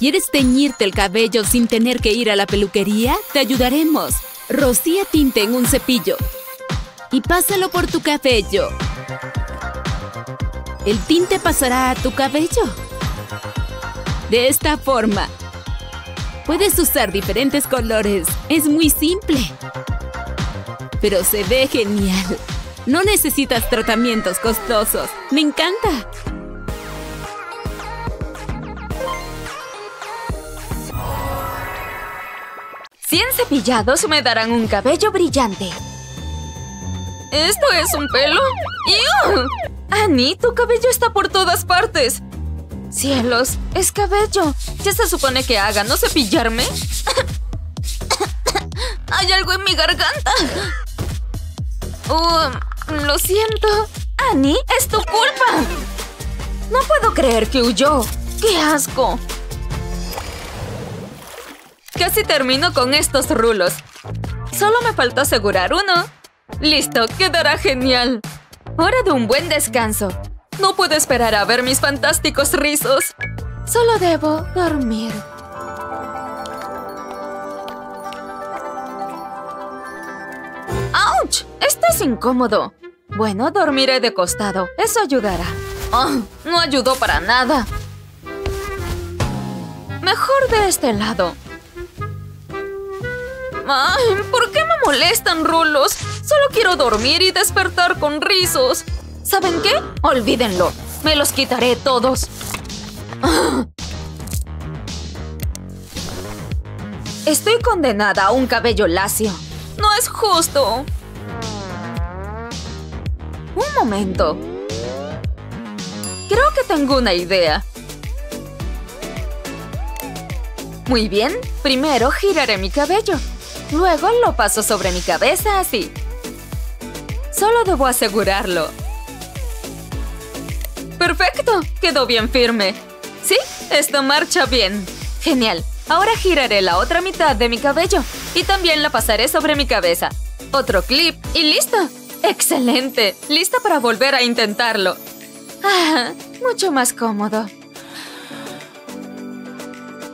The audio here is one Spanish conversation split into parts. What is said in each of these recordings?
¿Quieres teñirte el cabello sin tener que ir a la peluquería? Te ayudaremos. Rocía tinte en un cepillo y pásalo por tu cabello. El tinte pasará a tu cabello. De esta forma. Puedes usar diferentes colores. Es muy simple. Pero se ve genial. No necesitas tratamientos costosos. ¡Me encanta! Cien cepillados me darán un cabello brillante. ¿Esto es un pelo? ¡Ew! Annie, tu cabello está por todas partes. Cielos, es cabello. ¿Qué se supone que haga? ¿No cepillarme? Hay algo en mi garganta. Uh, lo siento. Annie, es tu culpa. No puedo creer que huyó. ¡Qué asco! Casi termino con estos rulos. Solo me falta asegurar uno. Listo, quedará genial. Hora de un buen descanso. No puedo esperar a ver mis fantásticos rizos. Solo debo dormir. ¡Auch! Esto es incómodo. Bueno, dormiré de costado. Eso ayudará. Oh, no ayudó para nada. Mejor de este lado. ¿Por qué me molestan, rulos? Solo quiero dormir y despertar con rizos. ¿Saben qué? Olvídenlo. Me los quitaré todos. Estoy condenada a un cabello lacio. No es justo. Un momento. Creo que tengo una idea. Muy bien, primero giraré mi cabello. Luego lo paso sobre mi cabeza así. Solo debo asegurarlo. ¡Perfecto! Quedó bien firme. Sí, esto marcha bien. Genial. Ahora giraré la otra mitad de mi cabello y también la pasaré sobre mi cabeza. Otro clip y listo. ¡Excelente! Lista para volver a intentarlo. Ah, mucho más cómodo.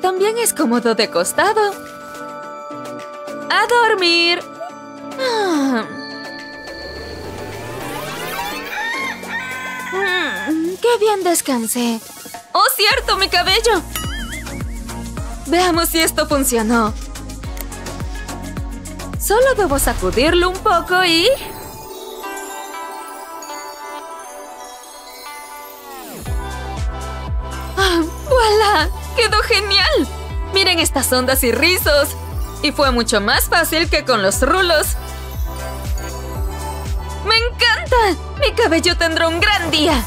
También es cómodo de costado. ¡A dormir! Ah. Mm, ¡Qué bien descansé! ¡Oh, cierto! ¡Mi cabello! Veamos si esto funcionó. Solo debo sacudirlo un poco y... ¡Ah, ¡Voilà! ¡Quedó genial! Miren estas ondas y rizos. Y fue mucho más fácil que con los rulos. ¡Me encanta! Mi cabello tendrá un gran día.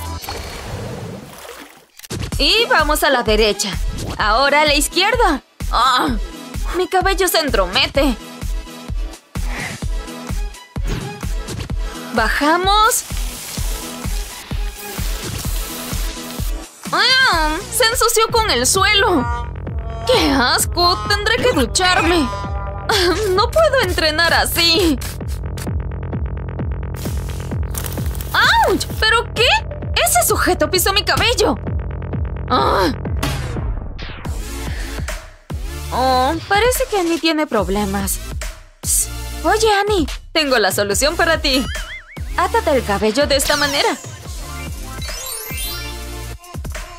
Y vamos a la derecha. Ahora a la izquierda. ¡Ah! Mi cabello se entromete. Bajamos. ¡Ah! Se ensució con el suelo. ¡Qué asco! Tendré que ducharme. No puedo entrenar así. ¡Auch! ¿Pero qué? Ese sujeto pisó mi cabello. ¡Ah! Oh, parece que Annie tiene problemas. Oye, Annie, tengo la solución para ti. Átate el cabello de esta manera.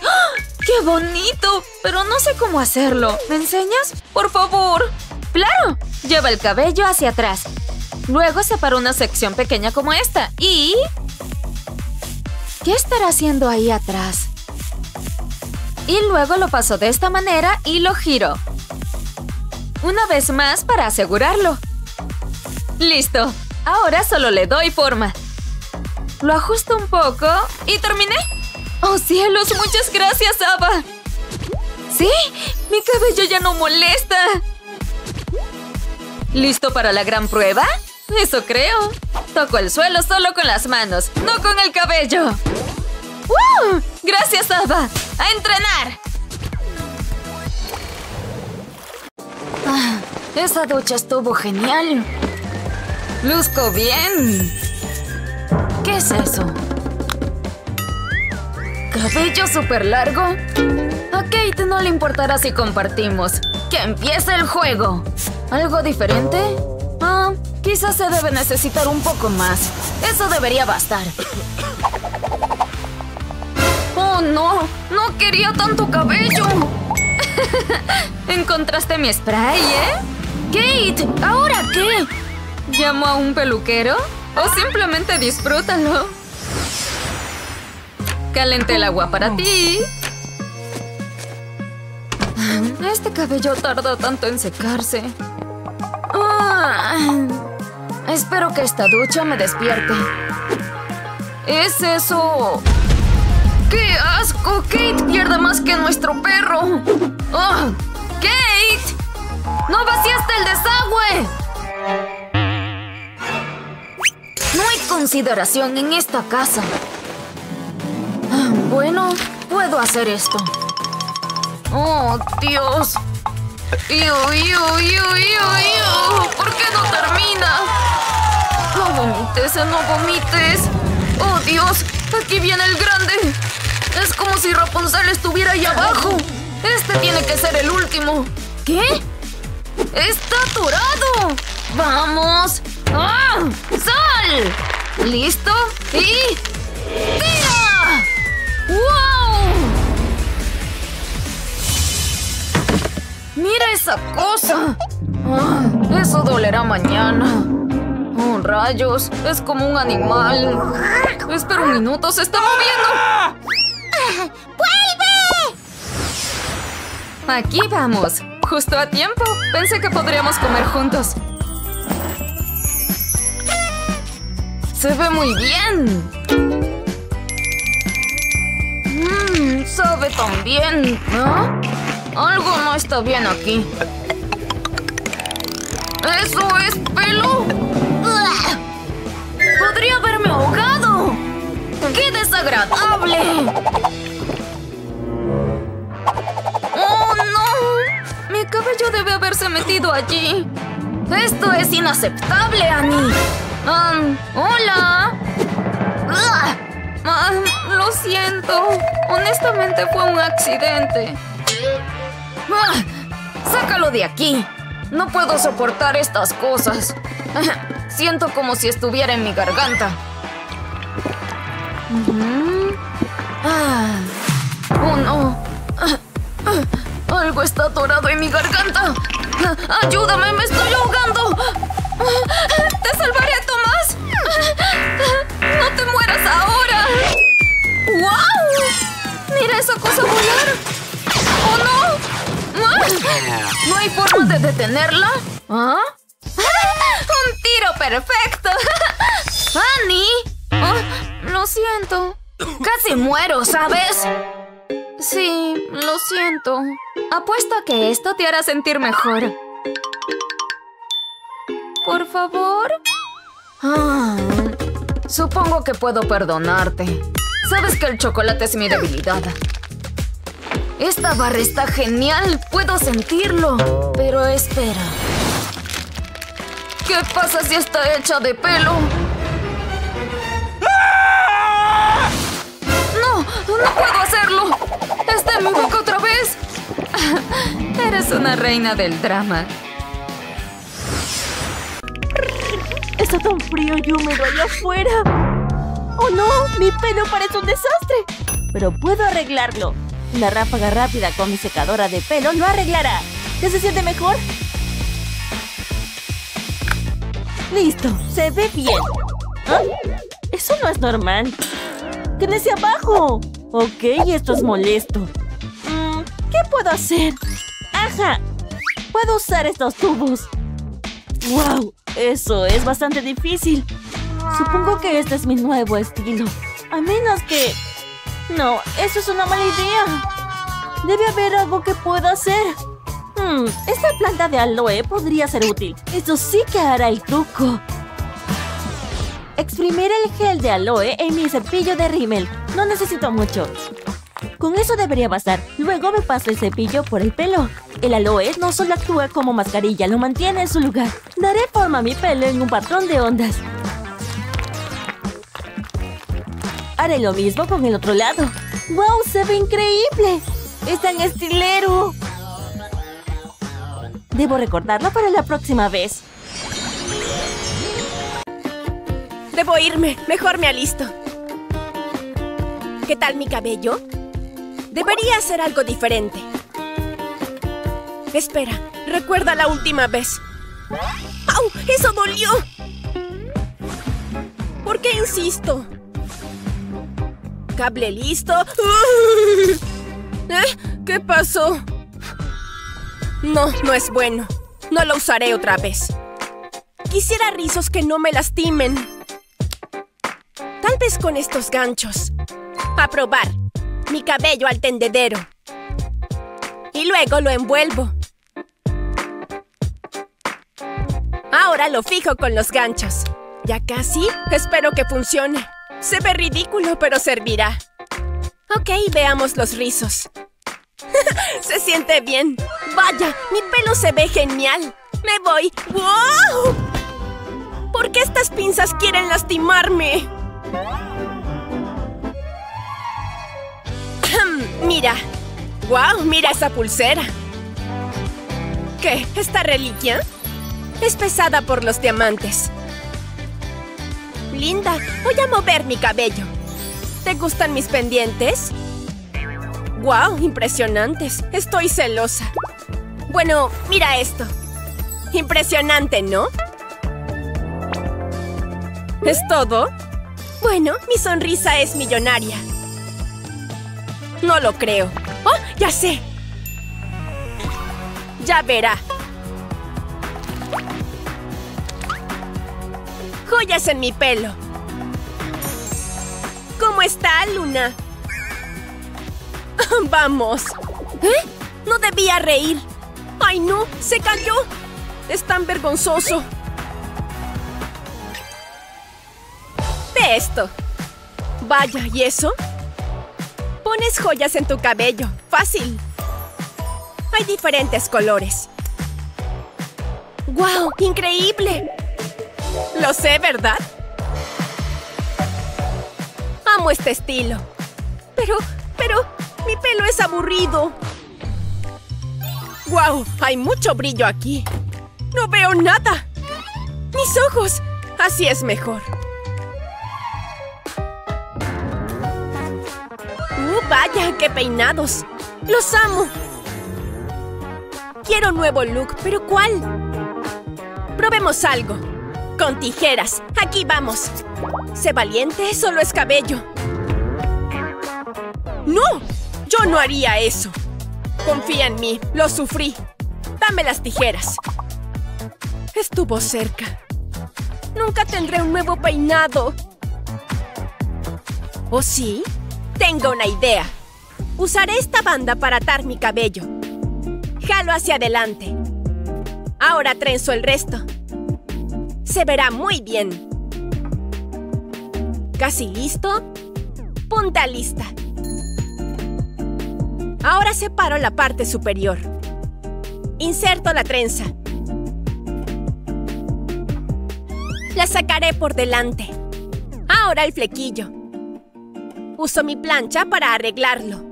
¡Ah! ¡Qué bonito! Pero no sé cómo hacerlo. ¿Me enseñas? ¡Por favor! ¡Claro! Lleva el cabello hacia atrás. Luego separa una sección pequeña como esta. Y... ¿Qué estará haciendo ahí atrás? Y luego lo paso de esta manera y lo giro. Una vez más para asegurarlo. ¡Listo! Ahora solo le doy forma. Lo ajusto un poco y terminé. ¡Oh, cielos! ¡Muchas gracias, Ava! ¿Sí? ¡Mi cabello ya no molesta! ¿Listo para la gran prueba? Eso creo. Toco el suelo solo con las manos, no con el cabello. ¡Uh! ¡Gracias, Ava! ¡A entrenar! Ah, esa ducha estuvo genial. Luzco bien. ¿Qué es eso? ¿Cabello súper largo? A Kate no le importará si compartimos. ¡Que empiece el juego! ¿Algo diferente? Ah, quizás se debe necesitar un poco más. Eso debería bastar. ¡Oh, no! ¡No quería tanto cabello! ¿Encontraste mi spray, eh? ¡Kate! ¿Ahora qué? ¿Llamo a un peluquero? ¿O simplemente disfrútalo? Calenté el agua para ti. Este cabello tarda tanto en secarse. Ah, espero que esta ducha me despierte. ¿Es eso? ¡Qué asco! Kate pierde más que nuestro perro. ¡Oh! ¡Kate! ¡No vaciaste el desagüe! No hay consideración en esta casa. Bueno, puedo hacer esto. ¡Oh, Dios! ¡Iu, iu, iu, iu, ¿Por qué no termina? No vomites, no vomites. ¡Oh, Dios! ¡Aquí viene el grande! Es como si Rapunzel estuviera ahí abajo. Este tiene que ser el último. ¿Qué? ¡Está atorado! ¡Vamos! ¡Ah! ¡Sal! ¿Listo? ¡Y... ¡Tira! ¡Wow! ¡Mira esa cosa! Ah, eso dolerá mañana. ¡Oh, rayos! Es como un animal. Espera un minuto, se está moviendo. ¡Vuelve! Aquí vamos. Justo a tiempo. Pensé que podríamos comer juntos. Se ve muy bien. Mmm, sabe tan bien. ¿Ah? Algo no está bien aquí. ¿Eso es pelo? ¡Podría haberme ahogado! ¡Qué desagradable! ¡Oh, no! Mi cabello debe haberse metido allí. ¡Esto es inaceptable, Annie! Um, ¡Hola! Ah, lo siento. Honestamente fue un accidente. Ah, ¡Sácalo de aquí! No puedo soportar estas cosas. Siento como si estuviera en mi garganta. Ah. ¡Oh, no! Algo está atorado en mi garganta. ¡Ayúdame! ¡Me estoy ahogando! ¡Te salvaré, Tomás! ¡No te mueras ahora! ¡Wow! ¡Mira esa cosa volar! ¡Oh, no! ¿No hay forma de detenerla? ¿Ah? ¡Un tiro perfecto! ¡Annie! Oh, lo siento. Casi muero, ¿sabes? Sí, lo siento. Apuesto a que esto te hará sentir mejor. Por favor. Ah, supongo que puedo perdonarte. Sabes que el chocolate es mi debilidad. Esta barra está genial. Puedo sentirlo. Pero espera. ¿Qué pasa si está hecha de pelo? ¡No! ¡No puedo hacerlo! ¡Está en mi boca otra vez! Eres una reina del drama. Está tan frío y húmedo allá afuera. ¡Oh no! ¡Mi pelo parece un desastre! Pero puedo arreglarlo. Una ráfaga rápida con mi secadora de pelo lo arreglará. ¿Ya se siente mejor? ¡Listo! ¡Se ve bien! ¿Ah? Eso no es normal. ¡Quédese abajo! Ok, esto es molesto. Mm, ¿Qué puedo hacer? ¡Ajá! Puedo usar estos tubos. ¡Wow! Eso es bastante difícil. Supongo que este es mi nuevo estilo. A menos que... No, eso es una mala idea. Debe haber algo que pueda hacer. Hmm, esta planta de aloe podría ser útil. Eso sí que hará el truco. Exprimir el gel de aloe en mi cepillo de rímel. No necesito mucho. Con eso debería bastar. Luego me paso el cepillo por el pelo. El aloe no solo actúa como mascarilla, lo mantiene en su lugar. Daré forma a mi pelo en un patrón de ondas. Haré lo mismo con el otro lado. ¡Wow! ¡Se ve increíble! ¡Es tan estilero! Debo recordarlo para la próxima vez. Debo irme. Mejor me alisto. ¿Qué tal mi cabello? Debería hacer algo diferente. Espera, recuerda la última vez. ¡Au! ¡Eso dolió! ¿Por qué insisto? ¿Cable listo? ¿Eh? ¿Qué pasó? No, no es bueno. No lo usaré otra vez. Quisiera rizos que no me lastimen. Tal vez con estos ganchos. A probar. Mi cabello al tendedero. Y luego lo envuelvo. Ahora lo fijo con los ganchos. ¿Ya casi? Espero que funcione. Se ve ridículo, pero servirá. Ok, veamos los rizos. se siente bien. Vaya, mi pelo se ve genial. Me voy. ¡Wow! ¿Por qué estas pinzas quieren lastimarme? Mira. ¡Wow! Mira esa pulsera. ¿Qué? ¿Esta reliquia? Es pesada por los diamantes. Linda, voy a mover mi cabello. ¿Te gustan mis pendientes? ¡Wow! Impresionantes. Estoy celosa. Bueno, mira esto. Impresionante, ¿no? ¿Es todo? Bueno, mi sonrisa es millonaria. No lo creo. ¡Oh! ¡Ya sé! Ya verá. Joyas en mi pelo. ¿Cómo está, Luna? Vamos. ¿Eh? No debía reír. ¡Ay, no! ¡Se cayó! Es tan vergonzoso. Ve esto. Vaya, ¿y eso? Pones joyas en tu cabello. Fácil. Hay diferentes colores. ¡Guau! ¡Increíble! Lo sé, ¿verdad? Amo este estilo. Pero, pero, mi pelo es aburrido. ¡Guau! Hay mucho brillo aquí. ¡No veo nada! ¡Mis ojos! Así es mejor. Vaya! ¡Qué peinados! ¡Los amo! Quiero nuevo look, pero ¿cuál? Probemos algo. Con tijeras. Aquí vamos. Sé valiente, solo es cabello. ¡No! Yo no haría eso. Confía en mí, lo sufrí. Dame las tijeras. Estuvo cerca. Nunca tendré un nuevo peinado. ¿O sí? Tengo una idea. Usaré esta banda para atar mi cabello. Jalo hacia adelante. Ahora trenzo el resto. Se verá muy bien. ¿Casi listo? Punta lista. Ahora separo la parte superior. Inserto la trenza. La sacaré por delante. Ahora el flequillo. Uso mi plancha para arreglarlo.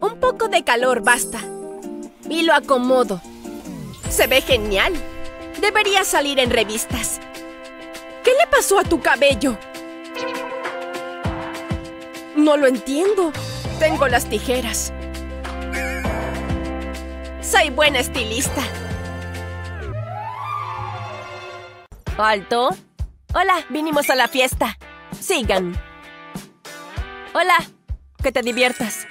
Un poco de calor basta. Y lo acomodo. Se ve genial. Debería salir en revistas. ¿Qué le pasó a tu cabello? No lo entiendo. Tengo las tijeras. Soy buena estilista. ¿Alto? Hola, vinimos a la fiesta. Sigan. Hola, que te diviertas.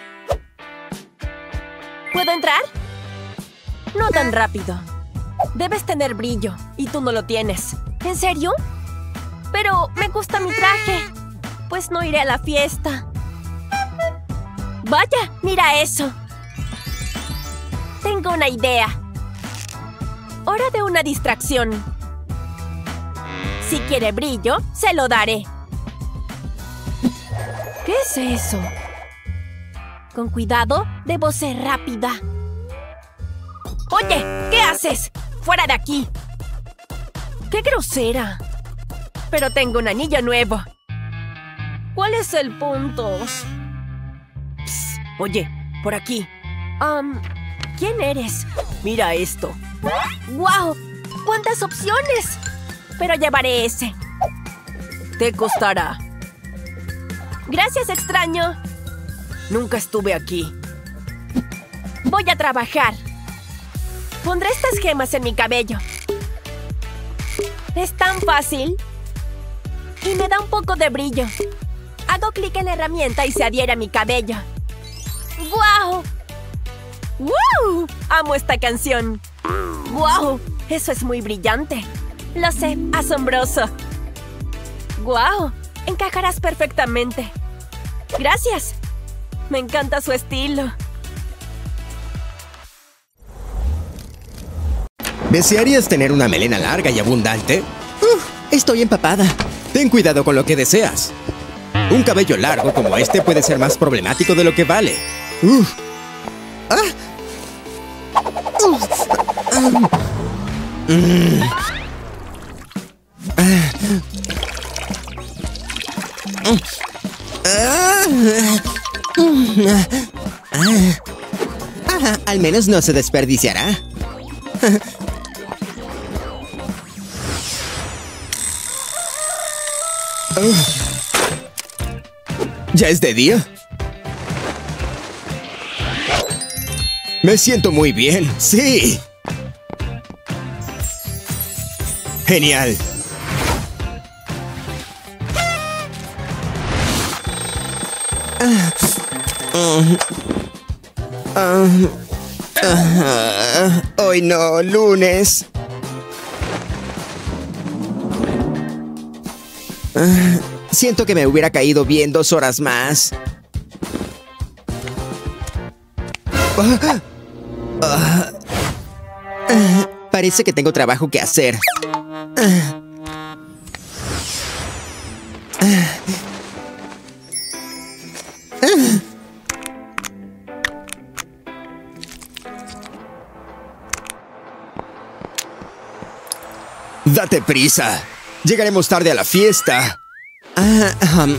¿Puedo entrar? No tan rápido. Debes tener brillo, y tú no lo tienes. ¿En serio? Pero me gusta mi traje. Pues no iré a la fiesta. Vaya, mira eso. Tengo una idea. Hora de una distracción. Si quiere brillo, se lo daré. ¿Qué es eso? Con cuidado, debo ser rápida. Oye, ¿qué haces? ¡Fuera de aquí! ¡Qué grosera! Pero tengo un anillo nuevo. ¿Cuál es el punto? oye, por aquí. Um, ¿quién eres? Mira esto. ¡Guau! ¡Cuántas opciones! Pero llevaré ese. Te costará. Gracias, extraño. Nunca estuve aquí. Voy a trabajar. Pondré estas gemas en mi cabello. Es tan fácil. Y me da un poco de brillo. Hago clic en la herramienta y se adhiere a mi cabello. ¡Guau! ¡Wow! Amo esta canción. ¡Guau! Eso es muy brillante. Lo sé, asombroso. ¡Guau! Encajarás perfectamente. Gracias. Me encanta su estilo. ¿Desearías tener una melena larga y abundante? Uf, estoy empapada. Ten cuidado con lo que deseas. Un cabello largo como este puede ser más problemático de lo que vale. Uf. Ah. Uf. Ah. Mm. Ah. Ah. Ah. Ah, al menos no se desperdiciará. ¿Ya es de día? Me siento muy bien, sí. Genial. Hoy no, lunes. Siento que me hubiera caído bien dos horas más. Parece que tengo trabajo que hacer. Prisa. Llegaremos tarde a la fiesta. Ah, um,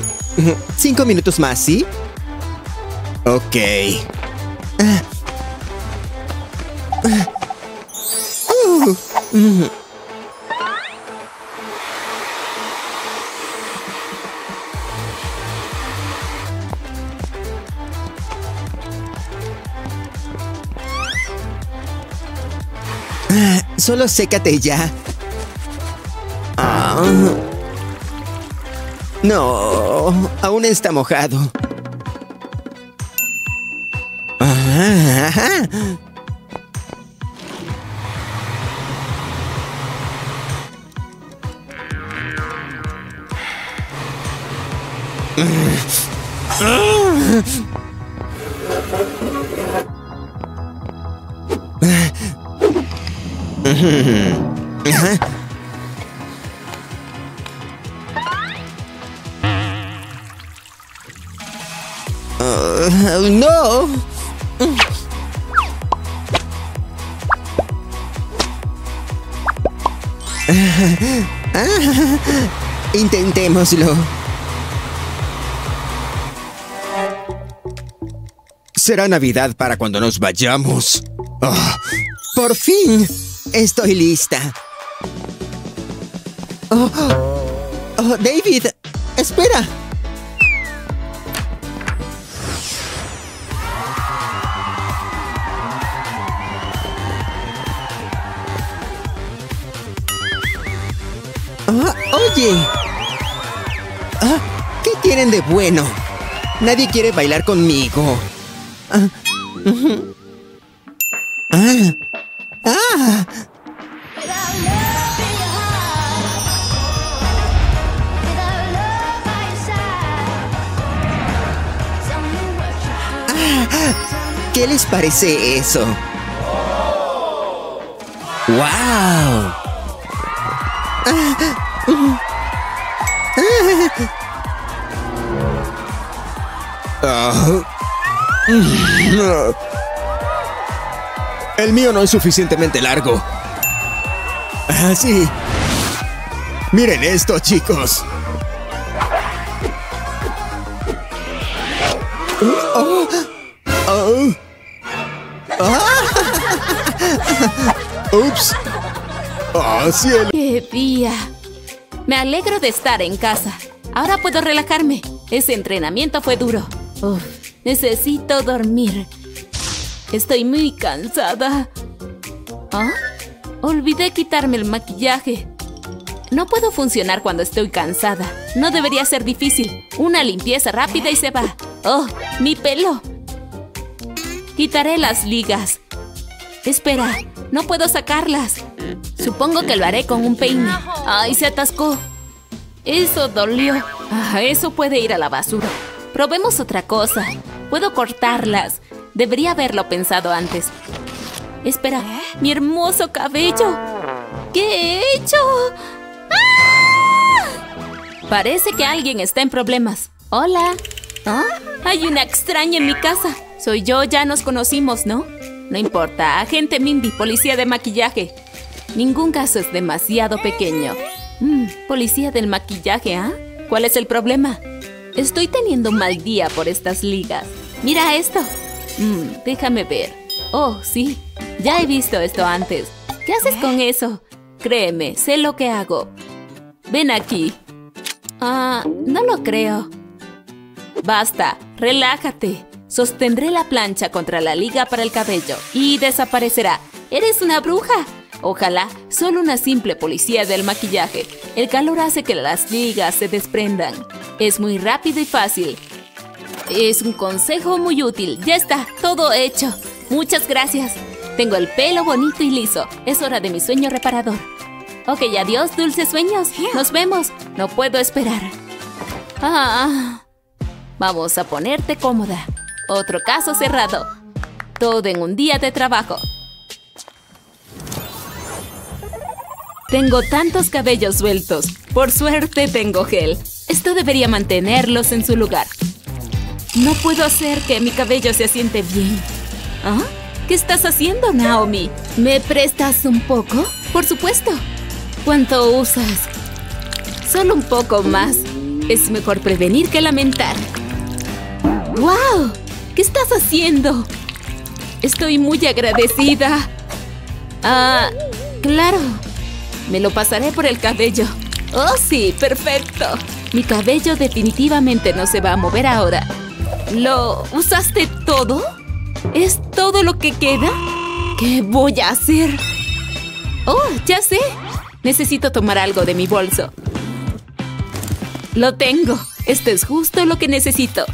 cinco minutos más, ¿sí? Ok. Ah, Solo sécate ya. Ah. No, aún está mojado. Ah. Será Navidad para cuando nos vayamos. Ah, por fin. Estoy lista. Oh, oh, David, espera. ¿Qué tienen de bueno? Nadie quiere bailar conmigo. Ah, ujú. ah, ah. ¿Qué les parece eso? ¡Wow! El mío no es suficientemente largo. Ah, sí. Miren esto, chicos. Oh, oh, ¡Ups! ¡Oh, cielo! ¡Qué día! Me alegro de estar en casa. Ahora puedo relajarme. Ese entrenamiento fue duro. Uf, necesito dormir. Estoy muy cansada. ¿Ah? Olvidé quitarme el maquillaje. No puedo funcionar cuando estoy cansada. No debería ser difícil. Una limpieza rápida y se va. ¡Oh! ¡Mi pelo! Quitaré las ligas. Espera, no puedo sacarlas. Supongo que lo haré con un peine. ¡Ay, se atascó! Eso dolió. Ah, eso puede ir a la basura. Probemos otra cosa. Puedo cortarlas. Debería haberlo pensado antes. Espera, mi hermoso cabello. ¿Qué he hecho? ¡Ah! Parece que alguien está en problemas. Hola. ¿Ah? Hay una extraña en mi casa. Soy yo, ya nos conocimos, ¿no? No importa, agente Mindy, policía de maquillaje. Ningún caso es demasiado pequeño. Mm, policía del maquillaje, ¿ah? ¿Cuál es el problema? Estoy teniendo un mal día por estas ligas. Mira esto. Mm, déjame ver. Oh, sí. Ya he visto esto antes. ¿Qué haces con eso? Créeme, sé lo que hago. Ven aquí. Ah, no lo creo. Basta, relájate. Sostendré la plancha contra la liga para el cabello y desaparecerá. ¡Eres una bruja! Ojalá, solo una simple policía del maquillaje. El calor hace que las ligas se desprendan. Es muy rápido y fácil. Es un consejo muy útil. Ya está, todo hecho. Muchas gracias. Tengo el pelo bonito y liso. Es hora de mi sueño reparador. Ok, adiós, dulces sueños. Nos vemos. No puedo esperar. Ah, vamos a ponerte cómoda. Otro caso cerrado. Todo en un día de trabajo. Tengo tantos cabellos sueltos. Por suerte tengo gel. Esto debería mantenerlos en su lugar. No puedo hacer que mi cabello se asiente bien. ¿Ah? ¿Qué estás haciendo, Naomi? ¿Me prestas un poco? Por supuesto. ¿Cuánto usas? Solo un poco más. Es mejor prevenir que lamentar. ¡Wow! ¿Qué estás haciendo? Estoy muy agradecida. Ah, claro. Me lo pasaré por el cabello. Oh, sí, perfecto. Mi cabello definitivamente no se va a mover ahora. ¿Lo usaste todo? ¿Es todo lo que queda? ¿Qué voy a hacer? Oh, ya sé. Necesito tomar algo de mi bolso. Lo tengo. Esto es justo lo que necesito.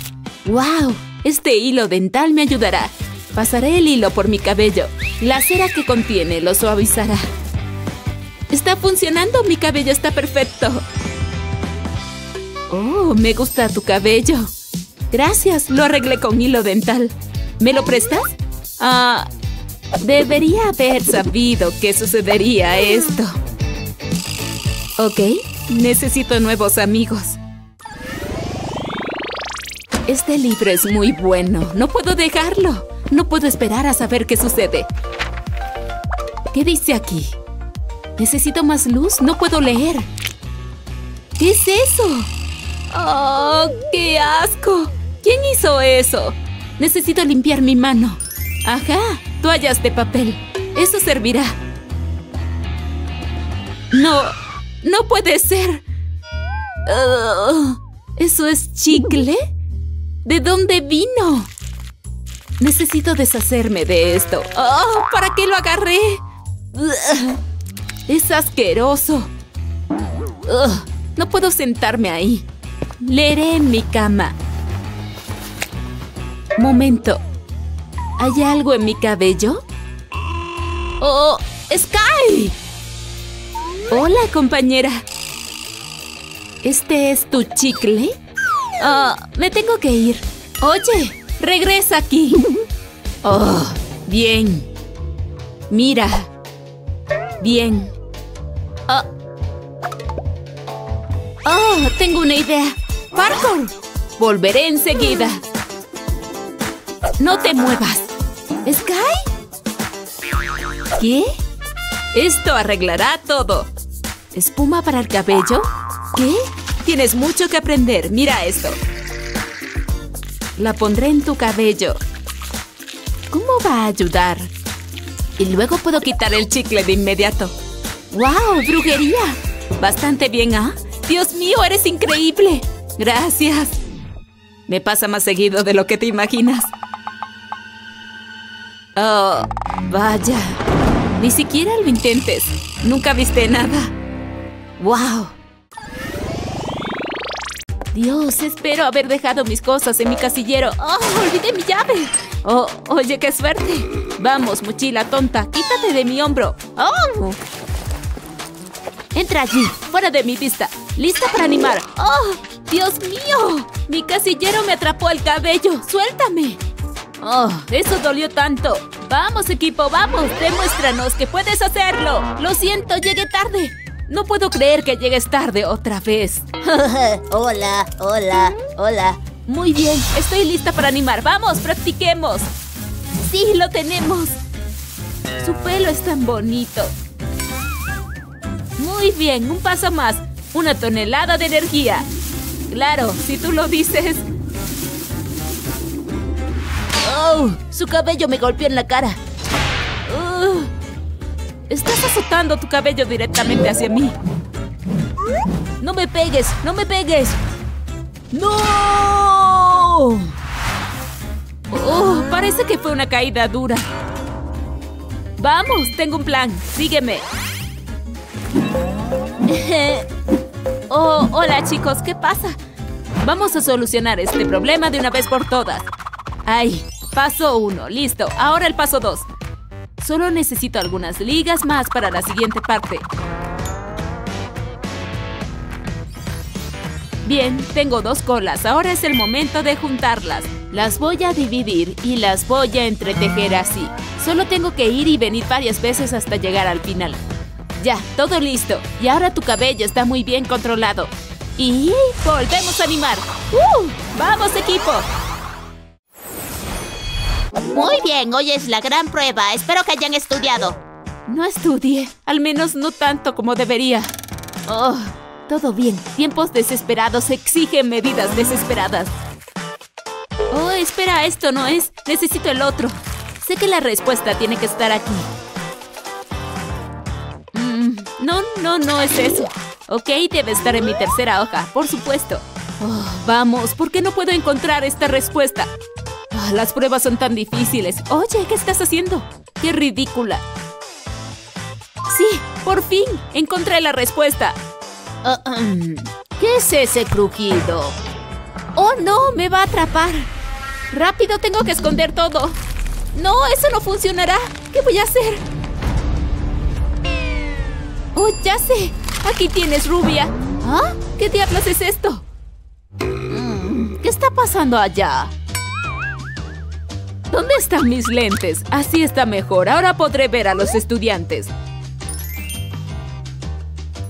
¡Wow! Este hilo dental me ayudará. Pasaré el hilo por mi cabello. La cera que contiene lo suavizará. Está funcionando, mi cabello está perfecto. Oh, me gusta tu cabello. Gracias, lo arreglé con hilo dental. ¿Me lo prestas? Ah, debería haber sabido que sucedería esto. Ok, necesito nuevos amigos. Este libro es muy bueno. No puedo dejarlo. No puedo esperar a saber qué sucede. ¿Qué dice aquí? Necesito más luz. No puedo leer. ¿Qué es eso? ¡Oh, qué asco! ¿Quién hizo eso? Necesito limpiar mi mano. Ajá, toallas de papel. Eso servirá. No, no puede ser. Ugh, ¿Eso es chicle? ¿De dónde vino? Necesito deshacerme de esto. ¡Oh! ¿Para qué lo agarré? Ugh, Es asqueroso. Ugh, No puedo sentarme ahí. Leeré en mi cama. Momento. ¿Hay algo en mi cabello? ¡Oh! ¡Sky! Hola, compañera. ¿Este es tu chicle? Ah, me tengo que ir. Oye, regresa aquí. Oh, bien. Mira. Bien. Ah. Oh, tengo una idea. ¡Parkour! Volveré enseguida. No te muevas. ¿Sky? ¿Qué? Esto arreglará todo. ¿Espuma para el cabello? ¿Qué? Tienes mucho que aprender. Mira esto. La pondré en tu cabello. ¿Cómo va a ayudar? Y luego puedo quitar el chicle de inmediato. ¡Wow! ¡Brujería! Bastante bien, ¿ah? ¡Dios mío, eres increíble! Gracias. Me pasa más seguido de lo que te imaginas. Oh, vaya. Ni siquiera lo intentes. Nunca viste nada. ¡Wow! Dios, espero haber dejado mis cosas en mi casillero. ¡Oh, olvidé mi llave! Oh, oye, qué suerte. Vamos, mochila tonta, quítate de mi hombro. ¡Oh! Entra allí, fuera de mi vista. Lista para animar. ¡Oh! ¡Dios mío! Mi casillero me atrapó el cabello. ¡Suéltame! ¡Oh! Eso dolió tanto. Vamos, equipo, vamos. Demuéstranos que puedes hacerlo. Lo siento, llegué tarde. No puedo creer que llegues tarde otra vez. hola, hola, hola. Muy bien, estoy lista para animar. Vamos, practiquemos. Sí, lo tenemos. Su pelo es tan bonito. Muy bien, un paso más. Una tonelada de energía. Claro, si tú lo dices. ¡Oh! Su cabello me golpeó en la cara. Estás azotando tu cabello directamente hacia mí. No me pegues, no me pegues. ¡No! Oh, parece que fue una caída dura. Vamos, tengo un plan. Sígueme. oh, hola chicos, ¿qué pasa? Vamos a solucionar este problema de una vez por todas. Ay, paso uno, listo. Ahora el paso dos. Solo necesito algunas ligas más para la siguiente parte. Bien, tengo dos colas. Ahora es el momento de juntarlas. Las voy a dividir y las voy a entretejer así. Solo tengo que ir y venir varias veces hasta llegar al final. Ya, todo listo. Y ahora tu cabello está muy bien controlado. Y volvemos a animar. ¡Uh! ¡Vamos, equipo! Muy bien, hoy es la gran prueba. Espero que hayan estudiado. No estudié, al menos no tanto como debería. Oh, todo bien. Tiempos desesperados exigen medidas desesperadas. Oh, espera, esto no es. Necesito el otro. Sé que la respuesta tiene que estar aquí. Mm, no, no, no es eso. Ok, debe estar en mi tercera hoja, por supuesto. Oh, vamos, ¿por qué no puedo encontrar esta respuesta? Ah, las pruebas son tan difíciles. Oye, ¿qué estás haciendo? ¡Qué ridícula! Sí, por fin, encontré la respuesta. Ah, ¿Qué es ese crujido? ¡Oh, no! ¡Me va a atrapar! ¡Rápido, tengo que esconder todo! ¡No, eso no funcionará! ¿Qué voy a hacer? ¡Oh, ya sé! Aquí tienes, rubia. ¿Ah? ¿Qué diablos es esto? Mm, ¿Qué está pasando allá? ¿Dónde están mis lentes? Así está mejor. Ahora podré ver a los estudiantes.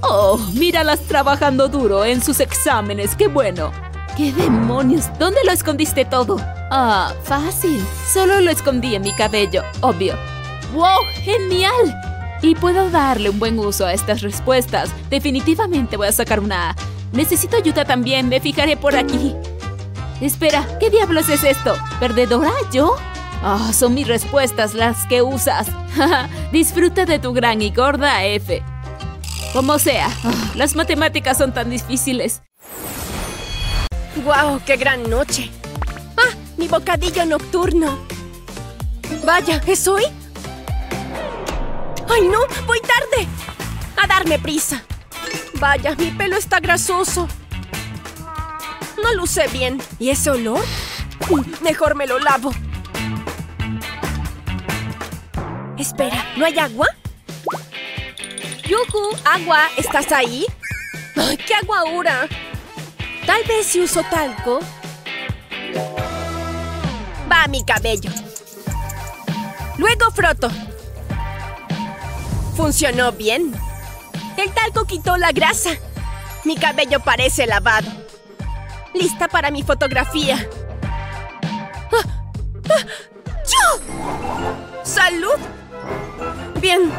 Oh, míralas trabajando duro en sus exámenes. ¡Qué bueno! ¡Qué demonios! ¿Dónde lo escondiste todo? Ah, fácil. Solo lo escondí en mi cabello, obvio. ¡Wow! ¡Genial! Y puedo darle un buen uso a estas respuestas. Definitivamente voy a sacar una A. Necesito ayuda también. Me fijaré por aquí. Espera, ¿qué diablos es esto? ¿Perdedora? ¿Yo? Ah, son mis respuestas las que usas. Disfruta de tu gran y gorda F. Como sea, las matemáticas son tan difíciles. ¡Guau! ¡Qué gran noche! ¡Ah! ¡Mi bocadillo nocturno! ¡Vaya! ¿Es hoy? ¡Ay, no! ¡Voy tarde! ¡A darme prisa! Vaya, mi pelo está grasoso. No luce bien. ¿Y ese olor? Mejor me lo lavo. Espera, ¿no hay agua? ¡Yuhu! ¡Agua! ¿Estás ahí? ¡Ay, qué agua ahora! Tal vez si uso talco. Va mi cabello. Luego froto. Funcionó bien. El talco quitó la grasa. Mi cabello parece lavado. Lista para mi fotografía. ¡Ah! ¡Ah! ¡Salud! Bien,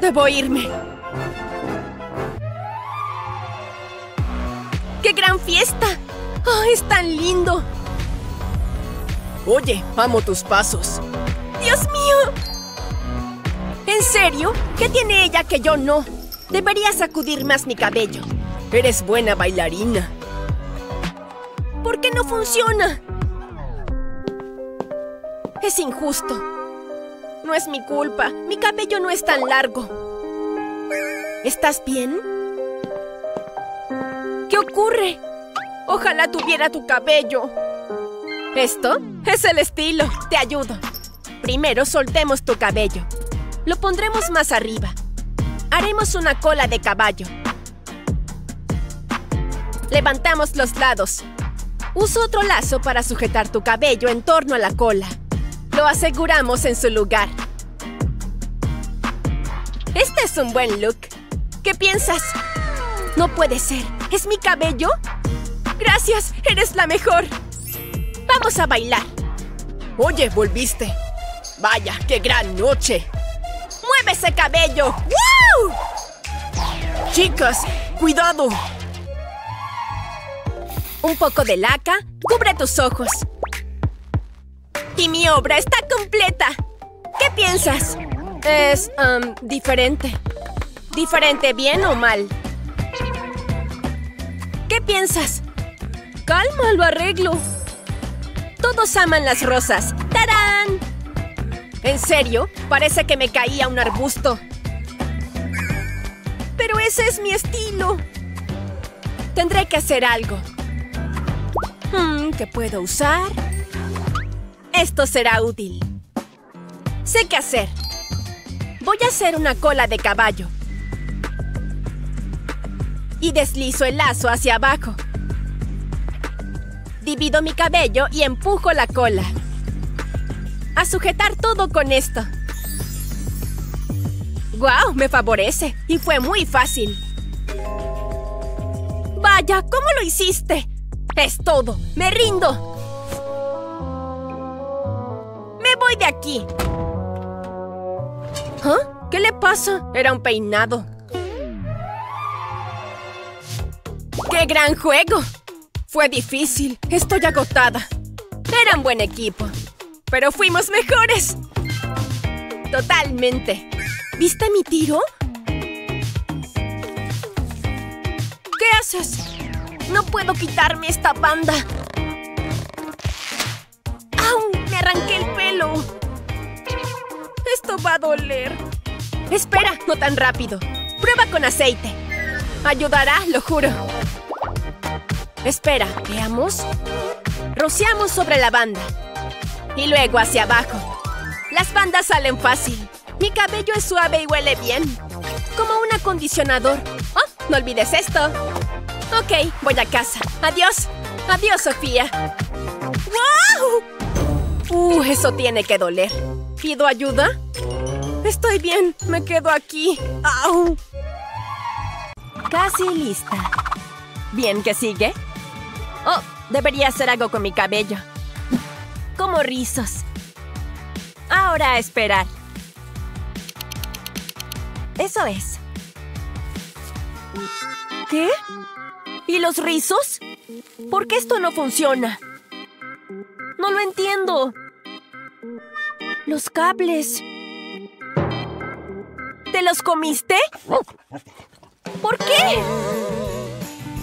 debo irme. ¡Qué gran fiesta! ¡Oh, es tan lindo! Oye, amo tus pasos. ¡Dios mío! ¿En serio? ¿Qué tiene ella que yo no? Debería sacudir más mi cabello. Eres buena bailarina. ¿Por qué no funciona? Es injusto. No es mi culpa. Mi cabello no es tan largo. ¿Estás bien? ¿Qué ocurre? Ojalá tuviera tu cabello. Esto es el estilo. Te ayudo. Primero soltemos tu cabello. Lo pondremos más arriba. Haremos una cola de caballo. Levantamos los lados. Uso otro lazo para sujetar tu cabello en torno a la cola. Lo aseguramos en su lugar. Este es un buen look. ¿Qué piensas? No puede ser. ¿Es mi cabello? Gracias, eres la mejor. Vamos a bailar. Oye, volviste. Vaya, qué gran noche. ¡Mueve ese cabello! ¡Woo! Chicas, cuidado. Un poco de laca cubre tus ojos. Y mi obra está completa. ¿Qué piensas? Es, um, diferente. ¿Diferente bien o mal? ¿Qué piensas? Calma, lo arreglo. Todos aman las rosas. ¡Tarán! ¿En serio? Parece que me caía un arbusto. Pero ese es mi estilo. Tendré que hacer algo. Hmm, ¿Qué puedo usar? Esto será útil. Sé qué hacer. Voy a hacer una cola de caballo. Y deslizo el lazo hacia abajo. Divido mi cabello y empujo la cola. A sujetar todo con esto. ¡Guau! Me favorece. Y fue muy fácil. Vaya, ¿cómo lo hiciste? Es todo. Me rindo. De aquí. ¿Ah? ¿Qué le pasa? Era un peinado. ¡Qué gran juego! Fue difícil. Estoy agotada. Eran buen equipo. Pero fuimos mejores. Totalmente. ¿Viste mi tiro? ¿Qué haces? No puedo quitarme esta banda. Arranqué el pelo. Esto va a doler. Espera, no tan rápido. Prueba con aceite. Ayudará, lo juro. Espera, veamos. Rociamos sobre la banda. Y luego hacia abajo. Las bandas salen fácil. Mi cabello es suave y huele bien. Como un acondicionador. Oh, no olvides esto. Ok, voy a casa. Adiós. Adiós, Sofía. ¡Wow! Uh, eso tiene que doler. ¿Pido ayuda? Estoy bien. Me quedo aquí. ¡Au! Casi lista. Bien, ¿qué sigue? Oh, debería hacer algo con mi cabello. Como rizos. Ahora a esperar. Eso es. ¿Qué? ¿Y los rizos? ¿Por qué esto no funciona? No lo entiendo. Los cables. ¿Te los comiste? ¿Por qué?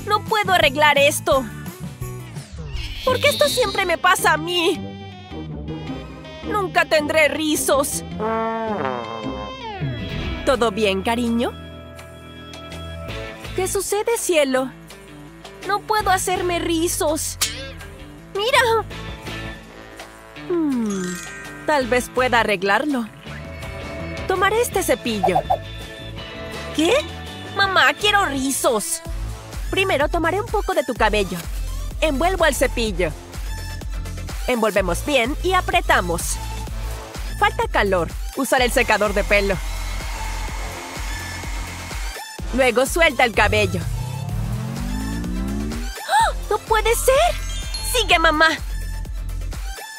No puedo arreglar esto. ¿Por qué esto siempre me pasa a mí? Nunca tendré rizos. ¿Todo bien, cariño? ¿Qué sucede, cielo? No puedo hacerme rizos. ¡Mira! Hmm, tal vez pueda arreglarlo. Tomaré este cepillo. ¿Qué? Mamá, quiero rizos. Primero tomaré un poco de tu cabello. Envuelvo el cepillo. Envolvemos bien y apretamos. Falta calor. Usar el secador de pelo. Luego suelta el cabello. ¡Oh! ¡No puede ser! ¡Sigue, mamá!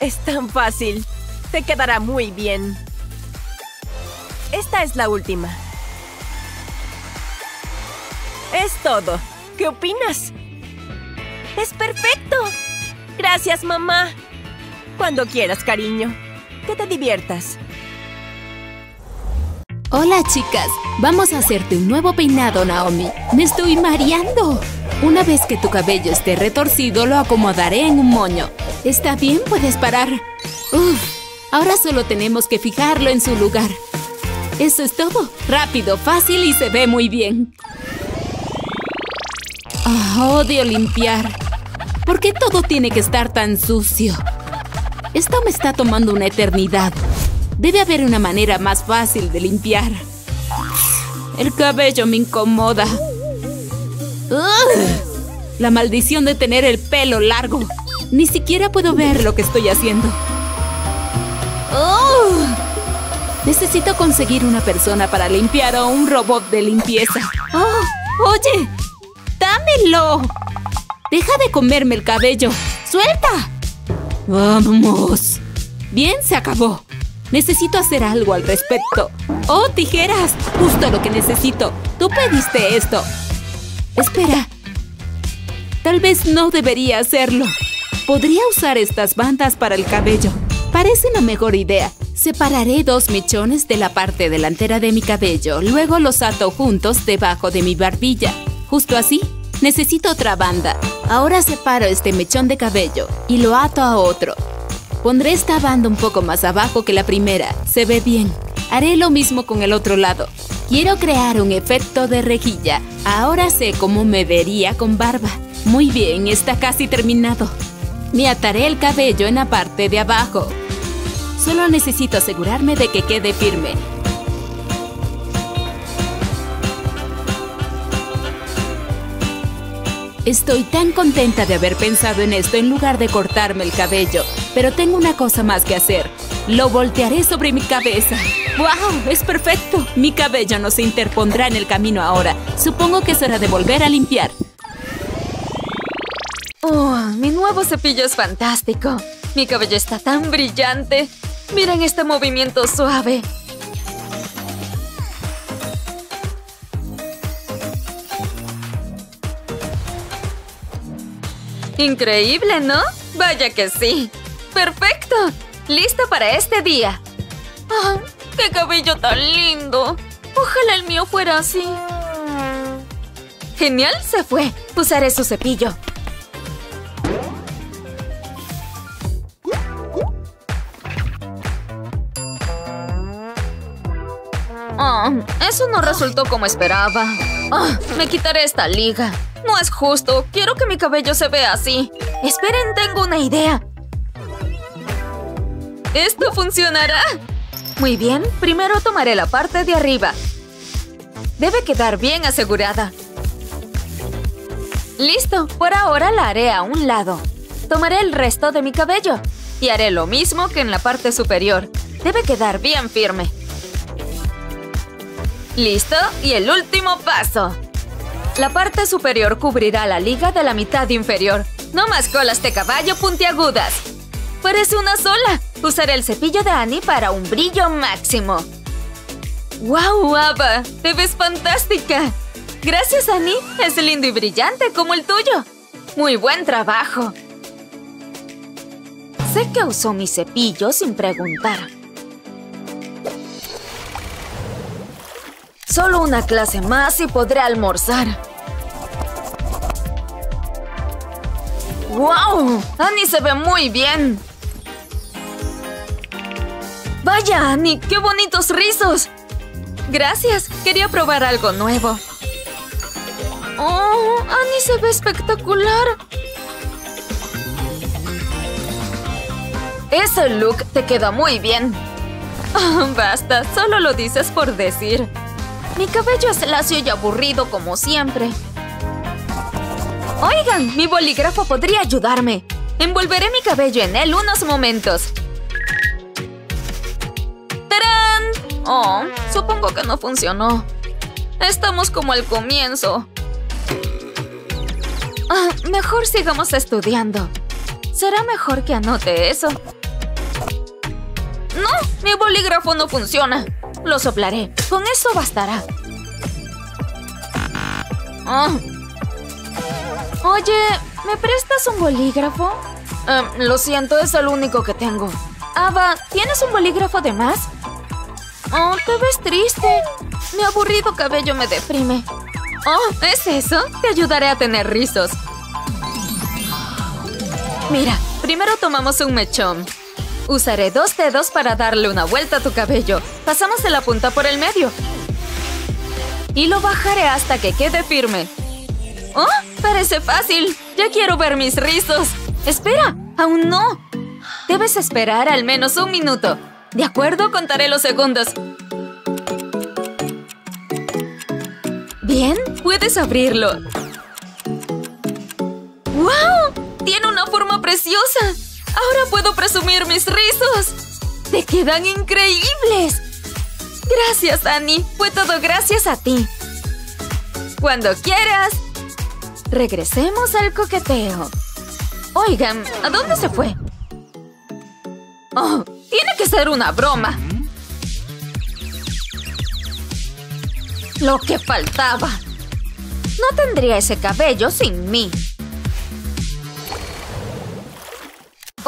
Es tan fácil. Te quedará muy bien. Esta es la última. Es todo. ¿Qué opinas? ¡Es perfecto! Gracias, mamá. Cuando quieras, cariño. Que te diviertas. Hola chicas, vamos a hacerte un nuevo peinado, Naomi. Me estoy mareando. Una vez que tu cabello esté retorcido, lo acomodaré en un moño. ¿Está bien? Puedes parar. Uf, ahora solo tenemos que fijarlo en su lugar. Eso es todo. Rápido, fácil y se ve muy bien. Ah, odio limpiar. ¿Por qué todo tiene que estar tan sucio? Esto me está tomando una eternidad. Debe haber una manera más fácil de limpiar. El cabello me incomoda. La maldición de tener el pelo largo. Ni siquiera puedo ver lo que estoy haciendo. ¡Ugh! Necesito conseguir una persona para limpiar o un robot de limpieza. ¡Oh! ¡Oye! ¡Dámelo! ¡Deja de comerme el cabello! ¡Suelta! ¡Vamos! Bien, se acabó. Necesito hacer algo al respecto. ¡Oh, tijeras! Justo lo que necesito. Tú pediste esto. Espera. Tal vez no debería hacerlo. Podría usar estas bandas para el cabello. Parece una mejor idea. Separaré dos mechones de la parte delantera de mi cabello. Luego los ato juntos debajo de mi barbilla. Justo así. Necesito otra banda. Ahora separo este mechón de cabello y lo ato a otro. Pondré esta banda un poco más abajo que la primera. Se ve bien. Haré lo mismo con el otro lado. Quiero crear un efecto de rejilla. Ahora sé cómo me vería con barba. Muy bien, está casi terminado. Me ataré el cabello en la parte de abajo. Solo necesito asegurarme de que quede firme. Estoy tan contenta de haber pensado en esto en lugar de cortarme el cabello, pero tengo una cosa más que hacer. Lo voltearé sobre mi cabeza. ¡Wow! Es perfecto. Mi cabello no se interpondrá en el camino ahora. Supongo que es hora de volver a limpiar. Oh, mi nuevo cepillo es fantástico. Mi cabello está tan brillante. Miren este movimiento suave. Increíble, ¿no? Vaya que sí. ¡Perfecto! ¡Listo para este día! ¡Ah! ¡Qué cabello tan lindo! Ojalá el mío fuera así. Genial, se fue. Usaré su cepillo. Ah, eso no resultó como esperaba. Ah, me quitaré esta liga. No es justo. Quiero que mi cabello se vea así. Esperen, tengo una idea. ¿Esto funcionará? Muy bien, primero tomaré la parte de arriba. Debe quedar bien asegurada. Listo, por ahora la haré a un lado. Tomaré el resto de mi cabello y haré lo mismo que en la parte superior. Debe quedar bien firme. ¿Listo? Y el último paso. La parte superior cubrirá la liga de la mitad inferior. No más colas de caballo puntiagudas. Parece una sola. Usaré el cepillo de Annie para un brillo máximo. ¡Wow, Ava! ¡Te ves fantástica! Gracias, Annie. Es lindo y brillante como el tuyo. Muy buen trabajo. Sé que usó mi cepillo sin preguntar. Solo una clase más y podré almorzar. ¡Wow! Annie se ve muy bien. ¡Vaya, Annie! ¡Qué bonitos rizos! Gracias. Quería probar algo nuevo. ¡Oh! Annie se ve espectacular. Ese look te queda muy bien. Basta, solo lo dices por decir. Mi cabello es lacio y aburrido como siempre. Oigan, mi bolígrafo podría ayudarme. Envolveré mi cabello en él unos momentos. ¡Tarán! Oh, supongo que no funcionó. Estamos como al comienzo. Ah, mejor sigamos estudiando. Será mejor que anote eso. ¡No! Mi bolígrafo no funciona. Lo soplaré. Con eso bastará. Ah. Oye, ¿me prestas un bolígrafo? Em, lo siento, es el único que tengo. Ava, ¿tienes un bolígrafo de más? Oh, te ves triste. Mi aburrido cabello me deprime. Oh, ¿es eso? Te ayudaré a tener rizos. Mira, primero tomamos un mechón. Usaré dos dedos para darle una vuelta a tu cabello. Pasamos de la punta por el medio. Y lo bajaré hasta que quede firme. ¡Oh! Parece fácil. Ya quiero ver mis rizos. Espera, aún no. Debes esperar al menos un minuto. De acuerdo, contaré los segundos. Bien, puedes abrirlo. ¡Wow! Tiene una forma preciosa. Ahora puedo presumir mis rizos. ¡Te quedan increíbles! Gracias, Annie. Fue todo gracias a ti. Cuando quieras. Regresemos al coqueteo. Oigan, ¿a dónde se fue? Oh, tiene que ser una broma. Lo que faltaba. No tendría ese cabello sin mí.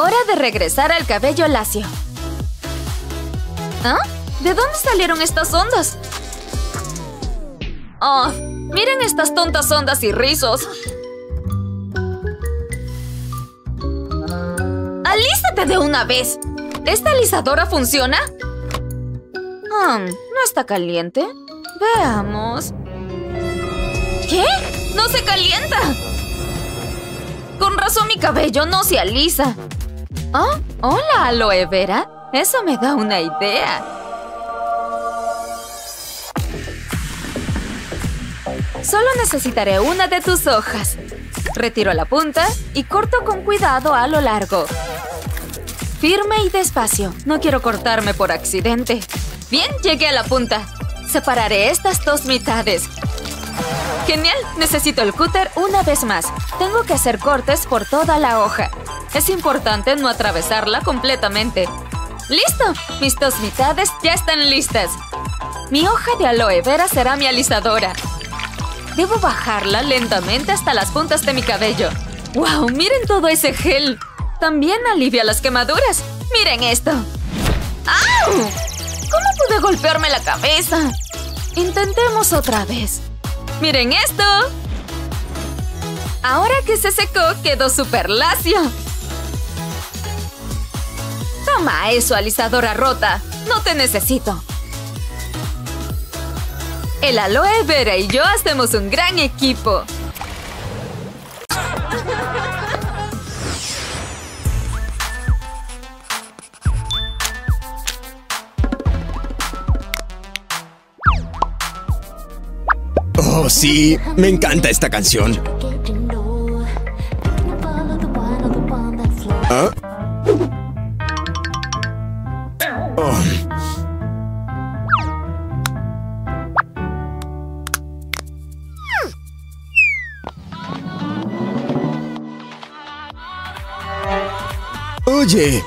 Hora de regresar al cabello lacio. ¿Ah? ¿De dónde salieron estas ondas? Oh, miren estas tontas ondas y rizos. ¡Alístate de una vez! ¿Esta alisadora funciona? Hmm, ¿no está caliente? Veamos. ¿Qué? ¡No se calienta! Con razón mi cabello no se alisa. Oh, hola, aloe vera. Eso me da una idea. Solo necesitaré una de tus hojas. Retiro la punta y corto con cuidado a lo largo. Firme y despacio. No quiero cortarme por accidente. Bien, llegué a la punta. Separaré estas dos mitades. ¡Genial! Necesito el cúter una vez más. Tengo que hacer cortes por toda la hoja. Es importante no atravesarla completamente. ¡Listo! Mis dos mitades ya están listas. Mi hoja de aloe vera será mi alisadora. Debo bajarla lentamente hasta las puntas de mi cabello. ¡Wow! ¡Miren todo ese gel! También alivia las quemaduras. ¡Miren esto! ¡Au! ¿Cómo pude golpearme la cabeza? Intentemos otra vez. ¡Miren esto! Ahora que se secó, quedó súper lacio. Toma eso, alisadora rota. No te necesito. El aloe vera y yo hacemos un gran equipo. Oh, sí, me encanta esta canción. ¿Ah? Oh. Oye.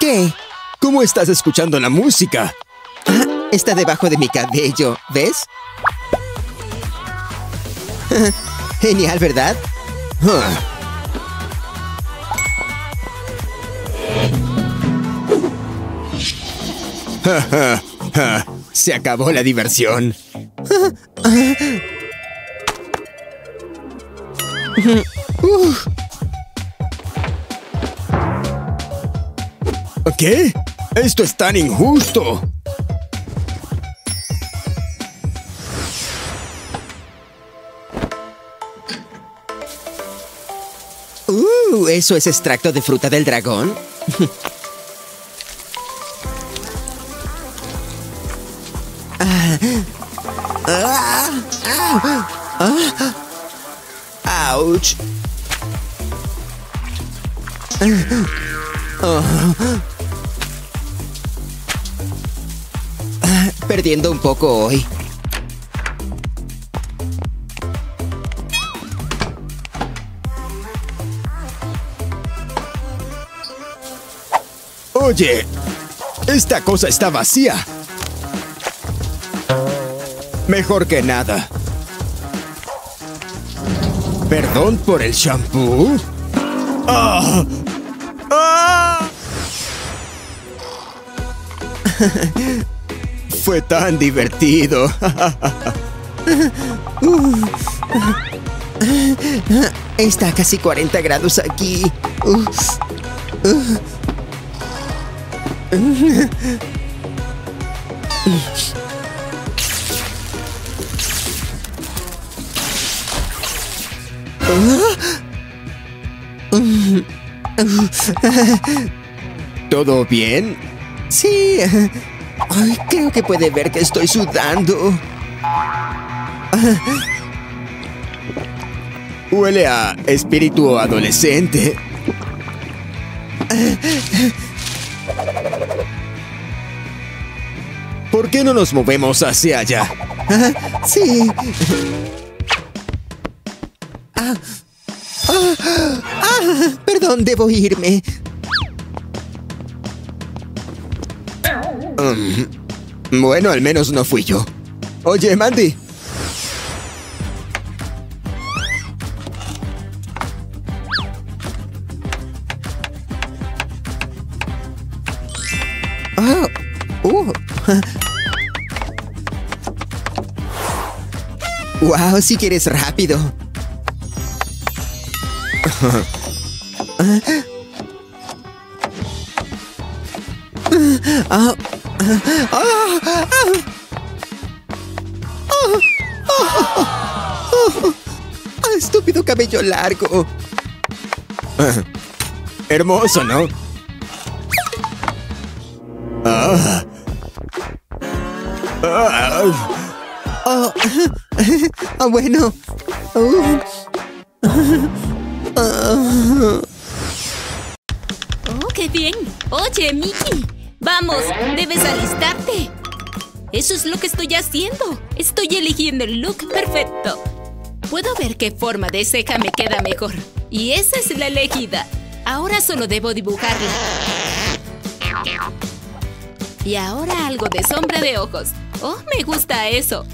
¿Qué? ¿cómo estás escuchando la música? Está debajo de mi cabello, ¿ves? Genial, ¿verdad? Se acabó la diversión. ¿Qué? Esto es tan injusto. ¿Eso es extracto de fruta del dragón? Perdiendo un poco hoy. Oye, esta cosa está vacía. Mejor que nada. ¿Perdón por el shampoo? ¡Ah! ¡Ah! Fue tan divertido. Está a casi 40 grados aquí. ¿Todo bien? Sí. Ay, creo que puede ver que estoy sudando. Huele a espíritu adolescente. Qué no nos movemos hacia allá? Sí. Ah, ah, ah, perdón, debo irme. Um, bueno, al menos no fui yo. Oye, Mandy. Wow, si quieres rápido. Ah, estúpido cabello largo. Hermoso, ¿no? Ah. Ah, bueno. ¡Oh, qué bien! Oye, Mickey, vamos, debes alistarte. Eso es lo que estoy haciendo. Estoy eligiendo el look perfecto. Puedo ver qué forma de ceja me queda mejor. Y esa es la elegida. Ahora solo debo dibujarla. Y ahora algo de sombra de ojos. ¡Oh, me gusta eso!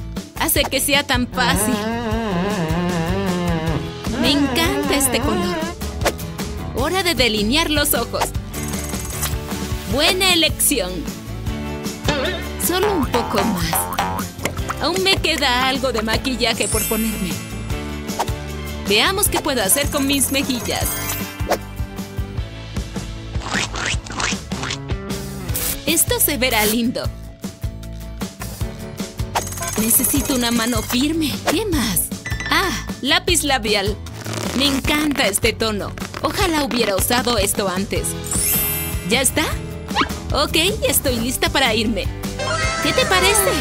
Hace que sea tan fácil. Me encanta este color. Hora de delinear los ojos. Buena elección. Solo un poco más. Aún me queda algo de maquillaje por ponerme. Veamos qué puedo hacer con mis mejillas. Esto se verá lindo. Necesito una mano firme. ¿Qué más? Ah, lápiz labial. Me encanta este tono. Ojalá hubiera usado esto antes. ¿Ya está? Ok, estoy lista para irme. ¿Qué te parece?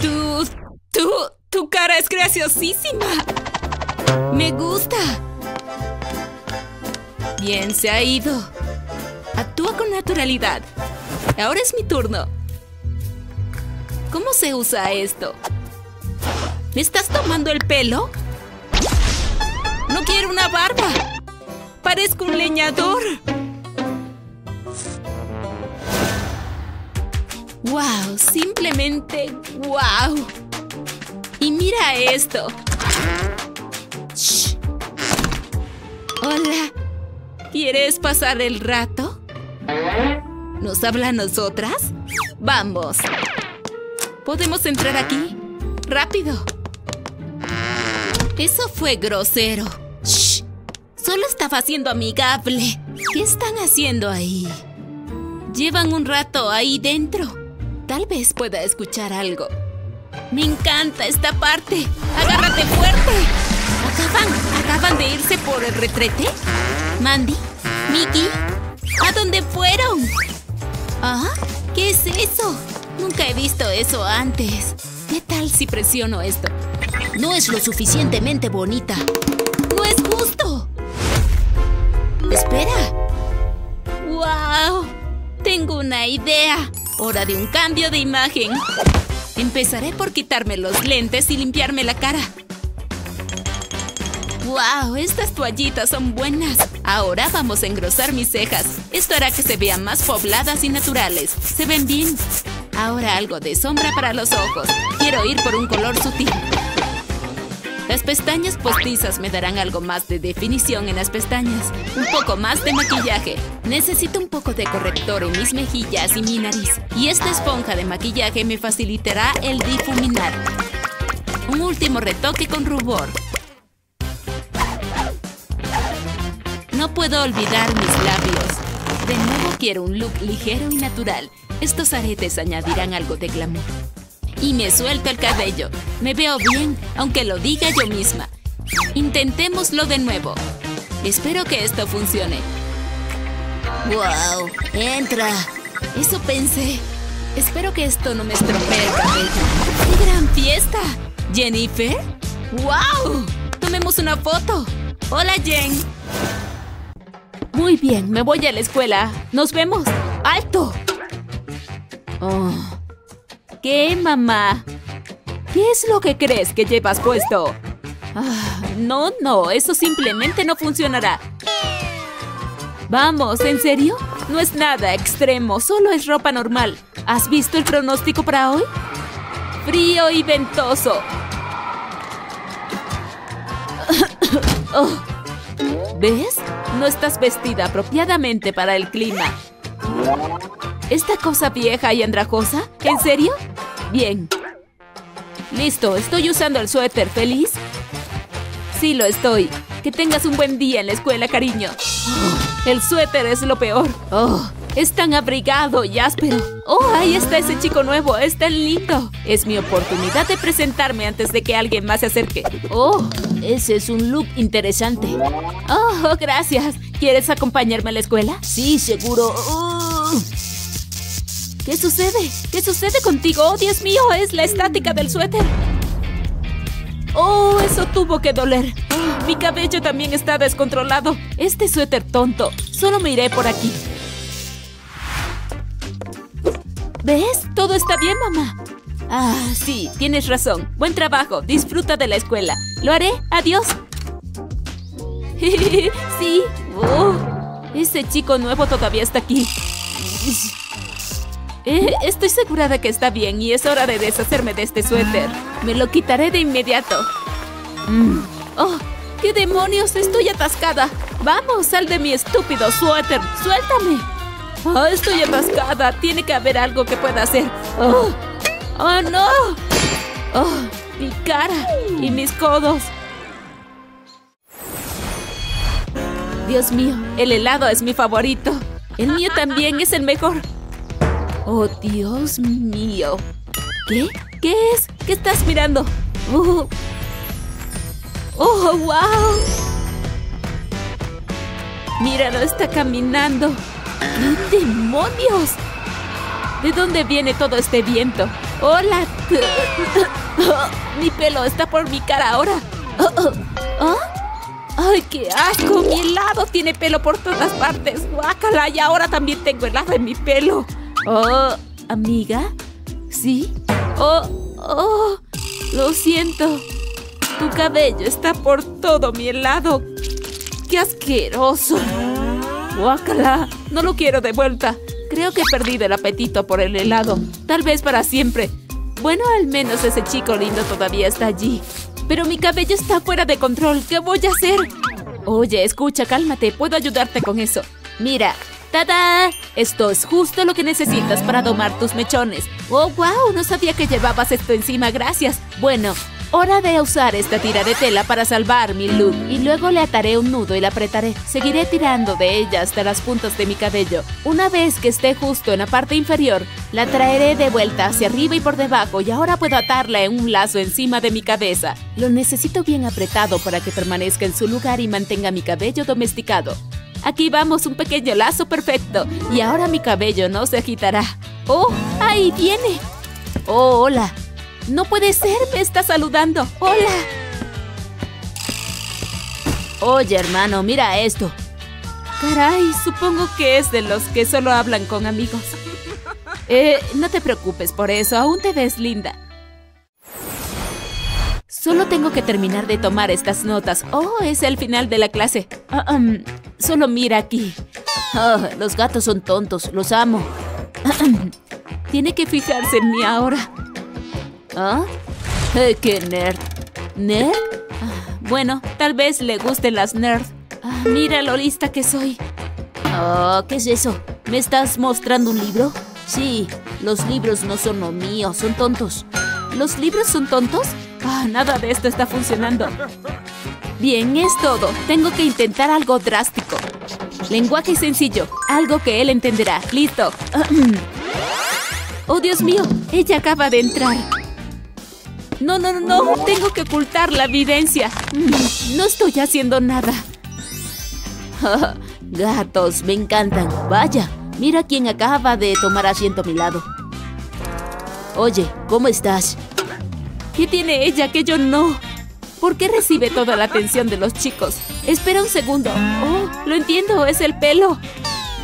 Tu... tu... tu cara es graciosísima. Me gusta. Bien, se ha ido. Actúa con naturalidad. Ahora es mi turno. ¿Cómo se usa esto? ¿Me estás tomando el pelo? ¡No quiero una barba! ¡Parezco un leñador! ¡Wow! Simplemente ¡wow! Y mira esto. Shh. Hola. ¿Quieres pasar el rato? ¿Nos habla a nosotras? ¡Vamos! ¿Podemos entrar aquí? ¡Rápido! Eso fue grosero. ¡Shh! Solo estaba siendo amigable. ¿Qué están haciendo ahí? Llevan un rato ahí dentro. Tal vez pueda escuchar algo. Me encanta esta parte. ¡Agárrate fuerte! ¿Acaban, acaban de irse por el retrete? ¿Mandy? ¿Mickey? ¿A dónde fueron? ¿Ah? ¿Qué es eso? Nunca he visto eso antes. ¿Qué tal si presiono esto? No es lo suficientemente bonita. ¡No es justo! ¡Espera! ¡Wow! Tengo una idea. Hora de un cambio de imagen. Empezaré por quitarme los lentes y limpiarme la cara. ¡Wow! Estas toallitas son buenas. Ahora vamos a engrosar mis cejas. Esto hará que se vean más pobladas y naturales. Se ven bien. Ahora algo de sombra para los ojos. Quiero ir por un color sutil. Las pestañas postizas me darán algo más de definición en las pestañas. Un poco más de maquillaje. Necesito un poco de corrector en mis mejillas y mi nariz. Y esta esponja de maquillaje me facilitará el difuminar. Un último retoque con rubor. No puedo olvidar mis labios. De nuevo quiero un look ligero y natural. Estos aretes añadirán algo de glamour. Y me suelto el cabello. Me veo bien, aunque lo diga yo misma. Intentémoslo de nuevo. Espero que esto funcione. ¡Wow! ¡Entra! Eso pensé. Espero que esto no me estropee el cabello. ¡Qué gran fiesta! ¿Jennifer? ¡Wow! Tomemos una foto. Hola, Jen. Muy bien, me voy a la escuela. Nos vemos. ¡Alto! Oh. ¿Qué, mamá? ¿Qué es lo que crees que llevas puesto? Ah, no, no, eso simplemente no funcionará. Vamos, ¿en serio? No es nada extremo, solo es ropa normal. ¿Has visto el pronóstico para hoy? Frío y ventoso. Oh. ¿Ves? No estás vestida apropiadamente para el clima. ¿Esta cosa vieja y andrajosa? ¿En serio? Bien. Listo, estoy usando el suéter. ¿Feliz? Sí, lo estoy. Que tengas un buen día en la escuela, cariño. El suéter es lo peor. Oh, es tan abrigado y áspero. Oh, ahí está ese chico nuevo. Es tan lindo. Es mi oportunidad de presentarme antes de que alguien más se acerque. Oh, ese es un look interesante. Oh, gracias. ¿Quieres acompañarme a la escuela? Sí, seguro. Uh. ¿Qué sucede? ¿Qué sucede contigo? ¡Oh, Dios mío! Es la estática del suéter. ¡Oh, eso tuvo que doler! Oh, mi cabello también está descontrolado. Este suéter tonto. Solo me iré por aquí. ¿Ves? Todo está bien, mamá. Ah, sí, tienes razón. Buen trabajo. Disfruta de la escuela. Lo haré. Adiós. sí. Oh, ese chico nuevo todavía está aquí. Eh, estoy segura de que está bien y es hora de deshacerme de este suéter. Me lo quitaré de inmediato. Mm. ¡Oh! ¡Qué demonios! Estoy atascada. Vamos, sal de mi estúpido suéter. ¡Suéltame! Oh, estoy atascada. Tiene que haber algo que pueda hacer. ¡Oh! ¡Oh, no! ¡Oh! Mi cara y mis codos. Dios mío, el helado es mi favorito. El mío también es el mejor. Oh, Dios mío. ¿Qué? ¿Qué es? ¿Qué estás mirando? Oh, oh wow. Míralo, está caminando. ¿Qué demonios? ¿De dónde viene todo este viento? ¡Hola! mi pelo está por mi cara ahora. ¿Ah? ¡Ay, qué asco! Mi helado tiene pelo por todas partes. ¡Guácala! Y ahora también tengo helado en mi pelo. Oh, amiga. ¿Sí? Oh, oh, lo siento. Tu cabello está por todo mi helado. ¡Qué asqueroso! ¡Guácala! No lo quiero de vuelta. Creo que he perdido el apetito por el helado. Tal vez para siempre. Bueno, al menos ese chico lindo todavía está allí. Pero mi cabello está fuera de control. ¿Qué voy a hacer? Oye, escucha, cálmate. Puedo ayudarte con eso. Mira, ¡Tada! Esto es justo lo que necesitas para domar tus mechones. ¡Oh, wow! No sabía que llevabas esto encima, gracias. Bueno, hora de usar esta tira de tela para salvar mi look. Y luego le ataré un nudo y la apretaré. Seguiré tirando de ella hasta las puntas de mi cabello. Una vez que esté justo en la parte inferior, la traeré de vuelta hacia arriba y por debajo y ahora puedo atarla en un lazo encima de mi cabeza. Lo necesito bien apretado para que permanezca en su lugar y mantenga mi cabello domesticado. Aquí vamos, un pequeño lazo perfecto. Y ahora mi cabello no se agitará. ¡Oh! ¡Ahí viene! ¡Oh, hola! No puede ser, me está saludando. ¡Hola! Oye, hermano, mira esto. Caray, supongo que es de los que solo hablan con amigos. Eh, no te preocupes por eso, aún te ves linda. Solo tengo que terminar de tomar estas notas. Oh, es el final de la clase. Ah, Solo mira aquí. Oh, los gatos son tontos, los amo. Tiene que fijarse en mí ahora. ¿Ah? ¡Qué nerd! ¿Nerd? Bueno, tal vez le gusten las nerds. Ah, mira lo lista que soy. Oh, ¿qué es eso? ¿Me estás mostrando un libro? Sí, los libros no son lo mío, son tontos. ¿Los libros son tontos? Ah, nada de esto está funcionando. Bien, es todo. Tengo que intentar algo drástico. Lenguaje sencillo, algo que él entenderá. Listo. Oh, Dios mío, ella acaba de entrar. No, no, no, no. Tengo que ocultar la evidencia. No estoy haciendo nada. Gatos, me encantan. Vaya, mira quién acaba de tomar asiento a mi lado. Oye, ¿cómo estás? ¿Qué tiene ella que yo no? ¿Por qué recibe toda la atención de los chicos? Espera un segundo. Oh, lo entiendo, es el pelo.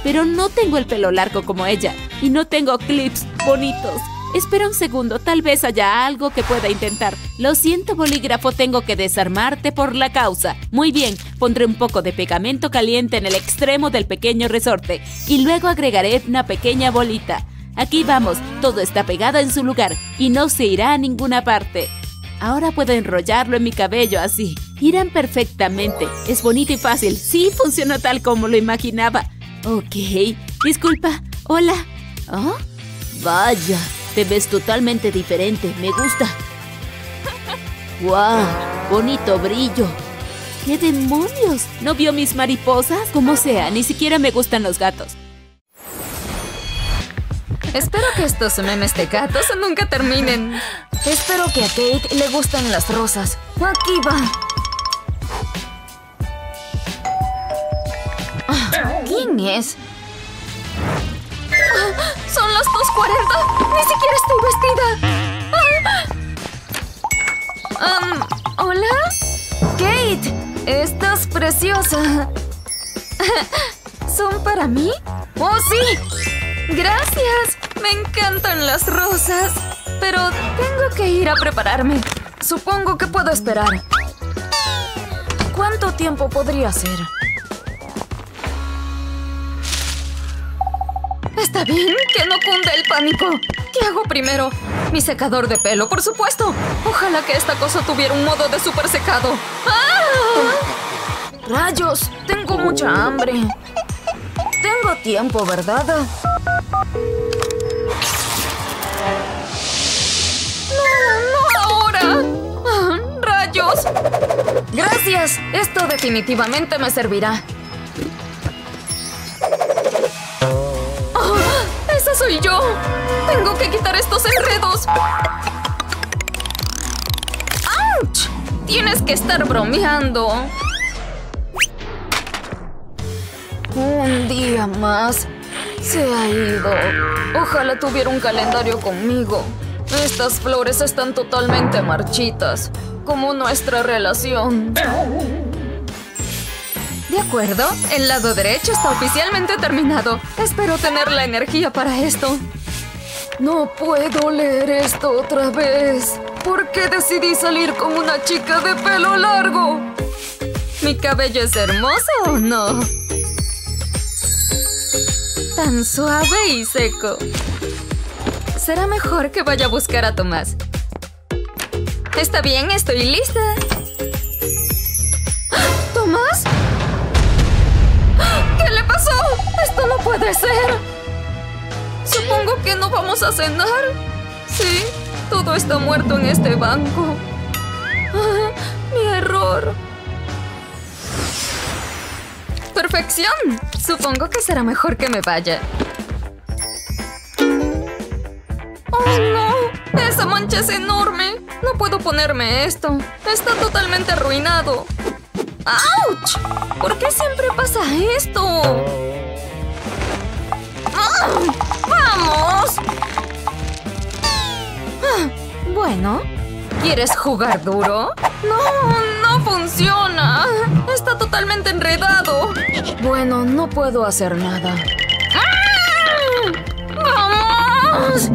Pero no tengo el pelo largo como ella. Y no tengo clips bonitos. Espera un segundo, tal vez haya algo que pueda intentar. Lo siento, bolígrafo, tengo que desarmarte por la causa. Muy bien, pondré un poco de pegamento caliente en el extremo del pequeño resorte y luego agregaré una pequeña bolita. Aquí vamos, todo está pegado en su lugar y no se irá a ninguna parte. Ahora puedo enrollarlo en mi cabello así. Irán perfectamente. Es bonito y fácil. Sí, funcionó tal como lo imaginaba. Ok. Disculpa. Hola. ¿Oh? Vaya, te ves totalmente diferente. Me gusta. ¡Guau! Bonito brillo. ¿Qué demonios? ¿No vio mis mariposas? Como sea, ni siquiera me gustan los gatos. Espero que estos memes de gatos nunca terminen. Espero que a Kate le gusten las rosas. Aquí va. Ah, ¿Quién es? Son las 2.40. Ni siquiera estoy vestida. Ah. ¿Hola? Kate, estás preciosa. ¿Son para mí? ¡Oh, sí! Gracias. Me encantan las rosas. Pero tengo que ir a prepararme. Supongo que puedo esperar. ¿Cuánto tiempo podría ser? Está bien, que no cunde el pánico. ¿Qué hago primero? Mi secador de pelo, por supuesto. Ojalá que esta cosa tuviera un modo de super secado. ¡Ah! ¡Rayos! Tengo mucha hambre. Tengo tiempo, ¿verdad? Gracias. Esto definitivamente me servirá. Soy yo! ¡Tengo que quitar estos enredos! ¡Auch! Tienes que estar bromeando. Un día más. Se ha ido. Ojalá tuviera un calendario conmigo. Estas flores están totalmente marchitas como nuestra relación. De acuerdo, el lado derecho está oficialmente terminado. Espero tener la energía para esto. No puedo leer esto otra vez. ¿Por qué decidí salir con una chica de pelo largo? ¿Mi cabello es hermoso o no? Tan suave y seco. Será mejor que vaya a buscar a Tomás. Está bien, estoy lista. ¿Tomás? Esto no puede ser. Supongo que no vamos a cenar. Sí, todo está muerto en este banco. Ah, mi error. Perfección. Supongo que será mejor que me vaya. ¡Oh, no! ¡Esa mancha es enorme! No puedo ponerme esto. Está totalmente arruinado. ¡Auch! ¿Por qué siempre pasa esto? ¡Vamos! Ah, bueno, ¿quieres jugar duro? No, no funciona. Está totalmente enredado. Bueno, no puedo hacer nada. ¡Vamos!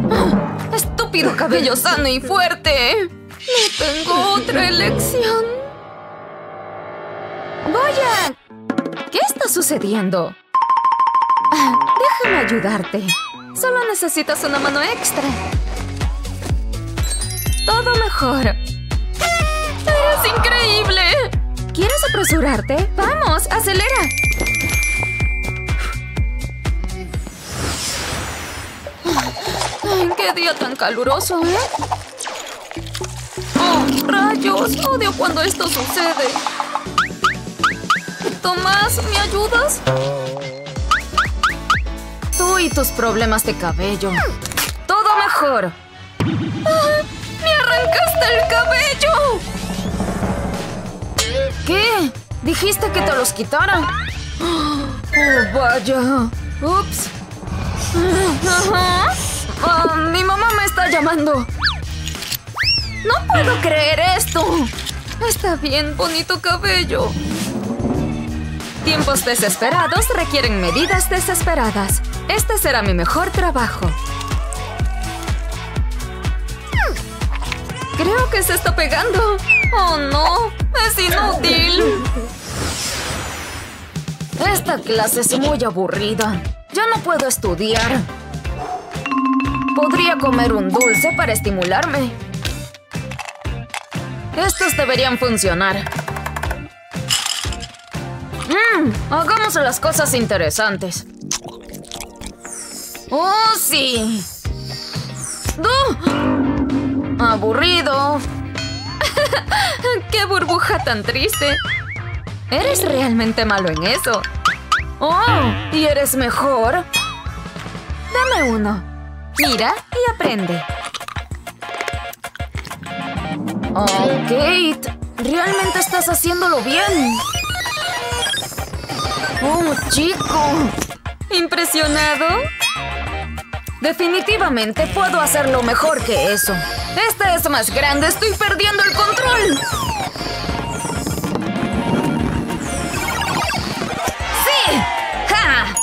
Estúpido cabello sano y fuerte. No tengo otra elección. ¡Vaya! ¿Qué está sucediendo? Ah, déjame ayudarte. Solo necesitas una mano extra. Todo mejor. ¡Eres increíble! ¿Quieres apresurarte? ¡Vamos, acelera! ¡Qué día tan caluroso, eh! ¡Oh, rayos! Odio cuando esto sucede. Tomás, ¿me ayudas? Tú y tus problemas de cabello. Todo mejor. ¡Ah! ¡Me arrancaste el cabello! ¿Qué? ¿Dijiste que te los quitara? ¡Oh, vaya! ¡Ups! Ah, mi mamá me está llamando. No puedo creer esto. Está bien, bonito cabello. Tiempos desesperados requieren medidas desesperadas. Este será mi mejor trabajo. Creo que se está pegando. ¡Oh, no! ¡Es inútil! Esta clase es muy aburrida. Ya no puedo estudiar. Podría comer un dulce para estimularme. Estos deberían funcionar. Hagamos las cosas interesantes. ¡Oh, sí! ¡Aburrido! ¡Qué burbuja tan triste! Eres realmente malo en eso. ¡Oh! ¿Y eres mejor? Dame uno. Mira y aprende. Oh, Kate. Realmente estás haciéndolo bien. Oh, chico. ¿Impresionado? Definitivamente puedo hacerlo mejor que eso. Esta es más grande. Estoy perdiendo el control. ¡Sí! ¡Ja!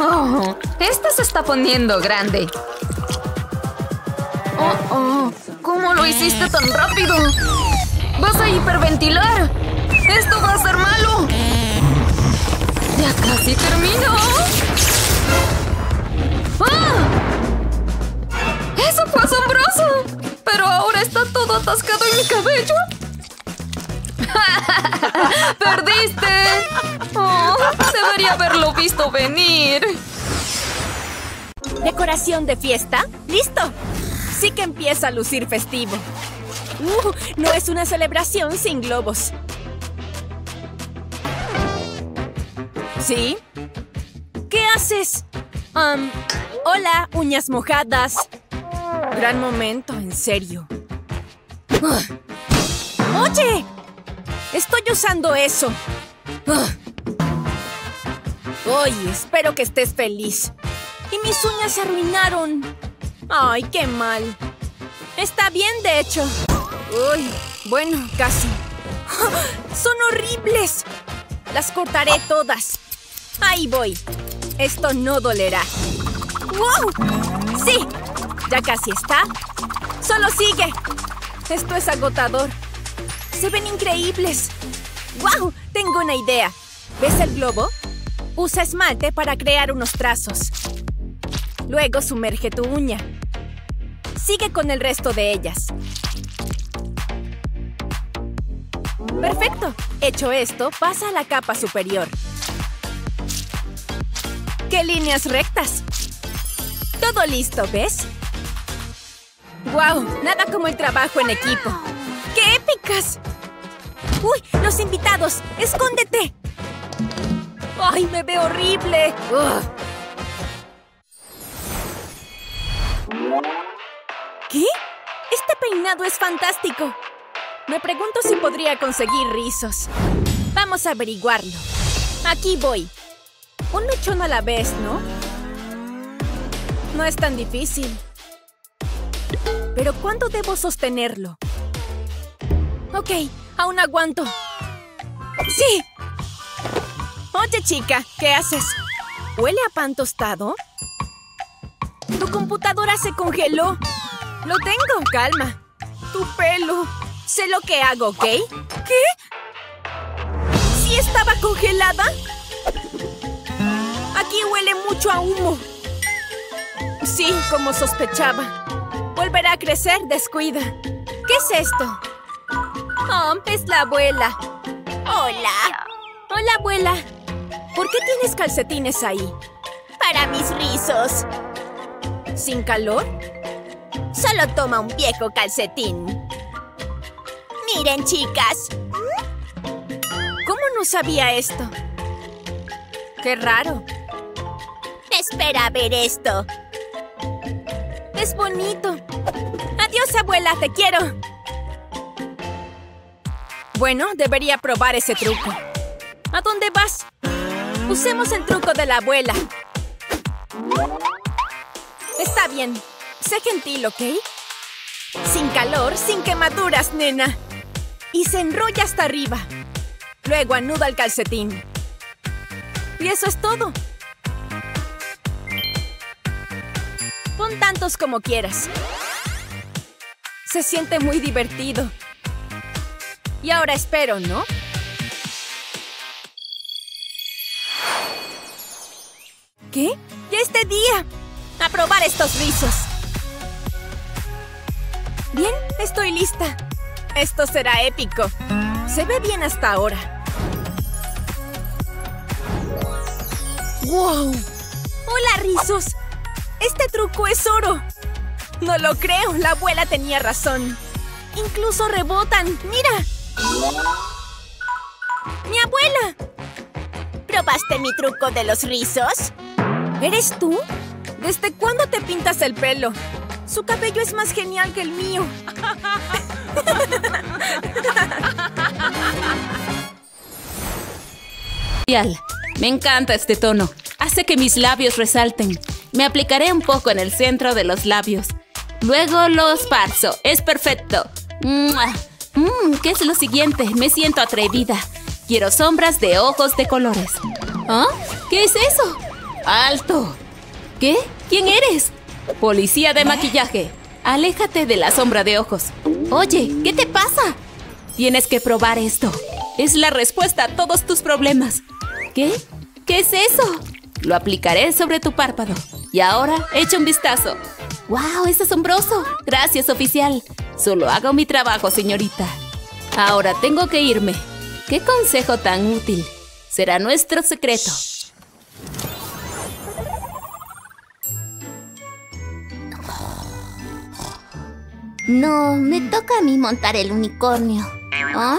Oh, esta se está poniendo grande. Oh, oh. ¿Cómo lo hiciste tan rápido? ¡Vas a hiperventilar! ¡Esto va a ser malo! ¡Ya casi termino! ¡Ah! ¡Eso fue asombroso! Pero ahora está todo atascado en mi cabello. ¡Perdiste! Oh, debería haberlo visto venir. ¿Decoración de fiesta? ¡Listo! Sí que empieza a lucir festivo. Uh, no es una celebración sin globos. ¿Sí? ¿Qué haces? Um, hola, uñas mojadas. Gran momento, en serio. Uh. ¡Oye! Estoy usando eso. Uh. Oye, espero que estés feliz. Y mis uñas se arruinaron. Ay, qué mal. Está bien, de hecho. Uy, bueno, casi. ¡Son horribles! Las cortaré todas. Ahí voy. Esto no dolerá. ¡Wow! ¡Sí! Ya casi está. ¡Solo sigue! Esto es agotador. Se ven increíbles. ¡Wow! Tengo una idea. ¿Ves el globo? Usa esmalte para crear unos trazos. Luego sumerge tu uña. Sigue con el resto de ellas. ¡Perfecto! Hecho esto, pasa a la capa superior. ¡Qué líneas rectas! Todo listo, ¿ves? ¡Wow! Nada como el trabajo en equipo. ¡Qué épicas! ¡Uy! ¡Los invitados! ¡Escóndete! ¡Ay, me veo horrible! ¿Qué? Este peinado es fantástico. Me pregunto si podría conseguir rizos. Vamos a averiguarlo. Aquí voy. Un mechón a la vez, ¿no? No es tan difícil. Pero ¿cuándo debo sostenerlo? Ok, aún aguanto. ¡Sí! Oye, chica, ¿qué haces? ¿Huele a pan tostado? Tu computadora se congeló. Lo tengo. Calma. Tu pelo. Sé lo que hago, ¿ok? ¿Qué? ¿Sí estaba congelada? Huele mucho a humo. Sí, como sospechaba. Volverá a crecer, descuida. ¿Qué es esto? Oh, es la abuela. Hola. Hola, abuela. ¿Por qué tienes calcetines ahí? Para mis rizos. ¿Sin calor? Solo toma un viejo calcetín. Miren, chicas. ¿Cómo no sabía esto? Qué raro. Espera ver esto. Es bonito. Adiós, abuela, te quiero. Bueno, debería probar ese truco. ¿A dónde vas? Usemos el truco de la abuela. Está bien. Sé gentil, ¿ok? Sin calor, sin quemaduras, nena. Y se enrolla hasta arriba. Luego anuda el calcetín. Y eso es todo. Pon tantos como quieras. Se siente muy divertido. Y ahora espero, ¿no? ¿Qué? ¡Ya es de día! ¡A probar estos rizos! Bien, estoy lista. Esto será épico. Se ve bien hasta ahora. ¡Wow! ¡Hola, rizos! ¡Este truco es oro! No lo creo, la abuela tenía razón. Incluso rebotan, mira. ¡Mi abuela! ¿Probaste mi truco de los rizos? ¿Eres tú? ¿Desde cuándo te pintas el pelo? Su cabello es más genial que el mío. Me encanta este tono. Hace que mis labios resalten. Me aplicaré un poco en el centro de los labios. Luego lo esparzo. Es perfecto. Mmm, ¿Qué es lo siguiente? Me siento atrevida. Quiero sombras de ojos de colores. ¿Ah? ¿Qué es eso? ¡Alto! ¿Qué? ¿Quién eres? Policía de maquillaje. Aléjate de la sombra de ojos. Oye, ¿qué te pasa? Tienes que probar esto. Es la respuesta a todos tus problemas. ¿Qué? ¿Qué es eso? Lo aplicaré sobre tu párpado. Y ahora, echa un vistazo. ¡Wow! ¡Es asombroso! Gracias, oficial. Solo hago mi trabajo, señorita. Ahora tengo que irme. ¡Qué consejo tan útil! Será nuestro secreto. No, me toca a mí montar el unicornio. ¿Ah?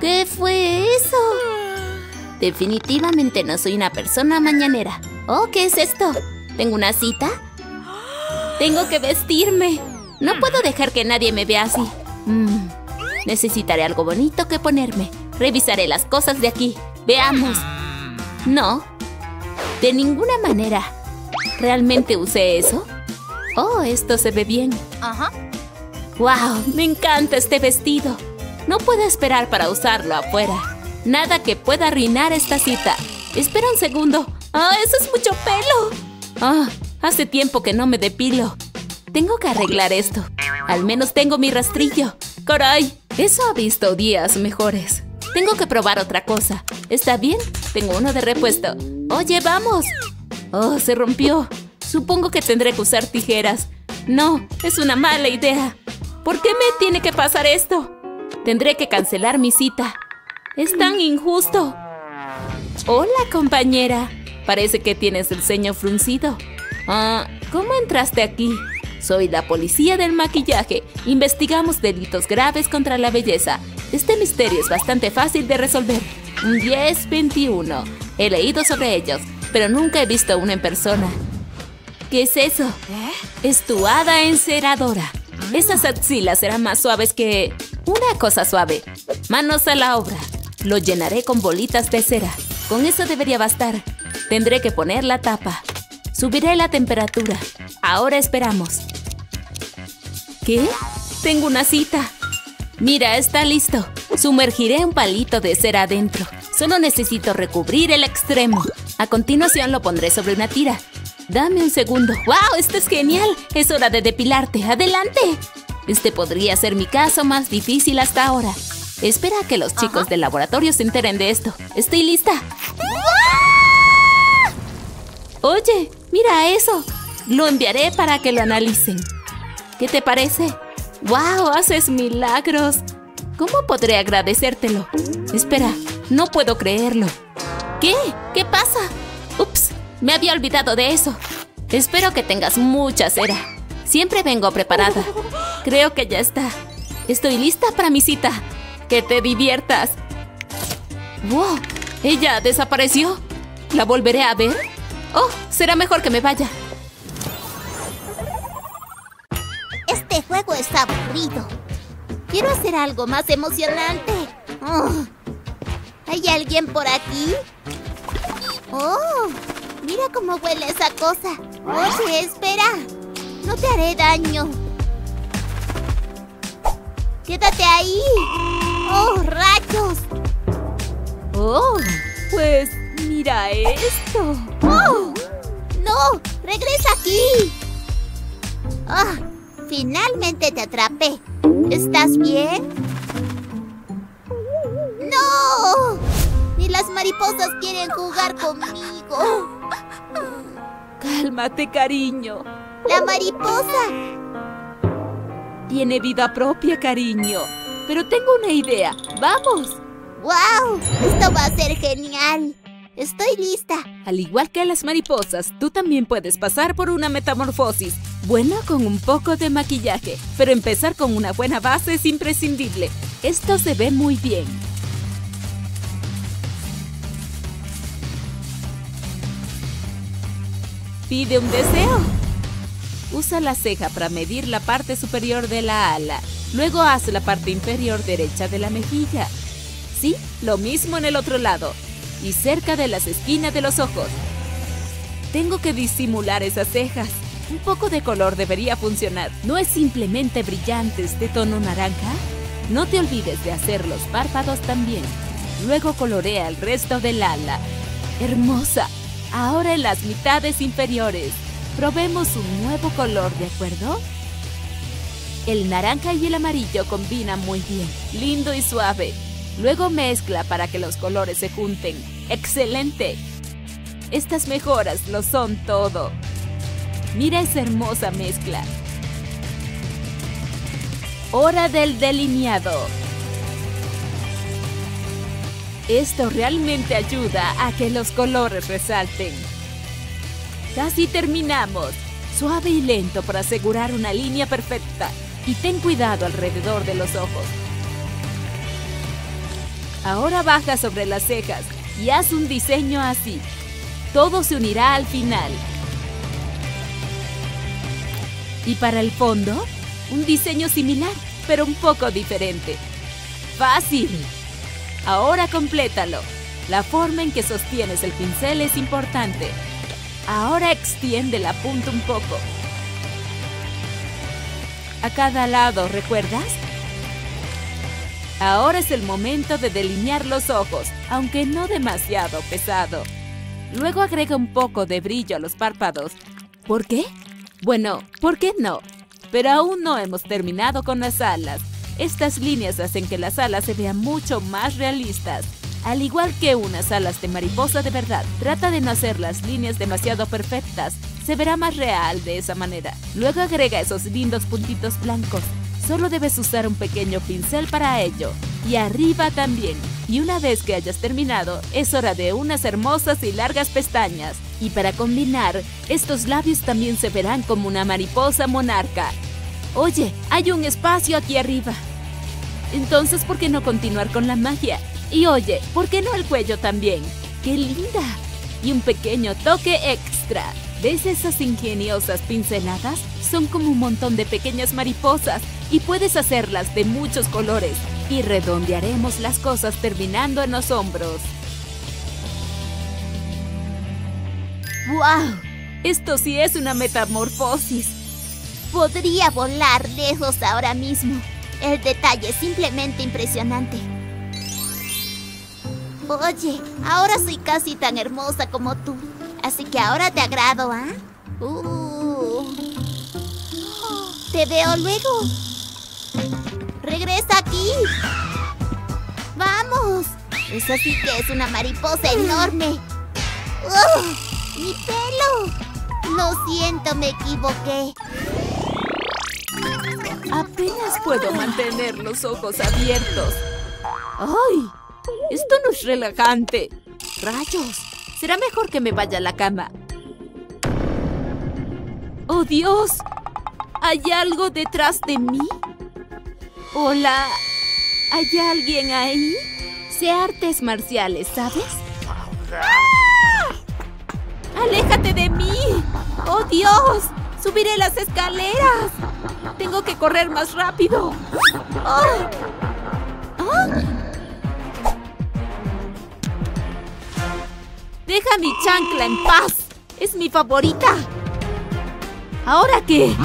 ¿Qué fue eso? Definitivamente no soy una persona mañanera. Oh, ¿qué es esto? ¿Tengo una cita? Tengo que vestirme. No puedo dejar que nadie me vea así. Mm, necesitaré algo bonito que ponerme. Revisaré las cosas de aquí. Veamos. No. De ninguna manera. ¿Realmente usé eso? Oh, esto se ve bien. Ajá. ¡Wow! Me encanta este vestido. No puedo esperar para usarlo afuera. Nada que pueda arruinar esta cita. Espera un segundo. ¡Ah, eso es mucho pelo! ¡Ah! Hace tiempo que no me depilo. Tengo que arreglar esto. Al menos tengo mi rastrillo. ¡Caray! Eso ha visto días mejores. Tengo que probar otra cosa. ¿Está bien? Tengo uno de repuesto. Oye, vamos. Oh, se rompió. Supongo que tendré que usar tijeras. No, es una mala idea. ¿Por qué me tiene que pasar esto? Tendré que cancelar mi cita. Es tan injusto. Hola, compañera. Parece que tienes el ceño fruncido. Ah, ¿cómo entraste aquí? Soy la policía del maquillaje. Investigamos delitos graves contra la belleza. Este misterio es bastante fácil de resolver. Un 10-21. He leído sobre ellos, pero nunca he visto uno en persona. ¿Qué es eso? Es tu hada enceradora. Esas axilas serán más suaves que... Una cosa suave. Manos a la obra. Lo llenaré con bolitas de cera. Con eso debería bastar. Tendré que poner la tapa. Subiré la temperatura. Ahora esperamos. ¿Qué? Tengo una cita. Mira, está listo. Sumergiré un palito de cera adentro. Solo necesito recubrir el extremo. A continuación lo pondré sobre una tira. Dame un segundo. ¡Wow! Esto es genial. Es hora de depilarte. ¡Adelante! Este podría ser mi caso más difícil hasta ahora. Espera a que los chicos del laboratorio se enteren de esto. Estoy lista. Oye, mira eso. Lo enviaré para que lo analicen. ¿Qué te parece? ¡Wow! Haces milagros. ¿Cómo podré agradecértelo? Espera, no puedo creerlo. ¿Qué? ¿Qué pasa? Ups, me había olvidado de eso. Espero que tengas mucha cera. Siempre vengo preparada. Creo que ya está. Estoy lista para mi cita. Que te diviertas. ¡Wow! ¿Ella desapareció? ¿La volveré a ver? Oh, será mejor que me vaya. Este juego es aburrido. Quiero hacer algo más emocionante. Oh, ¿Hay alguien por aquí? ¡Oh! Mira cómo huele esa cosa. Oye, espera. No te haré daño. ¡Quédate ahí! ¡Oh, rayos! Oh, pues mira esto. ¡Oh! ¡No! ¡Regresa aquí! ¡Ah! finalmente te atrapé. ¿Estás bien? ¡No! Ni las mariposas quieren jugar conmigo. Cálmate, cariño. ¡La mariposa! Tiene vida propia, cariño. Pero tengo una idea. ¡Vamos! ¡Wow! Esto va a ser genial. Estoy lista. Al igual que las mariposas, tú también puedes pasar por una metamorfosis. Bueno, con un poco de maquillaje. Pero empezar con una buena base es imprescindible. Esto se ve muy bien. Pide un deseo. Usa la ceja para medir la parte superior de la ala. Luego haz la parte inferior derecha de la mejilla. Sí, lo mismo en el otro lado. Y cerca de las esquinas de los ojos. Tengo que disimular esas cejas. Un poco de color debería funcionar. ¿No es simplemente brillantes de tono naranja? No te olvides de hacer los párpados también. Luego colorea el resto del ala. ¡Hermosa! Ahora en las mitades inferiores. Probemos un nuevo color, ¿de acuerdo? El naranja y el amarillo combinan muy bien, lindo y suave. Luego mezcla para que los colores se junten. ¡Excelente! Estas mejoras lo son todo. Mira esa hermosa mezcla. Hora del delineado. Esto realmente ayuda a que los colores resalten. Casi terminamos. Suave y lento para asegurar una línea perfecta. Y ten cuidado alrededor de los ojos. Ahora baja sobre las cejas y haz un diseño así. Todo se unirá al final. Y para el fondo, un diseño similar, pero un poco diferente. ¡Fácil! Ahora complétalo. La forma en que sostienes el pincel es importante. Ahora extiende la punta un poco. A cada lado, ¿recuerdas? Ahora es el momento de delinear los ojos, aunque no demasiado pesado. Luego agrega un poco de brillo a los párpados. ¿Por qué? Bueno, ¿por qué no? Pero aún no hemos terminado con las alas. Estas líneas hacen que las alas se vean mucho más realistas. Al igual que unas alas de mariposa de verdad, trata de no hacer las líneas demasiado perfectas. Se verá más real de esa manera. Luego agrega esos lindos puntitos blancos. Solo debes usar un pequeño pincel para ello. Y arriba también. Y una vez que hayas terminado, es hora de unas hermosas y largas pestañas. Y para combinar, estos labios también se verán como una mariposa monarca. Oye, hay un espacio aquí arriba. Entonces, ¿por qué no continuar con la magia? Y oye, ¿por qué no el cuello también? ¡Qué linda! Y un pequeño toque extra. ¿Ves esas ingeniosas pinceladas? Son como un montón de pequeñas mariposas y puedes hacerlas de muchos colores. Y redondearemos las cosas terminando en los hombros. ¡Wow! Esto sí es una metamorfosis. Podría volar lejos ahora mismo. El detalle es simplemente impresionante. Oye, ahora soy casi tan hermosa como tú. Así que ahora te agrado, ¿ah? Uh. Te veo luego. Regresa aquí. ¡Vamos! Eso sí que es una mariposa enorme. ¡Uh! ¡Mi pelo! Lo siento, me equivoqué. Apenas puedo mantener los ojos abiertos. ¡Ay! Esto no es relajante. ¡Rayos! Será mejor que me vaya a la cama. ¡Oh, Dios! ¿Hay algo detrás de mí? Hola. ¿Hay alguien ahí? Sé artes marciales, ¿sabes? ¡Ah! ¡Aléjate de mí! ¡Oh, Dios! ¡Subiré las escaleras! ¡Tengo que correr más rápido! ¡Ah! ¡Ah! ¡Deja mi chancla en paz! ¡Es mi favorita! ¿Ahora qué?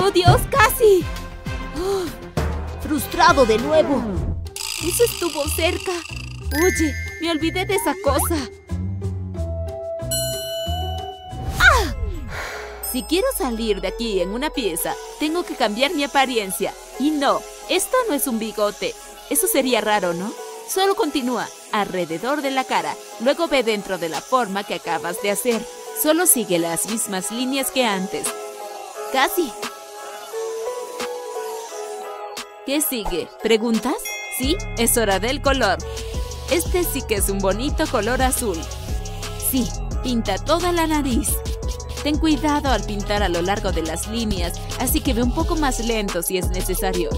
¡Oh, Dios! ¡Casi! ¡Frustrado de nuevo! Eso estuvo cerca. Oye, me olvidé de esa cosa. ¡Ah! Si quiero salir de aquí en una pieza, tengo que cambiar mi apariencia. Y no, esto no es un bigote. Eso sería raro, ¿no? Solo continúa alrededor de la cara, luego ve dentro de la forma que acabas de hacer. Solo sigue las mismas líneas que antes. Casi. ¿Qué sigue? ¿Preguntas? Sí, es hora del color. Este sí que es un bonito color azul. Sí, pinta toda la nariz. Ten cuidado al pintar a lo largo de las líneas, así que ve un poco más lento si es necesario.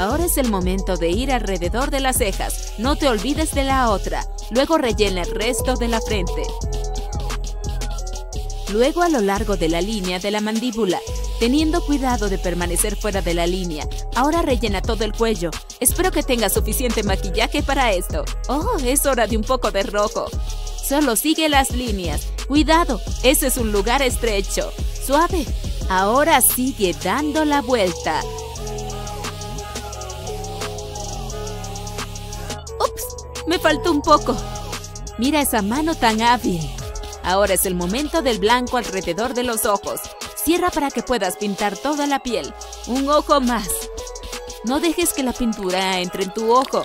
Ahora es el momento de ir alrededor de las cejas. No te olvides de la otra. Luego rellena el resto de la frente. Luego a lo largo de la línea de la mandíbula, teniendo cuidado de permanecer fuera de la línea. Ahora rellena todo el cuello. Espero que tengas suficiente maquillaje para esto. Oh, es hora de un poco de rojo. Solo sigue las líneas. Cuidado, ese es un lugar estrecho. Suave. Ahora sigue dando la vuelta. Me faltó un poco. Mira esa mano tan hábil. Ahora es el momento del blanco alrededor de los ojos. Cierra para que puedas pintar toda la piel. Un ojo más. No dejes que la pintura entre en tu ojo.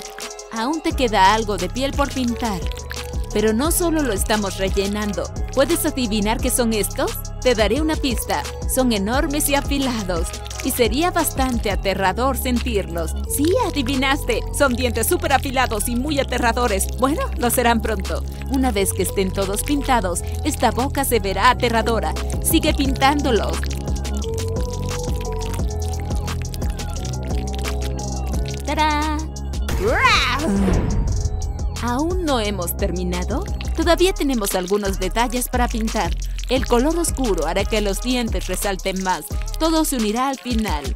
Aún te queda algo de piel por pintar. Pero no solo lo estamos rellenando. ¿Puedes adivinar qué son estos? Te daré una pista. Son enormes y afilados. Y sería bastante aterrador sentirlos. Sí, adivinaste. Son dientes súper afilados y muy aterradores. Bueno, lo serán pronto. Una vez que estén todos pintados, esta boca se verá aterradora. Sigue pintándolos. ¡Tarán! ¿Aún no hemos terminado? Todavía tenemos algunos detalles para pintar. El color oscuro hará que los dientes resalten más. Todo se unirá al final.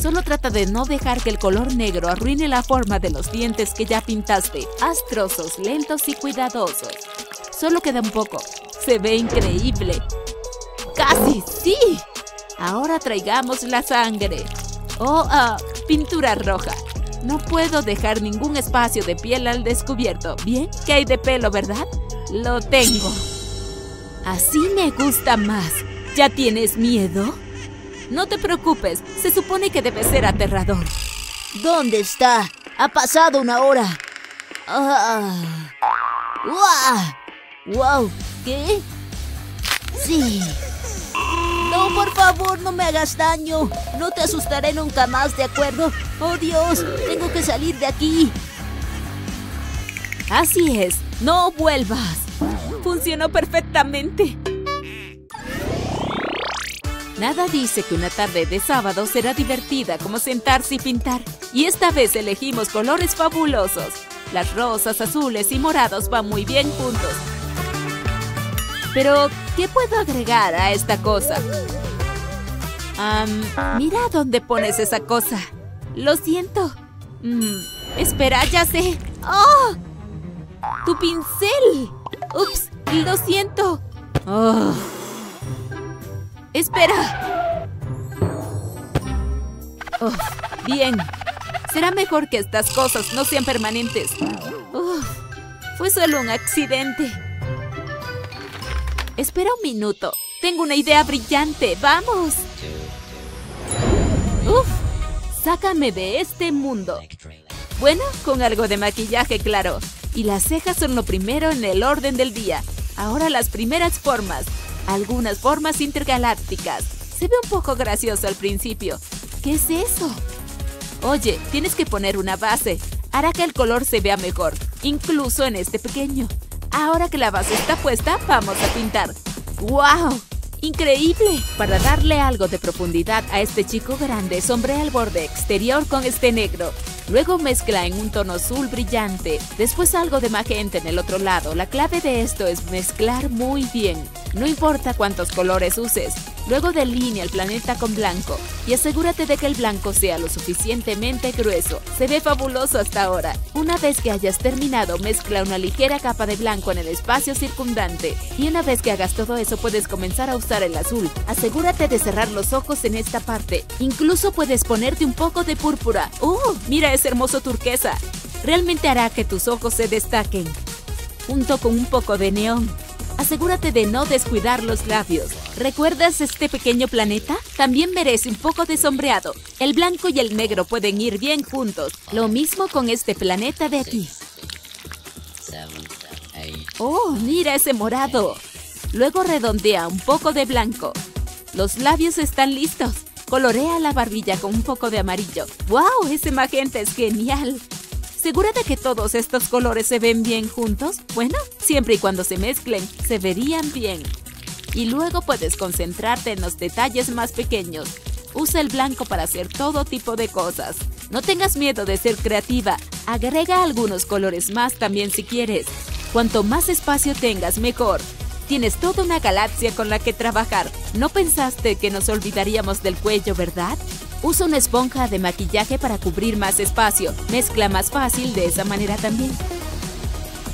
Solo trata de no dejar que el color negro arruine la forma de los dientes que ya pintaste. Haz trozos lentos y cuidadosos. Solo queda un poco. Se ve increíble. ¡Casi sí! Ahora traigamos la sangre. Oh, ah, pintura roja. No puedo dejar ningún espacio de piel al descubierto. Bien, ¿qué hay de pelo, verdad? Lo tengo. Así me gusta más. ¿Ya tienes miedo? No te preocupes, se supone que debe ser aterrador. ¿Dónde está? Ha pasado una hora. Ah. ¡Wow! ¡Wow! ¿Qué? Sí. No, por favor, no me hagas daño. No te asustaré nunca más, ¿de acuerdo? Oh, Dios, tengo que salir de aquí. Así es, no vuelvas. Funcionó perfectamente. Nada dice que una tarde de sábado será divertida como sentarse y pintar. Y esta vez elegimos colores fabulosos. Las rosas, azules y morados van muy bien juntos. Pero, ¿qué puedo agregar a esta cosa? mira dónde pones esa cosa. Lo siento. Mm, espera, ya sé. ¡Oh! ¡Tu pincel! ¡Ups! ¡Lo siento! Oh. ¡Espera! Oh, bien. Será mejor que estas cosas no sean permanentes. Uf, fue solo un accidente. Espera un minuto. Tengo una idea brillante. ¡Vamos! ¡Uf! Sácame de este mundo. Bueno, con algo de maquillaje, claro. Y las cejas son lo primero en el orden del día. Ahora las primeras formas. Algunas formas intergalácticas. Se ve un poco gracioso al principio. ¿Qué es eso? Oye, tienes que poner una base. Hará que el color se vea mejor, incluso en este pequeño. Ahora que la base está puesta, vamos a pintar. ¡Wow! ¡Increíble! Para darle algo de profundidad a este chico grande, sombrea el borde exterior con este negro. Luego mezcla en un tono azul brillante, después algo de magenta en el otro lado. La clave de esto es mezclar muy bien. No importa cuántos colores uses. Luego delinea el planeta con blanco y asegúrate de que el blanco sea lo suficientemente grueso. Se ve fabuloso hasta ahora. Una vez que hayas terminado, mezcla una ligera capa de blanco en el espacio circundante. Y una vez que hagas todo eso, puedes comenzar a usar el azul. Asegúrate de cerrar los ojos en esta parte. Incluso puedes ponerte un poco de púrpura. ¡Oh! Mira ese hermoso turquesa. Realmente hará que tus ojos se destaquen. Junto con un poco de neón. Asegúrate de no descuidar los labios. ¿Recuerdas este pequeño planeta? También merece un poco de sombreado. El blanco y el negro pueden ir bien juntos. Lo mismo con este planeta de aquí. Oh, mira ese morado. Luego redondea un poco de blanco. Los labios están listos. Colorea la barbilla con un poco de amarillo. ¡Wow! Ese magenta es genial. ¿Segura de que todos estos colores se ven bien juntos? Bueno, siempre y cuando se mezclen, se verían bien. Y luego puedes concentrarte en los detalles más pequeños. Usa el blanco para hacer todo tipo de cosas. No tengas miedo de ser creativa. Agrega algunos colores más también si quieres. Cuanto más espacio tengas, mejor. Tienes toda una galaxia con la que trabajar. ¿No pensaste que nos olvidaríamos del cuello, verdad? Usa una esponja de maquillaje para cubrir más espacio. Mezcla más fácil de esa manera también.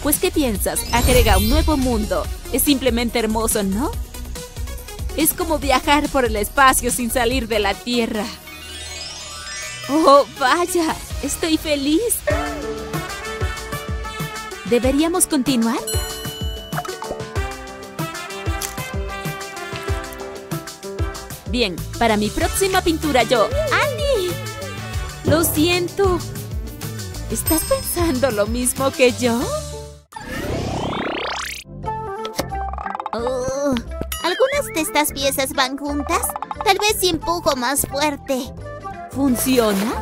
Pues, ¿qué piensas? Agrega un nuevo mundo. Es simplemente hermoso, ¿no? Es como viajar por el espacio sin salir de la Tierra. ¡Oh, vaya! ¡Estoy feliz! ¿Deberíamos continuar? Bien, para mi próxima pintura yo... ¡Annie! Lo siento. ¿Estás pensando lo mismo que yo? Oh, ¿Algunas de estas piezas van juntas? Tal vez si empujo más fuerte. ¿Funciona?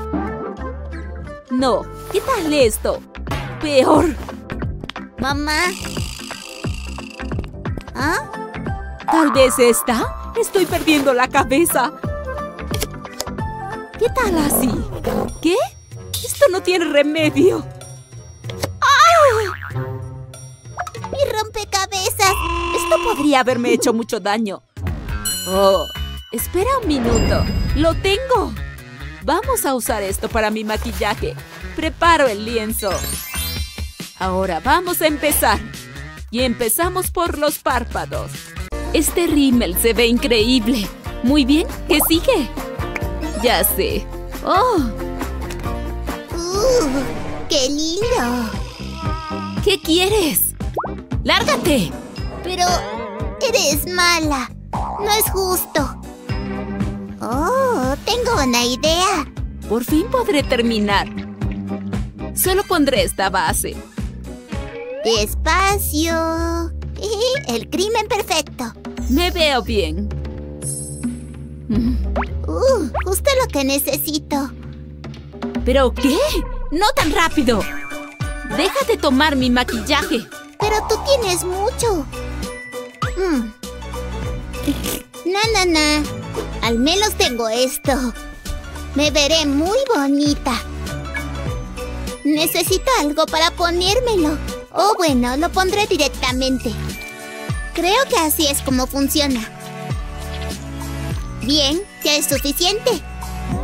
No. ¿Qué tal esto? Peor. Mamá. ¿Ah? ¿Tal vez esta? Estoy perdiendo la cabeza. ¿Qué tal así? ¿Qué? Esto no tiene remedio. ¡Ah! ¡Mi rompecabezas! Esto podría haberme hecho mucho daño. Oh, espera un minuto. ¡Lo tengo! Vamos a usar esto para mi maquillaje. Preparo el lienzo. Ahora vamos a empezar. Y empezamos por los párpados. Este rímel se ve increíble. Muy bien, ¿qué sigue? Ya sé. ¡Oh! Uh, ¡Qué lindo! ¿Qué quieres? ¡Lárgate! Pero eres mala. No es justo. Oh, tengo una idea. Por fin podré terminar. Solo pondré esta base. Despacio. El crimen perfecto. Me veo bien. Uh, justo lo que necesito. ¿Pero qué? ¡No tan rápido! ¡Deja de tomar mi maquillaje! Pero tú tienes mucho. Mm. Na, na, na. Al menos tengo esto. Me veré muy bonita. Necesito algo para ponérmelo. Oh, bueno, lo pondré directamente. Creo que así es como funciona. Bien, ya es suficiente.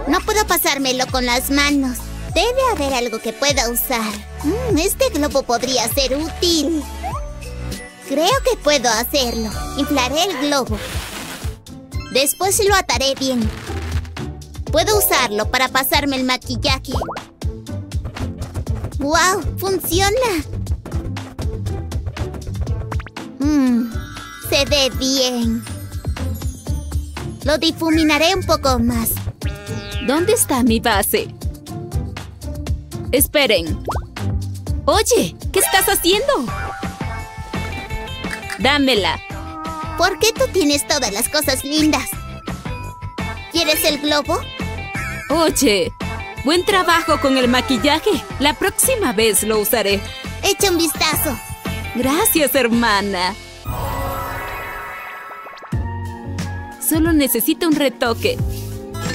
No puedo pasármelo con las manos. Debe haber algo que pueda usar. Mm, este globo podría ser útil. Creo que puedo hacerlo. Inflaré el globo. Después lo ataré bien. Puedo usarlo para pasarme el maquillaje. ¡Wow! ¡Funciona! Mmm, se ve bien. Lo difuminaré un poco más. ¿Dónde está mi base? Esperen. Oye, ¿Qué estás haciendo? Dámela. ¿Por qué tú tienes todas las cosas lindas? ¿Quieres el globo? Oye, buen trabajo con el maquillaje. La próxima vez lo usaré. Echa un vistazo. Gracias, hermana. Solo necesito un retoque.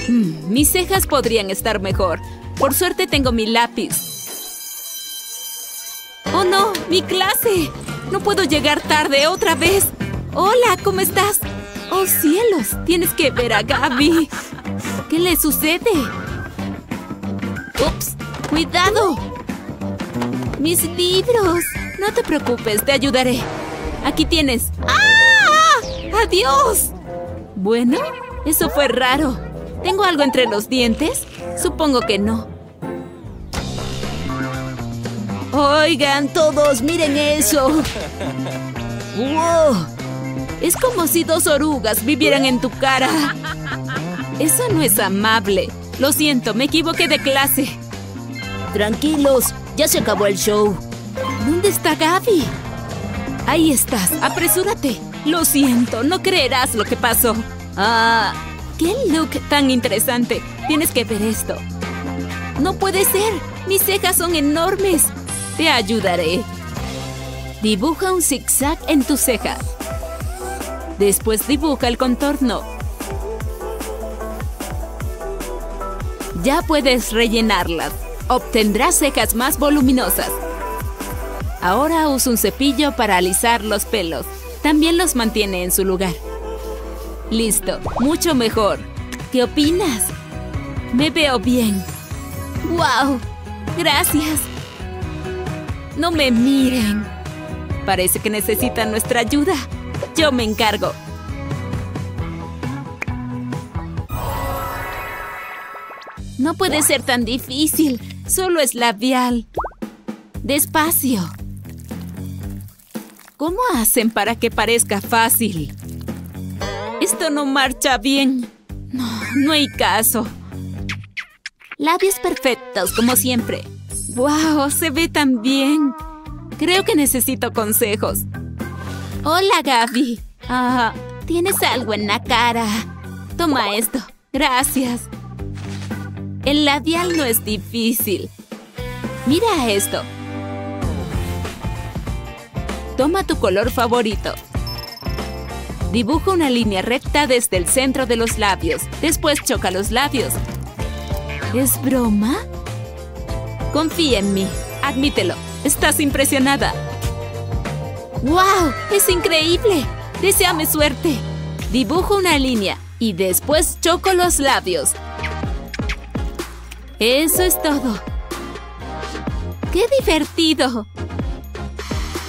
Mm, mis cejas podrían estar mejor. Por suerte tengo mi lápiz. ¡Oh, no! ¡Mi clase! No puedo llegar tarde otra vez. Hola, ¿cómo estás? ¡Oh, cielos! Tienes que ver a Gaby. ¿Qué le sucede? ¡Ups! ¡Cuidado! ¡Mis libros! No te preocupes, te ayudaré. Aquí tienes. ¡Ah! ¡Adiós! Bueno, eso fue raro. ¿Tengo algo entre los dientes? Supongo que no. Oigan, todos, miren eso. ¡Wow! Es como si dos orugas vivieran en tu cara. Eso no es amable. Lo siento, me equivoqué de clase. Tranquilos, ya se acabó el show. ¿Dónde está Gaby? Ahí estás, apresúrate. Lo siento, no creerás lo que pasó. Ah, qué look tan interesante. Tienes que ver esto. No puede ser. Mis cejas son enormes. Te ayudaré. Dibuja un zigzag en tu ceja. Después dibuja el contorno. Ya puedes rellenarlas. Obtendrás cejas más voluminosas. Ahora usa un cepillo para alisar los pelos. También los mantiene en su lugar. Listo, mucho mejor. ¿Qué opinas? Me veo bien. ¡Wow! Gracias. No me miren. Parece que necesitan nuestra ayuda. Yo me encargo. No puede ser tan difícil. Solo es labial. Despacio. ¿Cómo hacen para que parezca fácil? Esto no marcha bien. No, no hay caso. Labios perfectos, como siempre. ¡Wow! Se ve tan bien. Creo que necesito consejos. Hola, Gaby. Ah, tienes algo en la cara. Toma esto. Gracias. El labial no es difícil. Mira esto. Toma tu color favorito. Dibuja una línea recta desde el centro de los labios. Después choca los labios. ¿Es broma? Confía en mí. Admítelo. Estás impresionada. ¡Wow! ¡Es increíble! Deseame suerte. Dibujo una línea y después choco los labios. Eso es todo. ¡Qué divertido!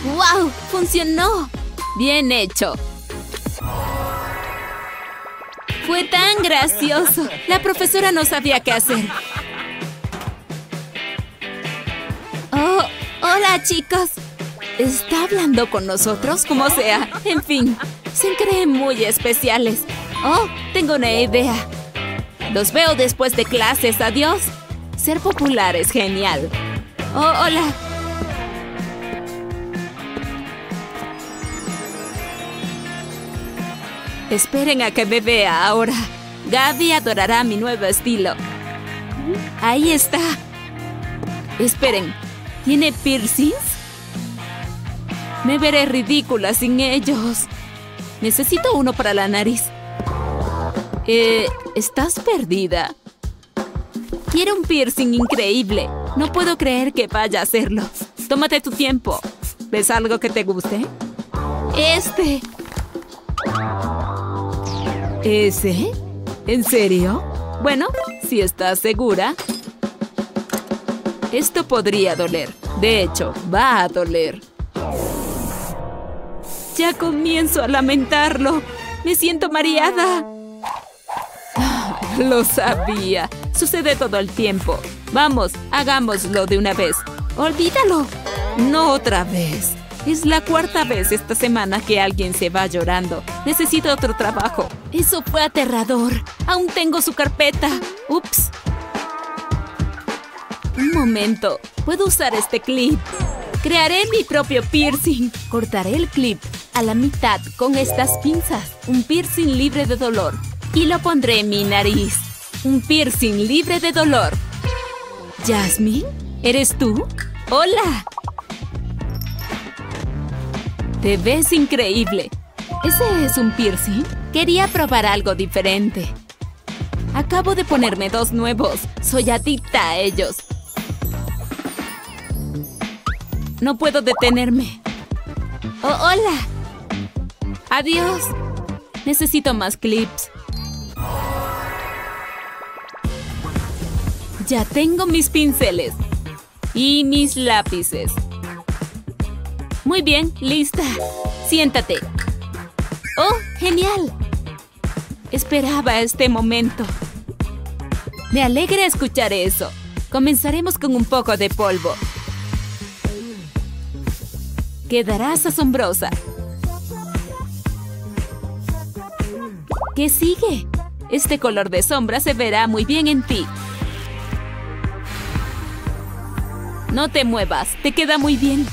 ¡Wow! ¡Funcionó! Bien hecho. Fue tan gracioso. La profesora no sabía qué hacer. Oh, hola chicos. ¿Está hablando con nosotros? Como sea. En fin, se creen muy especiales. Oh, tengo una idea. Los veo después de clases. Adiós. Ser popular es genial. Oh, hola. Esperen a que me vea ahora. Gaby adorará mi nuevo estilo. Ahí está. Esperen, ¿tiene piercings? Me veré ridícula sin ellos. Necesito uno para la nariz. Eh, ¿estás perdida? Quiero un piercing increíble. No puedo creer que vaya a hacerlo. Tómate tu tiempo. ¿Ves algo que te guste? Este. ¿Ese? ¿En serio? Bueno, si estás segura. Esto podría doler. De hecho, va a doler. Ya comienzo a lamentarlo. Me siento mareada. Lo sabía. Sucede todo el tiempo. Vamos, hagámoslo de una vez. Olvídalo. No otra vez. Es la cuarta vez esta semana que alguien se va llorando. Necesito otro trabajo. Eso fue aterrador. Aún tengo su carpeta. Ups. Un momento. ¿Puedo usar este clip? Crearé mi propio piercing. Cortaré el clip a la mitad con estas pinzas. Un piercing libre de dolor. Y lo pondré en mi nariz. Un piercing libre de dolor. Jasmine, ¿eres tú? ¡Hola! Te ves increíble. ¿Ese es un piercing? Quería probar algo diferente. Acabo de ponerme dos nuevos. Soy adicta a ellos. No puedo detenerme. Oh, hola. Adiós. Necesito más clips. Ya tengo mis pinceles. Y mis lápices. Muy bien, lista. Siéntate. ¡Oh, genial! Esperaba este momento. Me alegra escuchar eso. Comenzaremos con un poco de polvo. Quedarás asombrosa. ¿Qué sigue? Este color de sombra se verá muy bien en ti. No te muevas, te queda muy bien.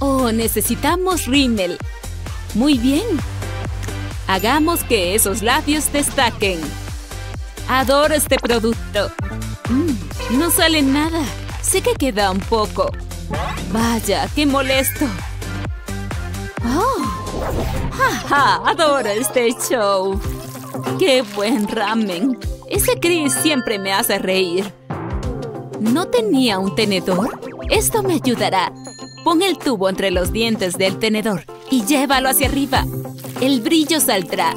Oh, necesitamos rímel. Muy bien. Hagamos que esos labios destaquen. Adoro este producto. Mm, no sale nada. Sé que queda un poco. Vaya, qué molesto. Oh. ¡Ja, Adoro este show. ¡Qué buen ramen! Ese Chris siempre me hace reír. ¿No tenía un tenedor? Esto me ayudará. Pon el tubo entre los dientes del tenedor y llévalo hacia arriba. El brillo saldrá.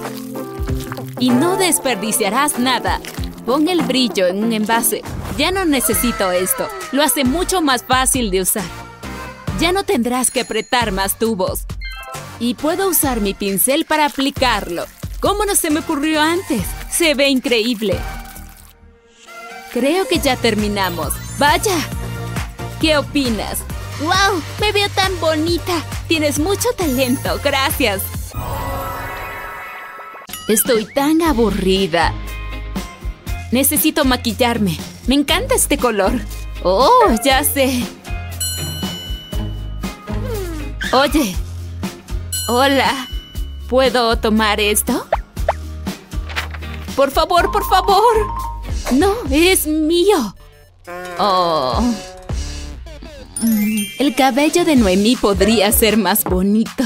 Y no desperdiciarás nada. Pon el brillo en un envase. Ya no necesito esto. Lo hace mucho más fácil de usar. Ya no tendrás que apretar más tubos. Y puedo usar mi pincel para aplicarlo. ¿Cómo no se me ocurrió antes? Se ve increíble. Creo que ya terminamos. ¡Vaya! ¿Qué opinas? ¡Wow! Me veo tan bonita. Tienes mucho talento. Gracias. Estoy tan aburrida. Necesito maquillarme. Me encanta este color. Oh, ya sé. Oye. Hola. ¿Puedo tomar esto? Por favor, por favor. No, es mío. Oh. El cabello de Noemí podría ser más bonito.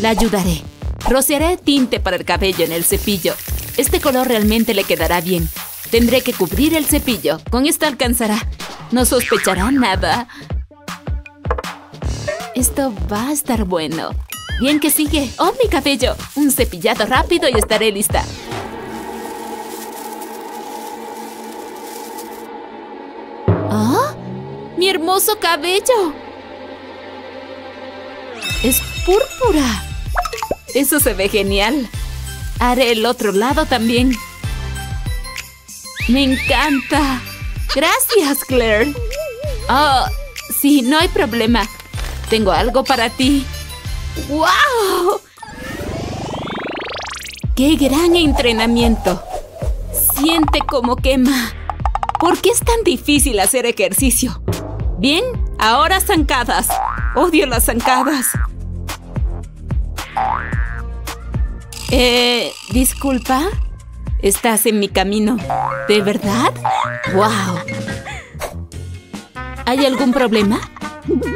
La ayudaré. Rociaré tinte para el cabello en el cepillo. Este color realmente le quedará bien. Tendré que cubrir el cepillo. Con esto alcanzará. No sospechará nada. Esto va a estar bueno. Bien que sigue. ¡Oh, mi cabello! Un cepillado rápido y estaré lista. ¡Mi hermoso cabello! ¡Es púrpura! Eso se ve genial. Haré el otro lado también. ¡Me encanta! ¡Gracias, Claire! Oh, sí, no hay problema. Tengo algo para ti. ¡Wow! ¡Qué gran entrenamiento! Siente como quema. ¿Por qué es tan difícil hacer ejercicio? Bien, ahora zancadas. Odio las zancadas. Eh, disculpa. Estás en mi camino. ¿De verdad? ¡Wow! ¿Hay algún problema?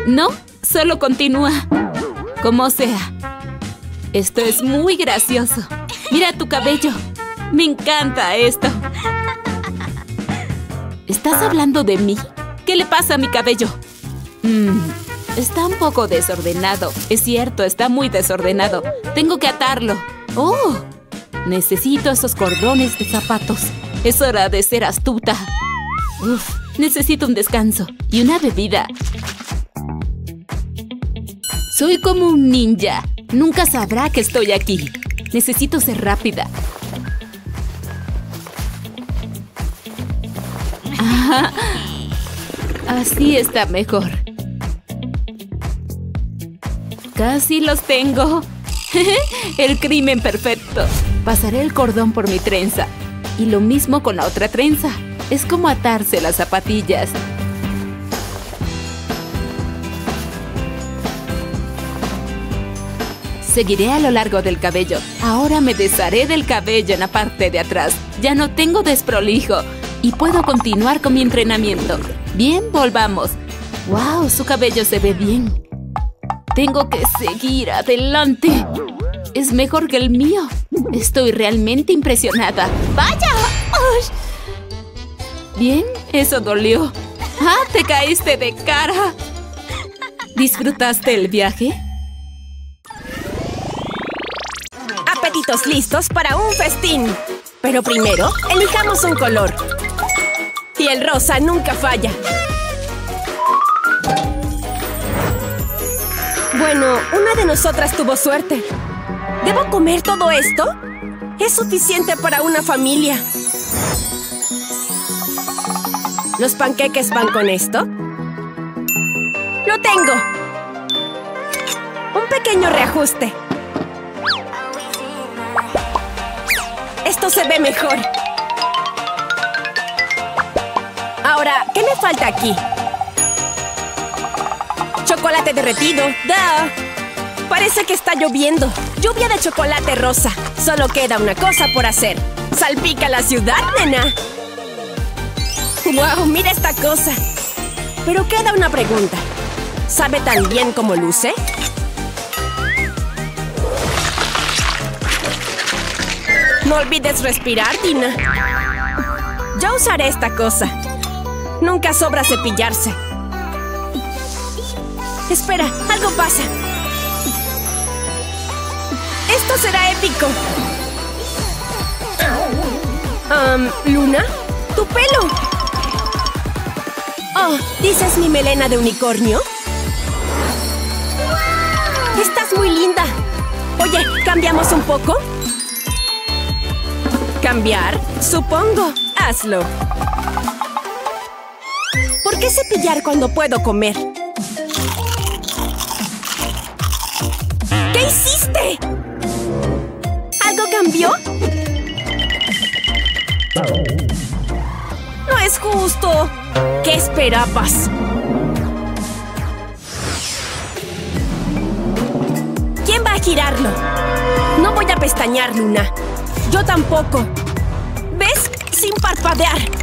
No, solo continúa. Como sea. Esto es muy gracioso. Mira tu cabello. Me encanta esto. ¿Estás hablando de mí? ¿Qué le pasa a mi cabello? Mmm, está un poco desordenado. Es cierto, está muy desordenado. Tengo que atarlo. ¡Oh! Necesito esos cordones de zapatos. Es hora de ser astuta. Uf, necesito un descanso y una bebida. Soy como un ninja. Nunca sabrá que estoy aquí. Necesito ser rápida. Así está mejor. Casi los tengo. el crimen perfecto. Pasaré el cordón por mi trenza. Y lo mismo con la otra trenza. Es como atarse las zapatillas. Seguiré a lo largo del cabello. Ahora me desharé del cabello en la parte de atrás. Ya no tengo desprolijo y puedo continuar con mi entrenamiento. Bien, volvamos. ¡Wow! Su cabello se ve bien. Tengo que seguir adelante. Es mejor que el mío. Estoy realmente impresionada. ¡Vaya! Bien, eso dolió. ¡Ah! Te caíste de cara. ¿Disfrutaste el viaje? Apetitos listos para un festín. Pero primero, elijamos un color. Y el rosa nunca falla. Bueno, una de nosotras tuvo suerte. ¿Debo comer todo esto? Es suficiente para una familia. ¿Los panqueques van con esto? ¡Lo tengo! Un pequeño reajuste. Esto se ve mejor. Ahora, ¿qué me falta aquí? Chocolate derretido. ¡Da! Parece que está lloviendo. Lluvia de chocolate rosa. Solo queda una cosa por hacer. ¡Salpica la ciudad, nena! ¡Wow! ¡Mira esta cosa! Pero queda una pregunta. ¿Sabe tan bien como luce? No olvides respirar, Tina. Yo usaré esta cosa. Nunca sobra cepillarse. Espera, algo pasa. Esto será épico. ¿Luna? ¡Tu pelo! Oh, ¿dices mi melena de unicornio? ¡Estás muy linda! Oye, ¿cambiamos un poco? ¿Cambiar? Supongo. Hazlo. ¿Por qué cepillar cuando puedo comer? ¿Qué hiciste? ¿Algo cambió? No es justo. ¿Qué esperabas? ¿Quién va a girarlo? No voy a pestañear, Luna. Yo tampoco. ¿Ves? Sin parpadear.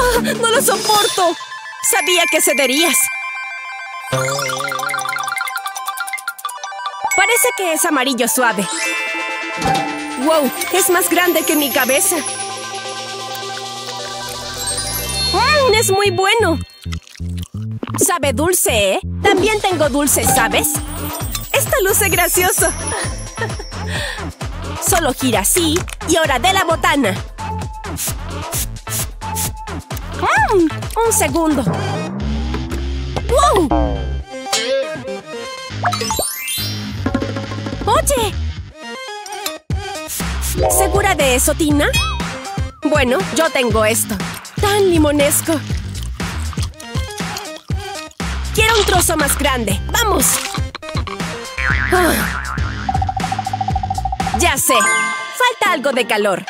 ¡No lo soporto! Sabía que cederías. Parece que es amarillo suave. ¡Wow! Es más grande que mi cabeza. ¡Mmm! Es muy bueno. Sabe dulce, ¿eh? También tengo dulce, ¿sabes? Esta luce gracioso. Solo gira así y ahora de la botana. Un segundo. ¡Wow! ¡Oye! ¿Segura de eso, Tina? Bueno, yo tengo esto. Tan limonesco. Quiero un trozo más grande. ¡Vamos! Ah. Ya sé. Falta algo de calor.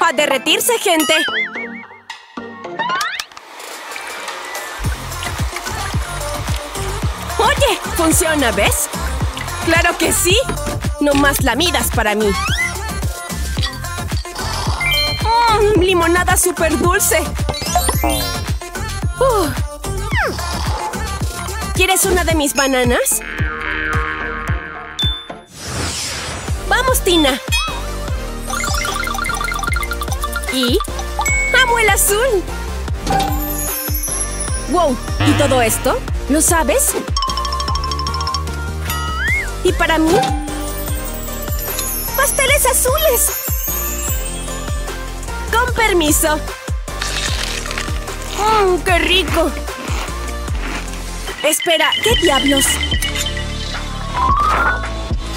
A derretirse, gente. Oye, funciona, ¿ves? ¡Claro que sí! No más lamidas para mí. ¡Mmm! ¡Limonada súper dulce! Uh. ¿Quieres una de mis bananas? ¡Vamos, Tina! Y... ¡Amo el azul! ¡Wow! ¿Y todo esto? ¿Lo sabes? ¿Y para mí? ¡Pasteles azules! ¡Con permiso! ¡Mmm, qué rico! Espera, ¿qué diablos?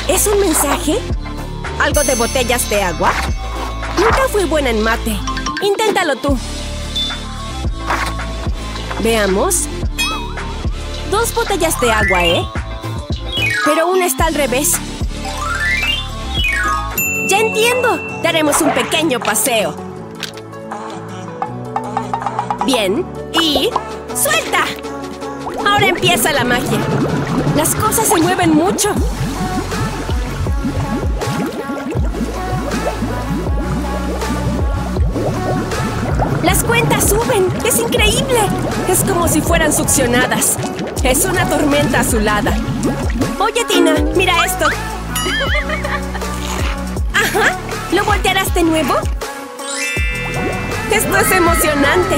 ¿Es un mensaje? ¿Algo de botellas de agua? Nunca fui buena en mate. Inténtalo tú. Veamos. Dos botellas de agua, ¿eh? Pero una está al revés. ¡Ya entiendo! Daremos un pequeño paseo. Bien. Y... ¡Suelta! Ahora empieza la magia. Las cosas se mueven mucho. Las cuentas suben. Es increíble. Es como si fueran succionadas. Es una tormenta azulada. Oye, Tina, mira esto. Ajá. ¿Lo voltearás de nuevo? Esto es emocionante.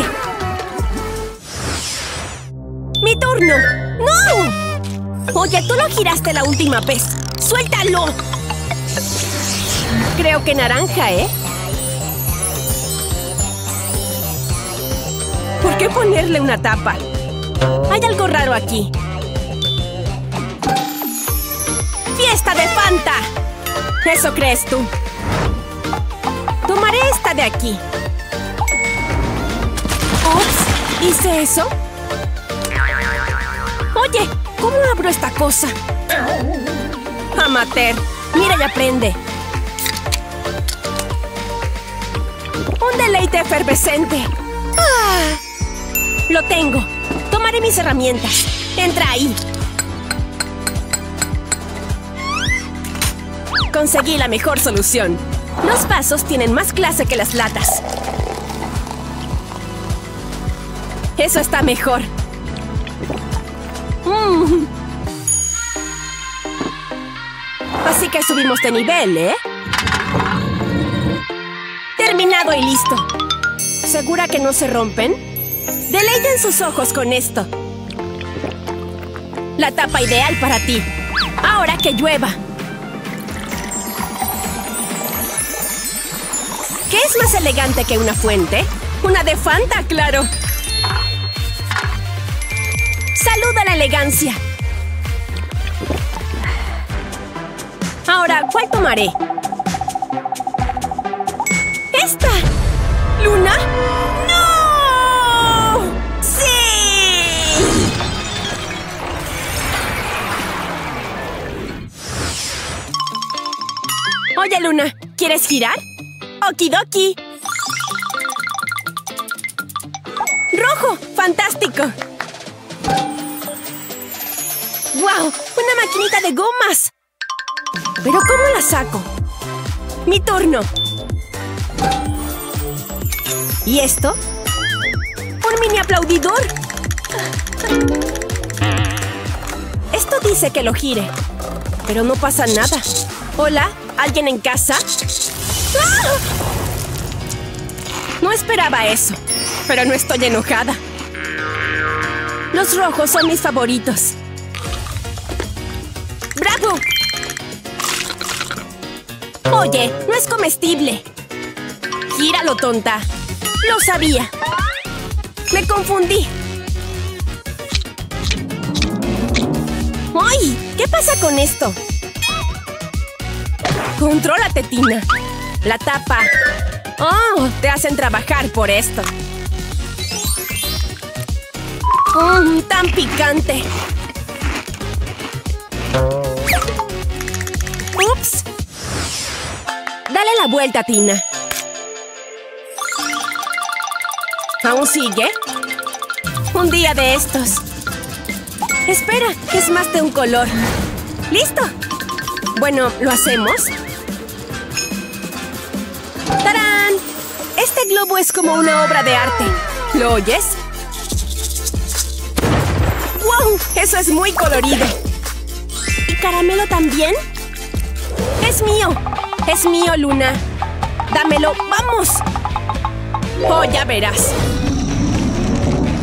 ¡Mi turno! ¡No! Oye, tú lo giraste la última vez. ¡Suéltalo! Creo que naranja, ¿eh? Qué ponerle una tapa? Hay algo raro aquí. ¡Fiesta de Fanta! ¿Eso crees tú? Tomaré esta de aquí. Ups, ¿hice eso? Oye, ¿cómo abro esta cosa? Amateur, mira y aprende. Un deleite efervescente. ¡Ah! Lo tengo. Tomaré mis herramientas. Entra ahí. Conseguí la mejor solución. Los vasos tienen más clase que las latas. Eso está mejor. Mm. Así que subimos de nivel, ¿eh? Terminado y listo. ¿Segura que no se rompen? Deleiten sus ojos con esto. La tapa ideal para ti. Ahora que llueva. ¿Qué es más elegante que una fuente? Una de Fanta, claro. Saluda la elegancia. Ahora, ¿cuál tomaré? ¡Esta! ¿Luna? Luna, ¿quieres girar? ¡Okidoki! ¡Rojo! ¡Fantástico! ¡Wow! ¡Una maquinita de gomas! ¿Pero cómo la saco? ¡Mi turno! ¿Y esto? ¡Un mini aplaudidor! Esto dice que lo gire. Pero no pasa nada. ¿Hola? ¿Alguien en casa? ¡Ah! No esperaba eso, pero no estoy enojada. Los rojos son mis favoritos. ¡Bravo! Oye, no es comestible. Gíralo, tonta. Lo sabía. Me confundí. ¡Ay! ¿Qué pasa con esto? ¡Contrólate, Tina! La tapa. ¡Oh! Te hacen trabajar por esto. ¡Oh! ¡Tan picante! ¡Ups! Dale la vuelta, Tina. ¿Aún sigue? Un día de estos. Espera, es más de un color. ¡Listo! Bueno, ¿lo hacemos? Globo es como una obra de arte. ¿Lo oyes? ¡Wow! Eso es muy colorido. ¿Y caramelo también? ¡Es mío! ¡Es mío, Luna! ¡Dámelo! ¡Vamos! ¡Oh, ya verás!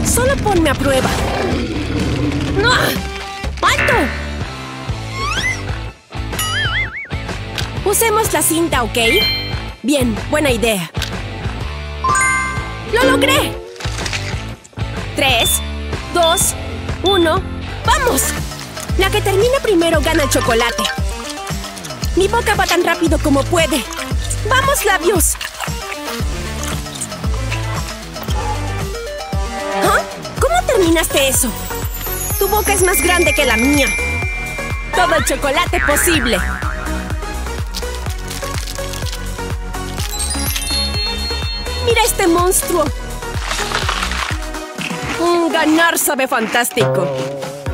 Solo ponme a prueba. ¡No! ¡Alto! Usemos la cinta, ¿ok? Bien, buena idea. ¡Lo logré! Tres, dos, uno, ¡vamos! La que termina primero gana el chocolate. Mi boca va tan rápido como puede. ¡Vamos, labios! ¿Ah? ¿Cómo terminaste eso? Tu boca es más grande que la mía. Todo el chocolate posible. ¡Mira este monstruo! Ganar sabe fantástico.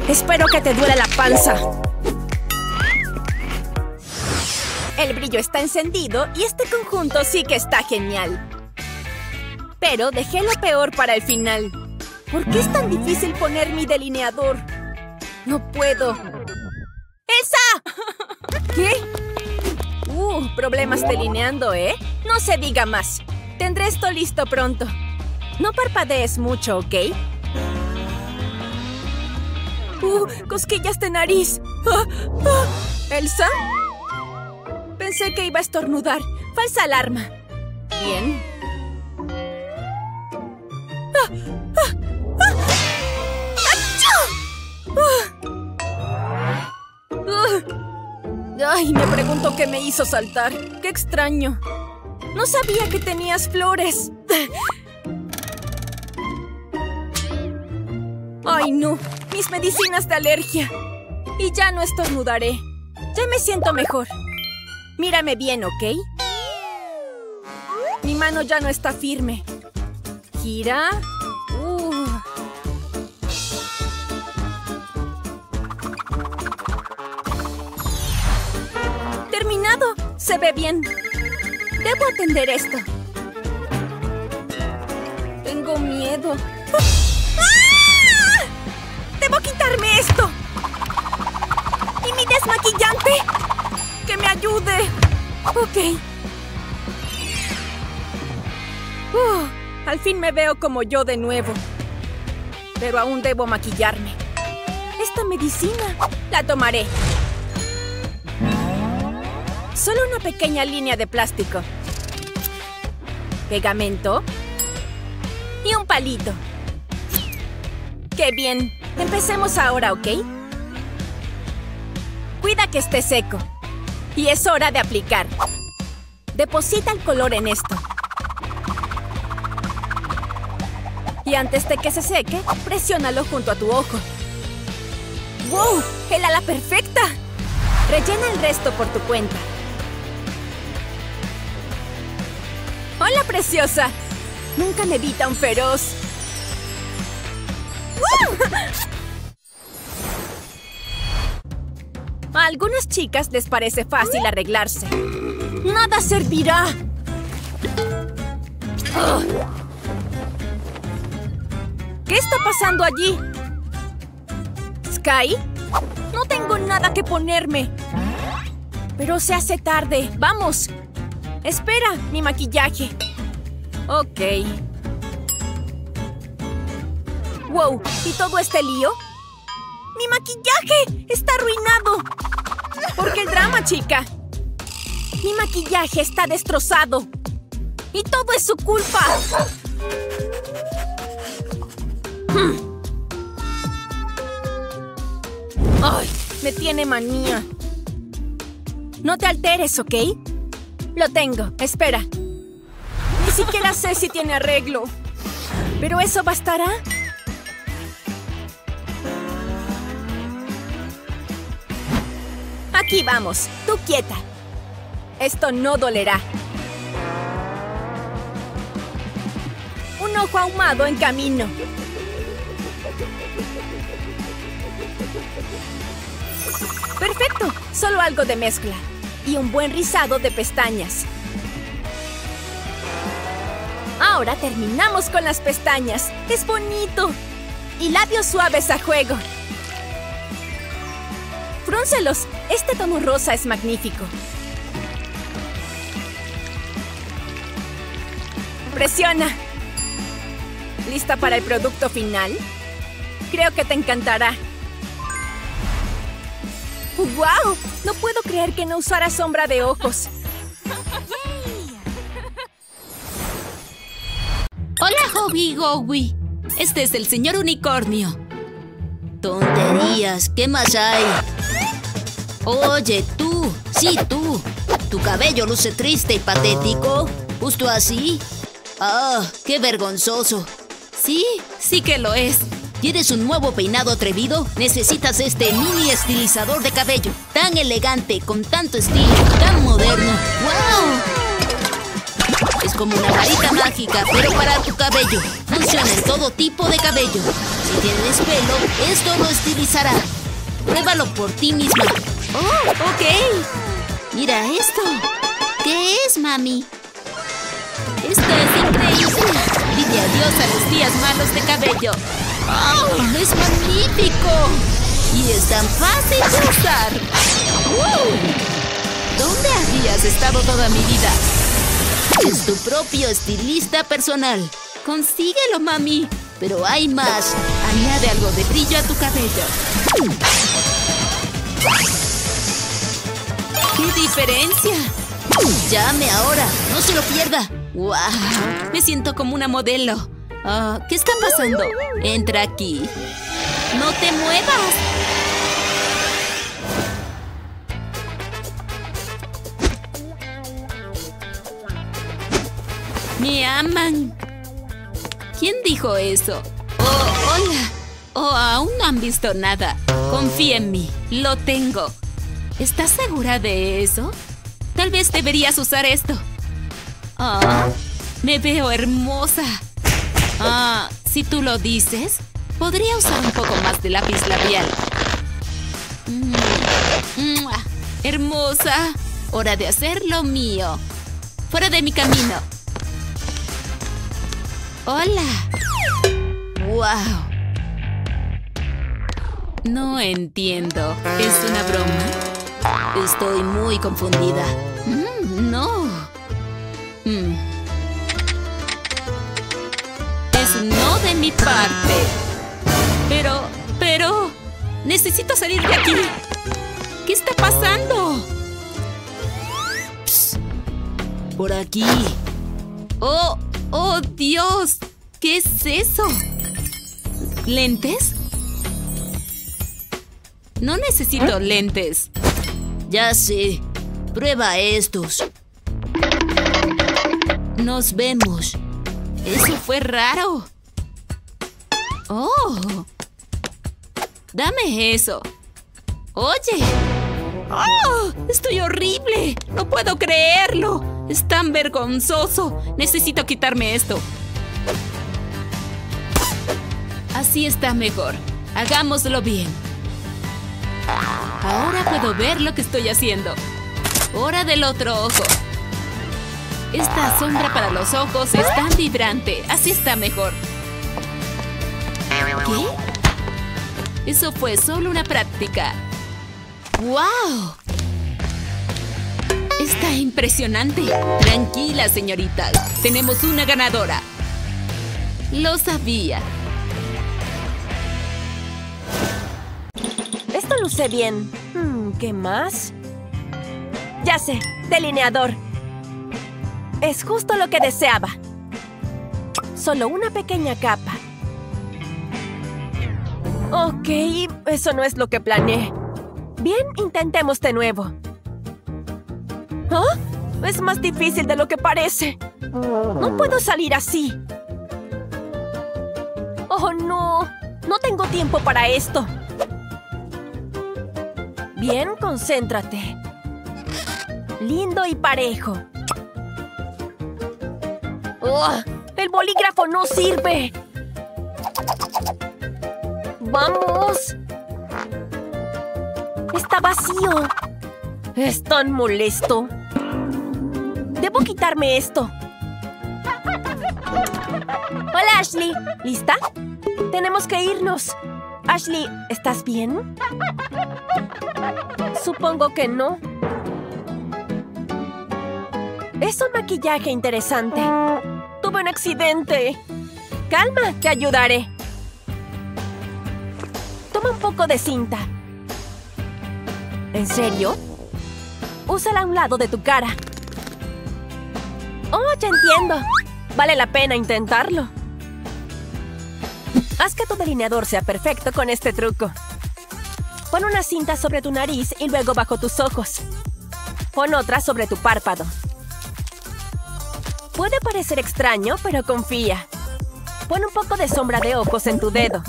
Espero que te duele la panza. El brillo está encendido y este conjunto sí que está genial. Pero dejé lo peor para el final. ¿Por qué es tan difícil poner mi delineador? No puedo. ¡Elsa! ¿Qué? Uh, problemas delineando, ¿eh? No se diga más. Tendré esto listo pronto. No parpadees mucho, ¿ok? Uh, cosquillas de nariz. Ah, ah. ¿Elsa? Pensé que iba a estornudar. Falsa alarma. Bien. Ah, Ay, me pregunto qué me hizo saltar. Qué extraño. No sabía que tenías flores. Ay, no. Mis medicinas de alergia. Y ya no estornudaré. Ya me siento mejor. Mírame bien, ¿ok? Mi mano ya no está firme. Gira. Uh. ¡Terminado! Se ve bien. Debo atender esto. Tengo miedo. ¡Ah! ¡Debo quitarme esto! ¿Y mi desmaquillante? ¡Que me ayude! Ok. Uh, al fin me veo como yo de nuevo. Pero aún debo maquillarme. Esta medicina la tomaré. Solo una pequeña línea de plástico. Pegamento. Y un palito. ¡Qué bien! Empecemos ahora, ¿ok? Cuida que esté seco. Y es hora de aplicar. Deposita el color en esto. Y antes de que se seque, presiónalo junto a tu ojo. ¡Wow! ¡El ala perfecta! Rellena el resto por tu cuenta. Preciosa! Nunca me vi tan feroz. A algunas chicas les parece fácil arreglarse. ¡Nada servirá! ¿Qué está pasando allí? ¿Sky? No tengo nada que ponerme. Pero se hace tarde. ¡Vamos! Espera, mi maquillaje. Ok. Wow, ¿y todo este lío? ¡Mi maquillaje! ¡Está arruinado! ¿Por qué el drama, chica? Mi maquillaje está destrozado. Y todo es su culpa. ¡Ay! Me tiene manía. No te alteres, ¿ok? Lo tengo. Espera. Siquiera sé si tiene arreglo. ¿Pero eso bastará? Aquí vamos. Tú quieta. Esto no dolerá. Un ojo ahumado en camino. Perfecto. Solo algo de mezcla. Y un buen rizado de pestañas. Ahora terminamos con las pestañas. ¡Es bonito! Y labios suaves a juego. ¡Frúncelos! Este tono rosa es magnífico. Presiona. ¿Lista para el producto final? Creo que te encantará. ¡Wow! No puedo creer que no usara sombra de ojos. Hobby Gowie. Este es el señor unicornio. Tonterías, ¿qué más hay? Oye, tú, sí, tú. ¿Tu cabello luce triste y patético? ¿Justo así? Ah, qué vergonzoso. Sí, sí que lo es. ¿Quieres un nuevo peinado atrevido? Necesitas este mini estilizador de cabello. Tan elegante, con tanto estilo, tan moderno. ¡Wow! Como una varita mágica, pero para tu cabello. Funciona en todo tipo de cabello. Si tienes pelo, esto lo estilizará. Pruébalo por ti misma. ¡Oh, ok! Mira esto. ¿Qué es, mami? Esto es increíble. Dile adiós a los días malos de cabello. ¡Oh, es magnífico! Y es tan fácil de usar. ¡Wow! ¿Dónde habías estado toda mi vida? Es tu propio estilista personal. Consíguelo, mami. Pero hay más. Añade algo de brillo a tu cabello. ¡Qué diferencia! Llame ahora. No se lo pierda. ¡Wow! Me siento como una modelo. Ah, ¿Qué está pasando? Entra aquí. ¡No te muevas! Me aman. ¿Quién dijo eso? Oh, hola. Oh, aún no han visto nada. Confía en mí. Lo tengo. ¿Estás segura de eso? Tal vez deberías usar esto. Ah, me veo hermosa. Ah, si tú lo dices, podría usar un poco más de lápiz labial. Mm, hermosa. Hora de hacer lo mío. Fuera de mi camino. Hola. Wow. No entiendo. ¿Es una broma? Estoy muy confundida. Mm, no. Mm. Es no de mi parte. Pero, pero... Necesito salir de aquí. ¿Qué está pasando? Psst. Por aquí. ¡Oh! ¡Oh, Dios! ¿Qué es eso? ¿Lentes? No necesito lentes. Ya sé. Prueba estos. Nos vemos. Eso fue raro. Oh. Dame eso. Oye. ¡Oh! Estoy horrible. No puedo creerlo. Es tan vergonzoso. Necesito quitarme esto. Así está mejor. Hagámoslo bien. Ahora puedo ver lo que estoy haciendo. Hora del otro ojo. Esta sombra para los ojos es tan vibrante. Así está mejor. ¿Qué? Eso fue solo una práctica. ¡Wow! Está impresionante. Tranquila, señorita. Tenemos una ganadora. Lo sabía. Esto luce bien. Hmm, ¿Qué más? Ya sé, delineador. Es justo lo que deseaba. Solo una pequeña capa. Ok, eso no es lo que planeé. Bien, intentemos de nuevo. ¿Ah? Es más difícil de lo que parece. No puedo salir así. Oh, no. No tengo tiempo para esto. Bien, concéntrate. Lindo y parejo. ¡Oh! ¡El bolígrafo no sirve! ¡Vamos! ¡Está vacío! Es tan molesto. Debo quitarme esto. Hola, Ashley. ¿Lista? Tenemos que irnos. Ashley, ¿estás bien? Supongo que no. Es un maquillaje interesante. Tuve un accidente. Calma, te ayudaré. Toma un poco de cinta. ¿En serio? Úsala a un lado de tu cara. Oh, ya entiendo. Vale la pena intentarlo. Haz que tu delineador sea perfecto con este truco. Pon una cinta sobre tu nariz y luego bajo tus ojos. Pon otra sobre tu párpado. Puede parecer extraño, pero confía. Pon un poco de sombra de ojos en tu dedo.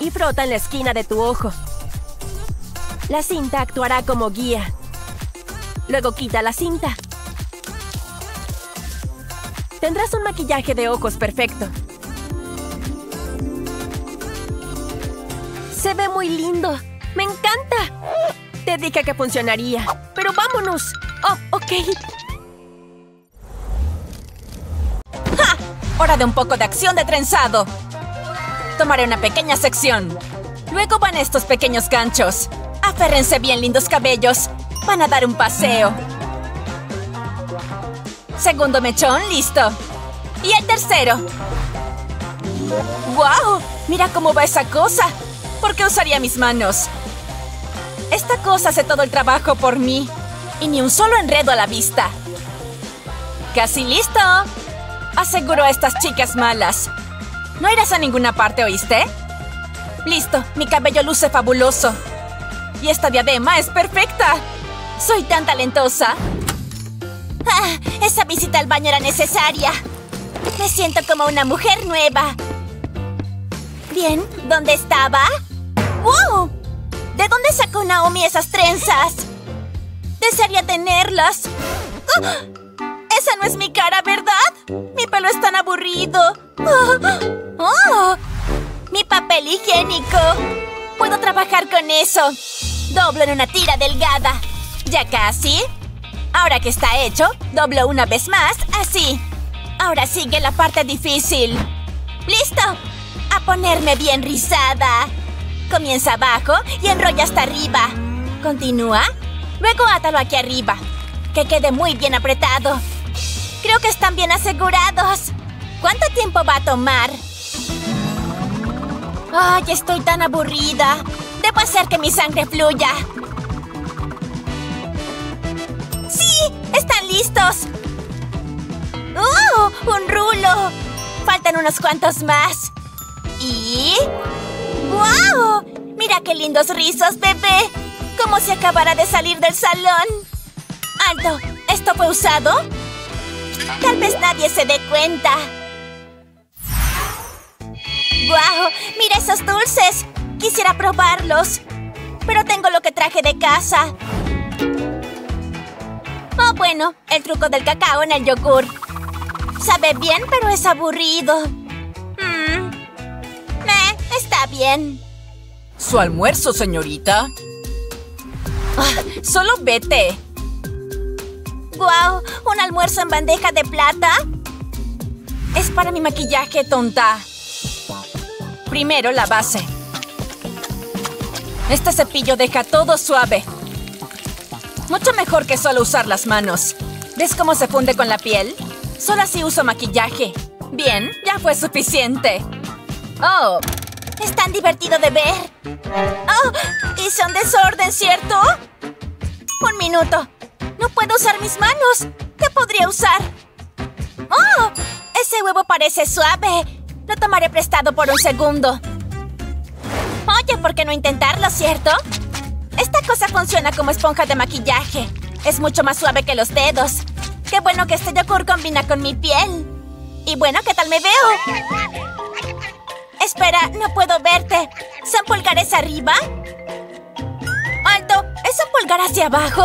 Y frota en la esquina de tu ojo. La cinta actuará como guía. Luego quita la cinta. Tendrás un maquillaje de ojos perfecto. Se ve muy lindo. ¡Me encanta! Te dije que funcionaría. Pero vámonos. Oh, ok. ¡Ja! Hora de un poco de acción de trenzado. Tomaré una pequeña sección. Luego van estos pequeños ganchos. Aférrense bien, lindos cabellos. Van a dar un paseo. Segundo mechón, listo. Y el tercero. ¡Wow! Mira cómo va esa cosa. ¿Por qué usaría mis manos? Esta cosa hace todo el trabajo por mí. Y ni un solo enredo a la vista. ¡Casi listo! Aseguro a estas chicas malas. No irás a ninguna parte, ¿oíste? Listo, mi cabello luce fabuloso. Y esta diadema es perfecta. Soy tan talentosa. Esa visita al baño era necesaria. Me siento como una mujer nueva. Bien, ¿dónde estaba? ¡Wow! ¿De dónde sacó Naomi esas trenzas? Desearía tenerlas. ¡Ah! Esa no es mi cara, ¿verdad? Mi pelo es tan aburrido. ¡Oh! Mi papel higiénico. Puedo trabajar con eso. Doblo en una tira delgada. ¿Ya casi? Ahora que está hecho, doblo una vez más, así. Ahora sigue la parte difícil. ¡Listo! A ponerme bien rizada. Comienza abajo y enrolla hasta arriba. Continúa. Luego átalo aquí arriba. Que quede muy bien apretado. Creo que están bien asegurados. ¿Cuánto tiempo va a tomar? ¡Ay, estoy tan aburrida! Debo hacer que mi sangre fluya. ¡Están listos! ¡Oh! ¡Un rulo! Faltan unos cuantos más. ¿Y? ¡Wow! ¡Mira qué lindos rizos, bebé! Como si acabara de salir del salón. ¡Alto! ¿Esto fue usado? Tal vez nadie se dé cuenta. ¡Guau! ¡Mira esos dulces! Quisiera probarlos. Pero tengo lo que traje de casa. Oh, bueno, el truco del cacao en el yogur. Sabe bien, pero es aburrido. Mm. Meh, está bien. ¿Su almuerzo, señorita? Ah, solo vete. ¡Guau! ¿Un almuerzo en bandeja de plata? Es para mi maquillaje, tonta. Primero la base. Este cepillo deja todo suave. Mucho mejor que solo usar las manos. ¿Ves cómo se funde con la piel? Solo así uso maquillaje. Bien, ya fue suficiente. Oh, es tan divertido de ver. Oh, hice un desorden, ¿cierto? Un minuto. No puedo usar mis manos. ¿Qué podría usar? ¡Oh! Ese huevo parece suave. Lo tomaré prestado por un segundo. Oye, ¿por qué no intentarlo, cierto? Esta cosa funciona como esponja de maquillaje. Es mucho más suave que los dedos. Qué bueno que este yogur combina con mi piel. Y bueno, ¿qué tal me veo? Espera, no puedo verte. ¿Son pulgares arriba? ¡Alto! ¿Es un pulgar hacia abajo?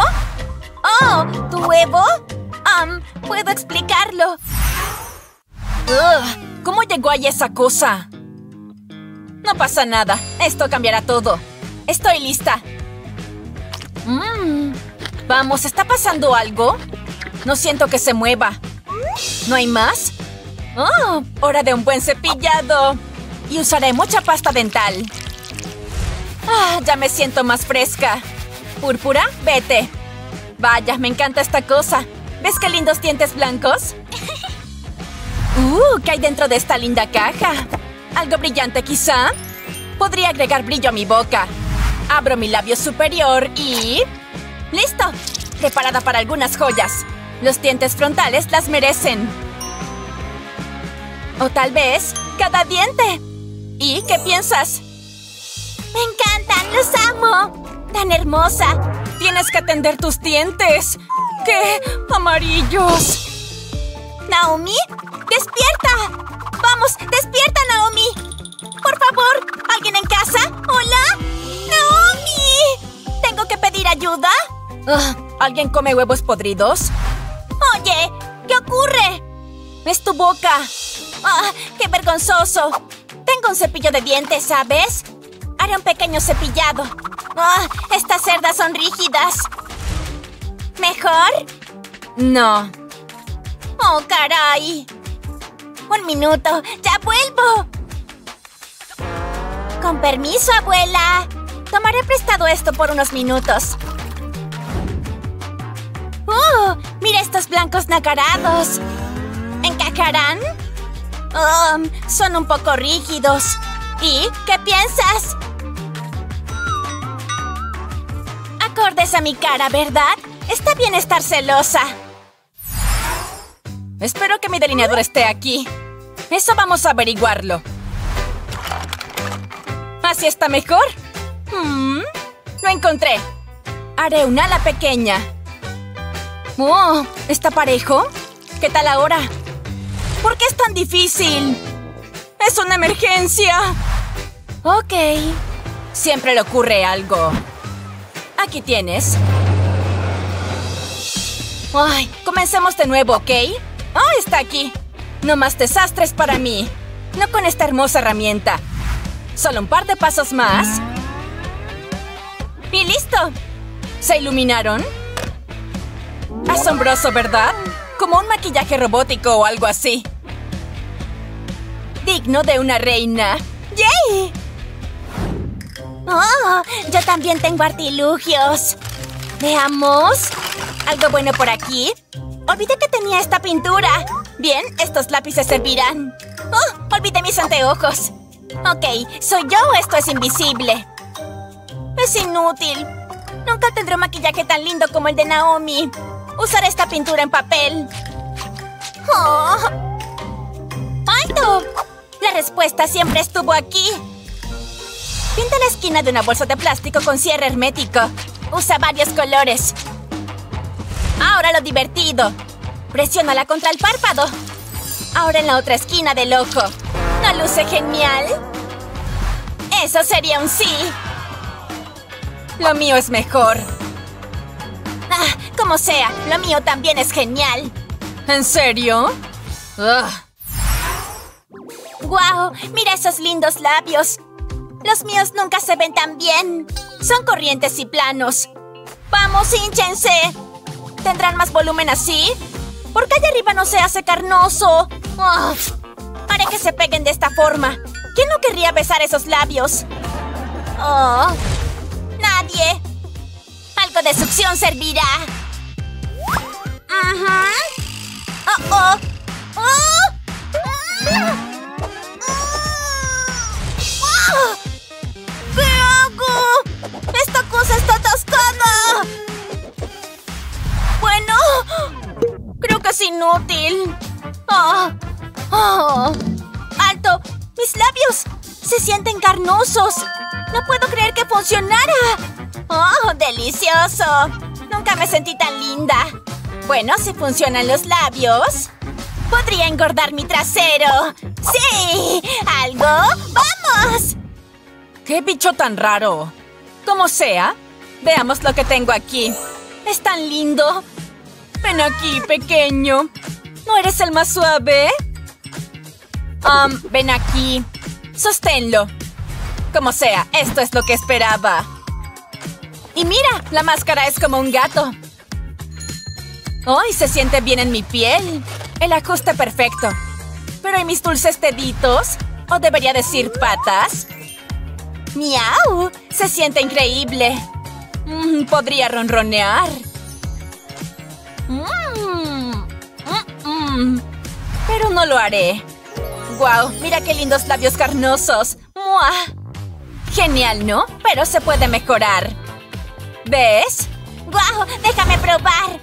¡Oh! ¿Tu huevo? Um, ¿Puedo explicarlo? ¿Cómo llegó ahí esa cosa? No pasa nada. Esto cambiará todo. Estoy lista. Mmm. Vamos, ¿está pasando algo? No siento que se mueva. ¿No hay más? ¡Oh! ¡Hora de un buen cepillado! Y usaré mucha pasta dental. Ah, ya me siento más fresca. Púrpura, vete. Vaya, me encanta esta cosa. ¿Ves qué lindos dientes blancos? Uh, ¿qué hay dentro de esta linda caja? ¿Algo brillante quizá? Podría agregar brillo a mi boca. Abro mi labio superior y... ¡Listo! Preparada para algunas joyas. Los dientes frontales las merecen. O tal vez, cada diente. ¿Y qué piensas? ¡Me encantan! ¡Los amo! ¡Tan hermosa! Tienes que atender tus dientes. ¡Qué amarillos! ¿Naomi? ¡Despierta! ¡Vamos! ¡Despierta, Naomi! ¡Por favor! ¿Alguien en casa? ¿Hola? ¿Tengo que pedir ayuda? Uh, ¿Alguien come huevos podridos? Oye, ¿qué ocurre? Es tu boca. ¡Ah! ¡Qué vergonzoso! Tengo un cepillo de dientes, ¿sabes? Haré un pequeño cepillado. ¡Ah! estas cerdas son rígidas. ¿Mejor? No. ¡Oh, caray! Un minuto. ¡Ya vuelvo! Con permiso, abuela. Tomaré prestado esto por unos minutos. ¡Oh! ¡Mira estos blancos nacarados! ¿Encajarán? Oh, son un poco rígidos. ¿Y qué piensas? Acordes a mi cara, ¿verdad? Está bien estar celosa. Espero que mi delineador esté aquí. Eso vamos a averiguarlo. ¿Así está mejor? Hmm, lo encontré. Haré un ala pequeña. ¡Oh! ¿Está parejo? ¿Qué tal ahora? ¿Por qué es tan difícil? ¡Es una emergencia! Ok. Siempre le ocurre algo. Aquí tienes. Ay, comencemos de nuevo, ¿ok? ¡Oh, está aquí! No más desastres para mí. No con esta hermosa herramienta. Solo un par de pasos más. ¡Y listo! ¿Se iluminaron? Asombroso, ¿verdad? Como un maquillaje robótico o algo así. Digno de una reina. ¡Yay! ¡Oh! Yo también tengo artilugios. Veamos. ¿Algo bueno por aquí? Olvidé que tenía esta pintura. Bien, estos lápices servirán. ¡Oh! Olvidé mis anteojos. Ok, ¿soy yo o esto es invisible? Es inútil. Nunca tendré un maquillaje tan lindo como el de Naomi. Usaré esta pintura en papel. ¡Oh! La respuesta siempre estuvo aquí. Pinta la esquina de una bolsa de plástico con cierre hermético. Usa varios colores. Ahora lo divertido. Presiónala contra el párpado. Ahora en la otra esquina del ojo. ¿No luce genial? Eso sería un sí. Lo mío es mejor. Ah, como sea, lo mío también es genial. ¿En serio? ¡Guau! ¡Mira esos lindos labios! Los míos nunca se ven tan bien. Son corrientes y planos. ¡Vamos, hinchense! ¿Tendrán más volumen así? ¿Por qué allá arriba no se hace carnoso? haré que se peguen de esta forma. ¿Quién no querría besar esos labios? Oh, nadie. Algo de succión servirá. Ajá. Oh, oh. Oh. ¡Ah! ¿Qué hago? ¡Esta cosa está atascada! Bueno, creo que es inútil. Oh, oh. ¡Alto! ¡Mis labios! ¡Se sienten carnosos! ¡No puedo creer que funcionara! ¡Oh, delicioso! Nunca me sentí tan linda. Bueno, si funcionan los labios, podría engordar mi trasero. ¡Sí! ¿Algo? ¡Vamos! ¡Qué bicho tan raro! Como sea, veamos lo que tengo aquí. ¡Es tan lindo! Ven aquí, pequeño. ¿No eres el más suave? Um, ven aquí. Sosténlo. Como sea, esto es lo que esperaba. Y mira, la máscara es como un gato. ¡Ay, se siente bien en mi piel! El ajuste perfecto. ¿Pero y mis dulces deditos? ¿O debería decir patas? ¡Miau! Se siente increíble. Mm, podría ronronear. Mm, mm, Pero no lo haré. ¡Guau! Mira qué lindos labios carnosos. ¡Mua! Genial, ¿no? Pero se puede mejorar. ¿Ves? ¡Guau! ¡Déjame probar!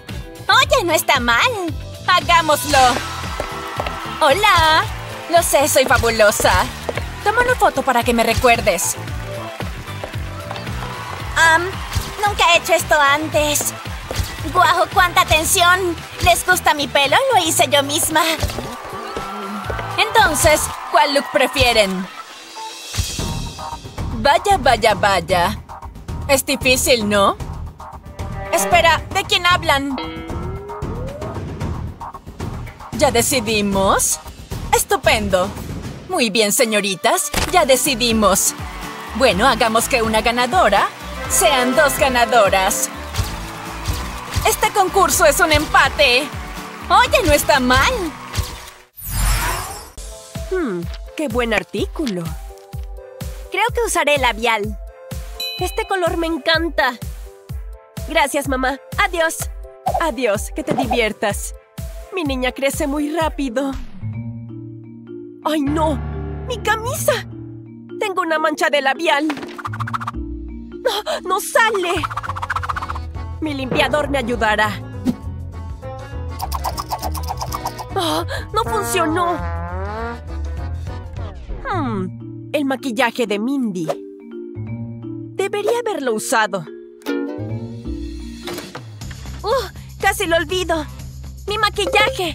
Oye, no está mal. ¡Hagámoslo! ¡Hola! Lo sé, soy fabulosa. Toma una foto para que me recuerdes. Um, nunca he hecho esto antes. ¡Guau! ¡Cuánta atención! ¿Les gusta mi pelo? Lo hice yo misma. Entonces, ¿cuál look prefieren? Vaya, vaya, vaya. Es difícil, ¿no? Espera, ¿de quién hablan? ¿Ya decidimos? ¡Estupendo! Muy bien, señoritas, ya decidimos. Bueno, hagamos que una ganadora sean dos ganadoras. Este concurso es un empate. Oye, no está mal. Hmm, qué buen artículo. Creo que usaré labial. Este color me encanta. Gracias, mamá. Adiós. Adiós, que te diviertas. Mi niña crece muy rápido. ¡Ay, no! ¡Mi camisa! Tengo una mancha de labial. ¡No, no sale! Mi limpiador me ayudará. ¡Oh, ¡No funcionó! Hmm, el maquillaje de Mindy. Debería haberlo usado. ¡Uh! ¡Casi lo olvido! ¡Mi maquillaje!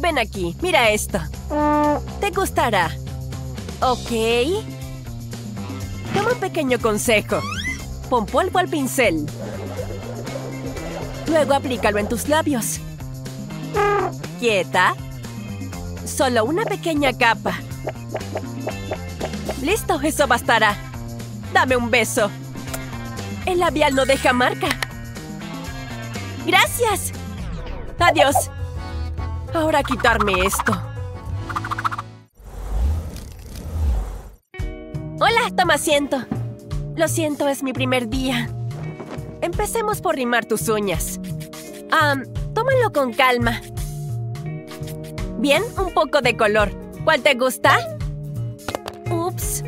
Ven aquí, mira esto. Te gustará. Ok. Toma un pequeño consejo. Pon polvo al pincel. Luego aplícalo en tus labios. Quieta. Solo una pequeña capa. Listo, eso bastará. Dame un beso. El labial no deja marca. ¡Gracias! ¡Adiós! Ahora quitarme esto. Hola, toma asiento. Lo siento, es mi primer día. Empecemos por rimar tus uñas. Ah, tómalo con calma. Bien, un poco de color. ¿Cuál te gusta? Ups.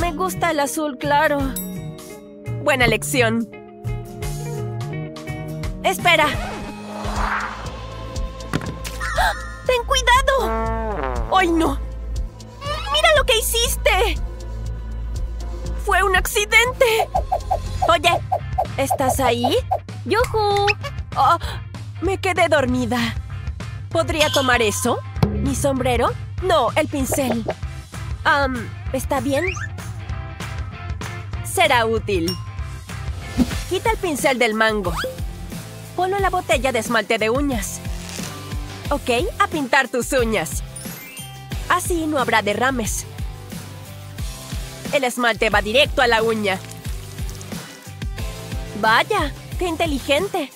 Me gusta el azul claro. Buena elección. Espera. ¡Ten cuidado! ¡Ay, no! ¡Mira lo que hiciste! ¡Fue un accidente! Oye, ¿estás ahí? ¡Yuhu! Oh, me quedé dormida. ¿Podría tomar eso? ¿Mi sombrero? No, el pincel. Um, ¿Está bien? Será útil. Quita el pincel del mango. Ponlo en la botella de esmalte de uñas. Ok, a pintar tus uñas. Así no habrá derrames. El esmalte va directo a la uña. Vaya, qué inteligente.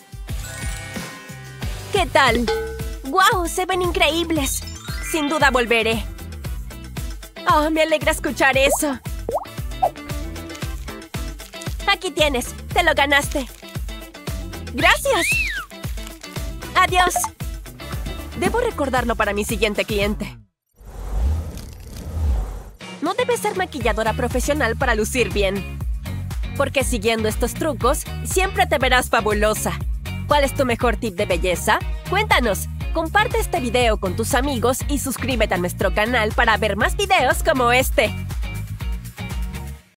¿Qué tal? ¡Guau! Se ven increíbles. Sin duda volveré. Oh, me alegra escuchar eso. Aquí tienes. Te lo ganaste. ¡Gracias! ¡Adiós! Debo recordarlo para mi siguiente cliente. No debes ser maquilladora profesional para lucir bien. Porque siguiendo estos trucos, siempre te verás fabulosa. ¿Cuál es tu mejor tip de belleza? Cuéntanos. Comparte este video con tus amigos y suscríbete a nuestro canal para ver más videos como este.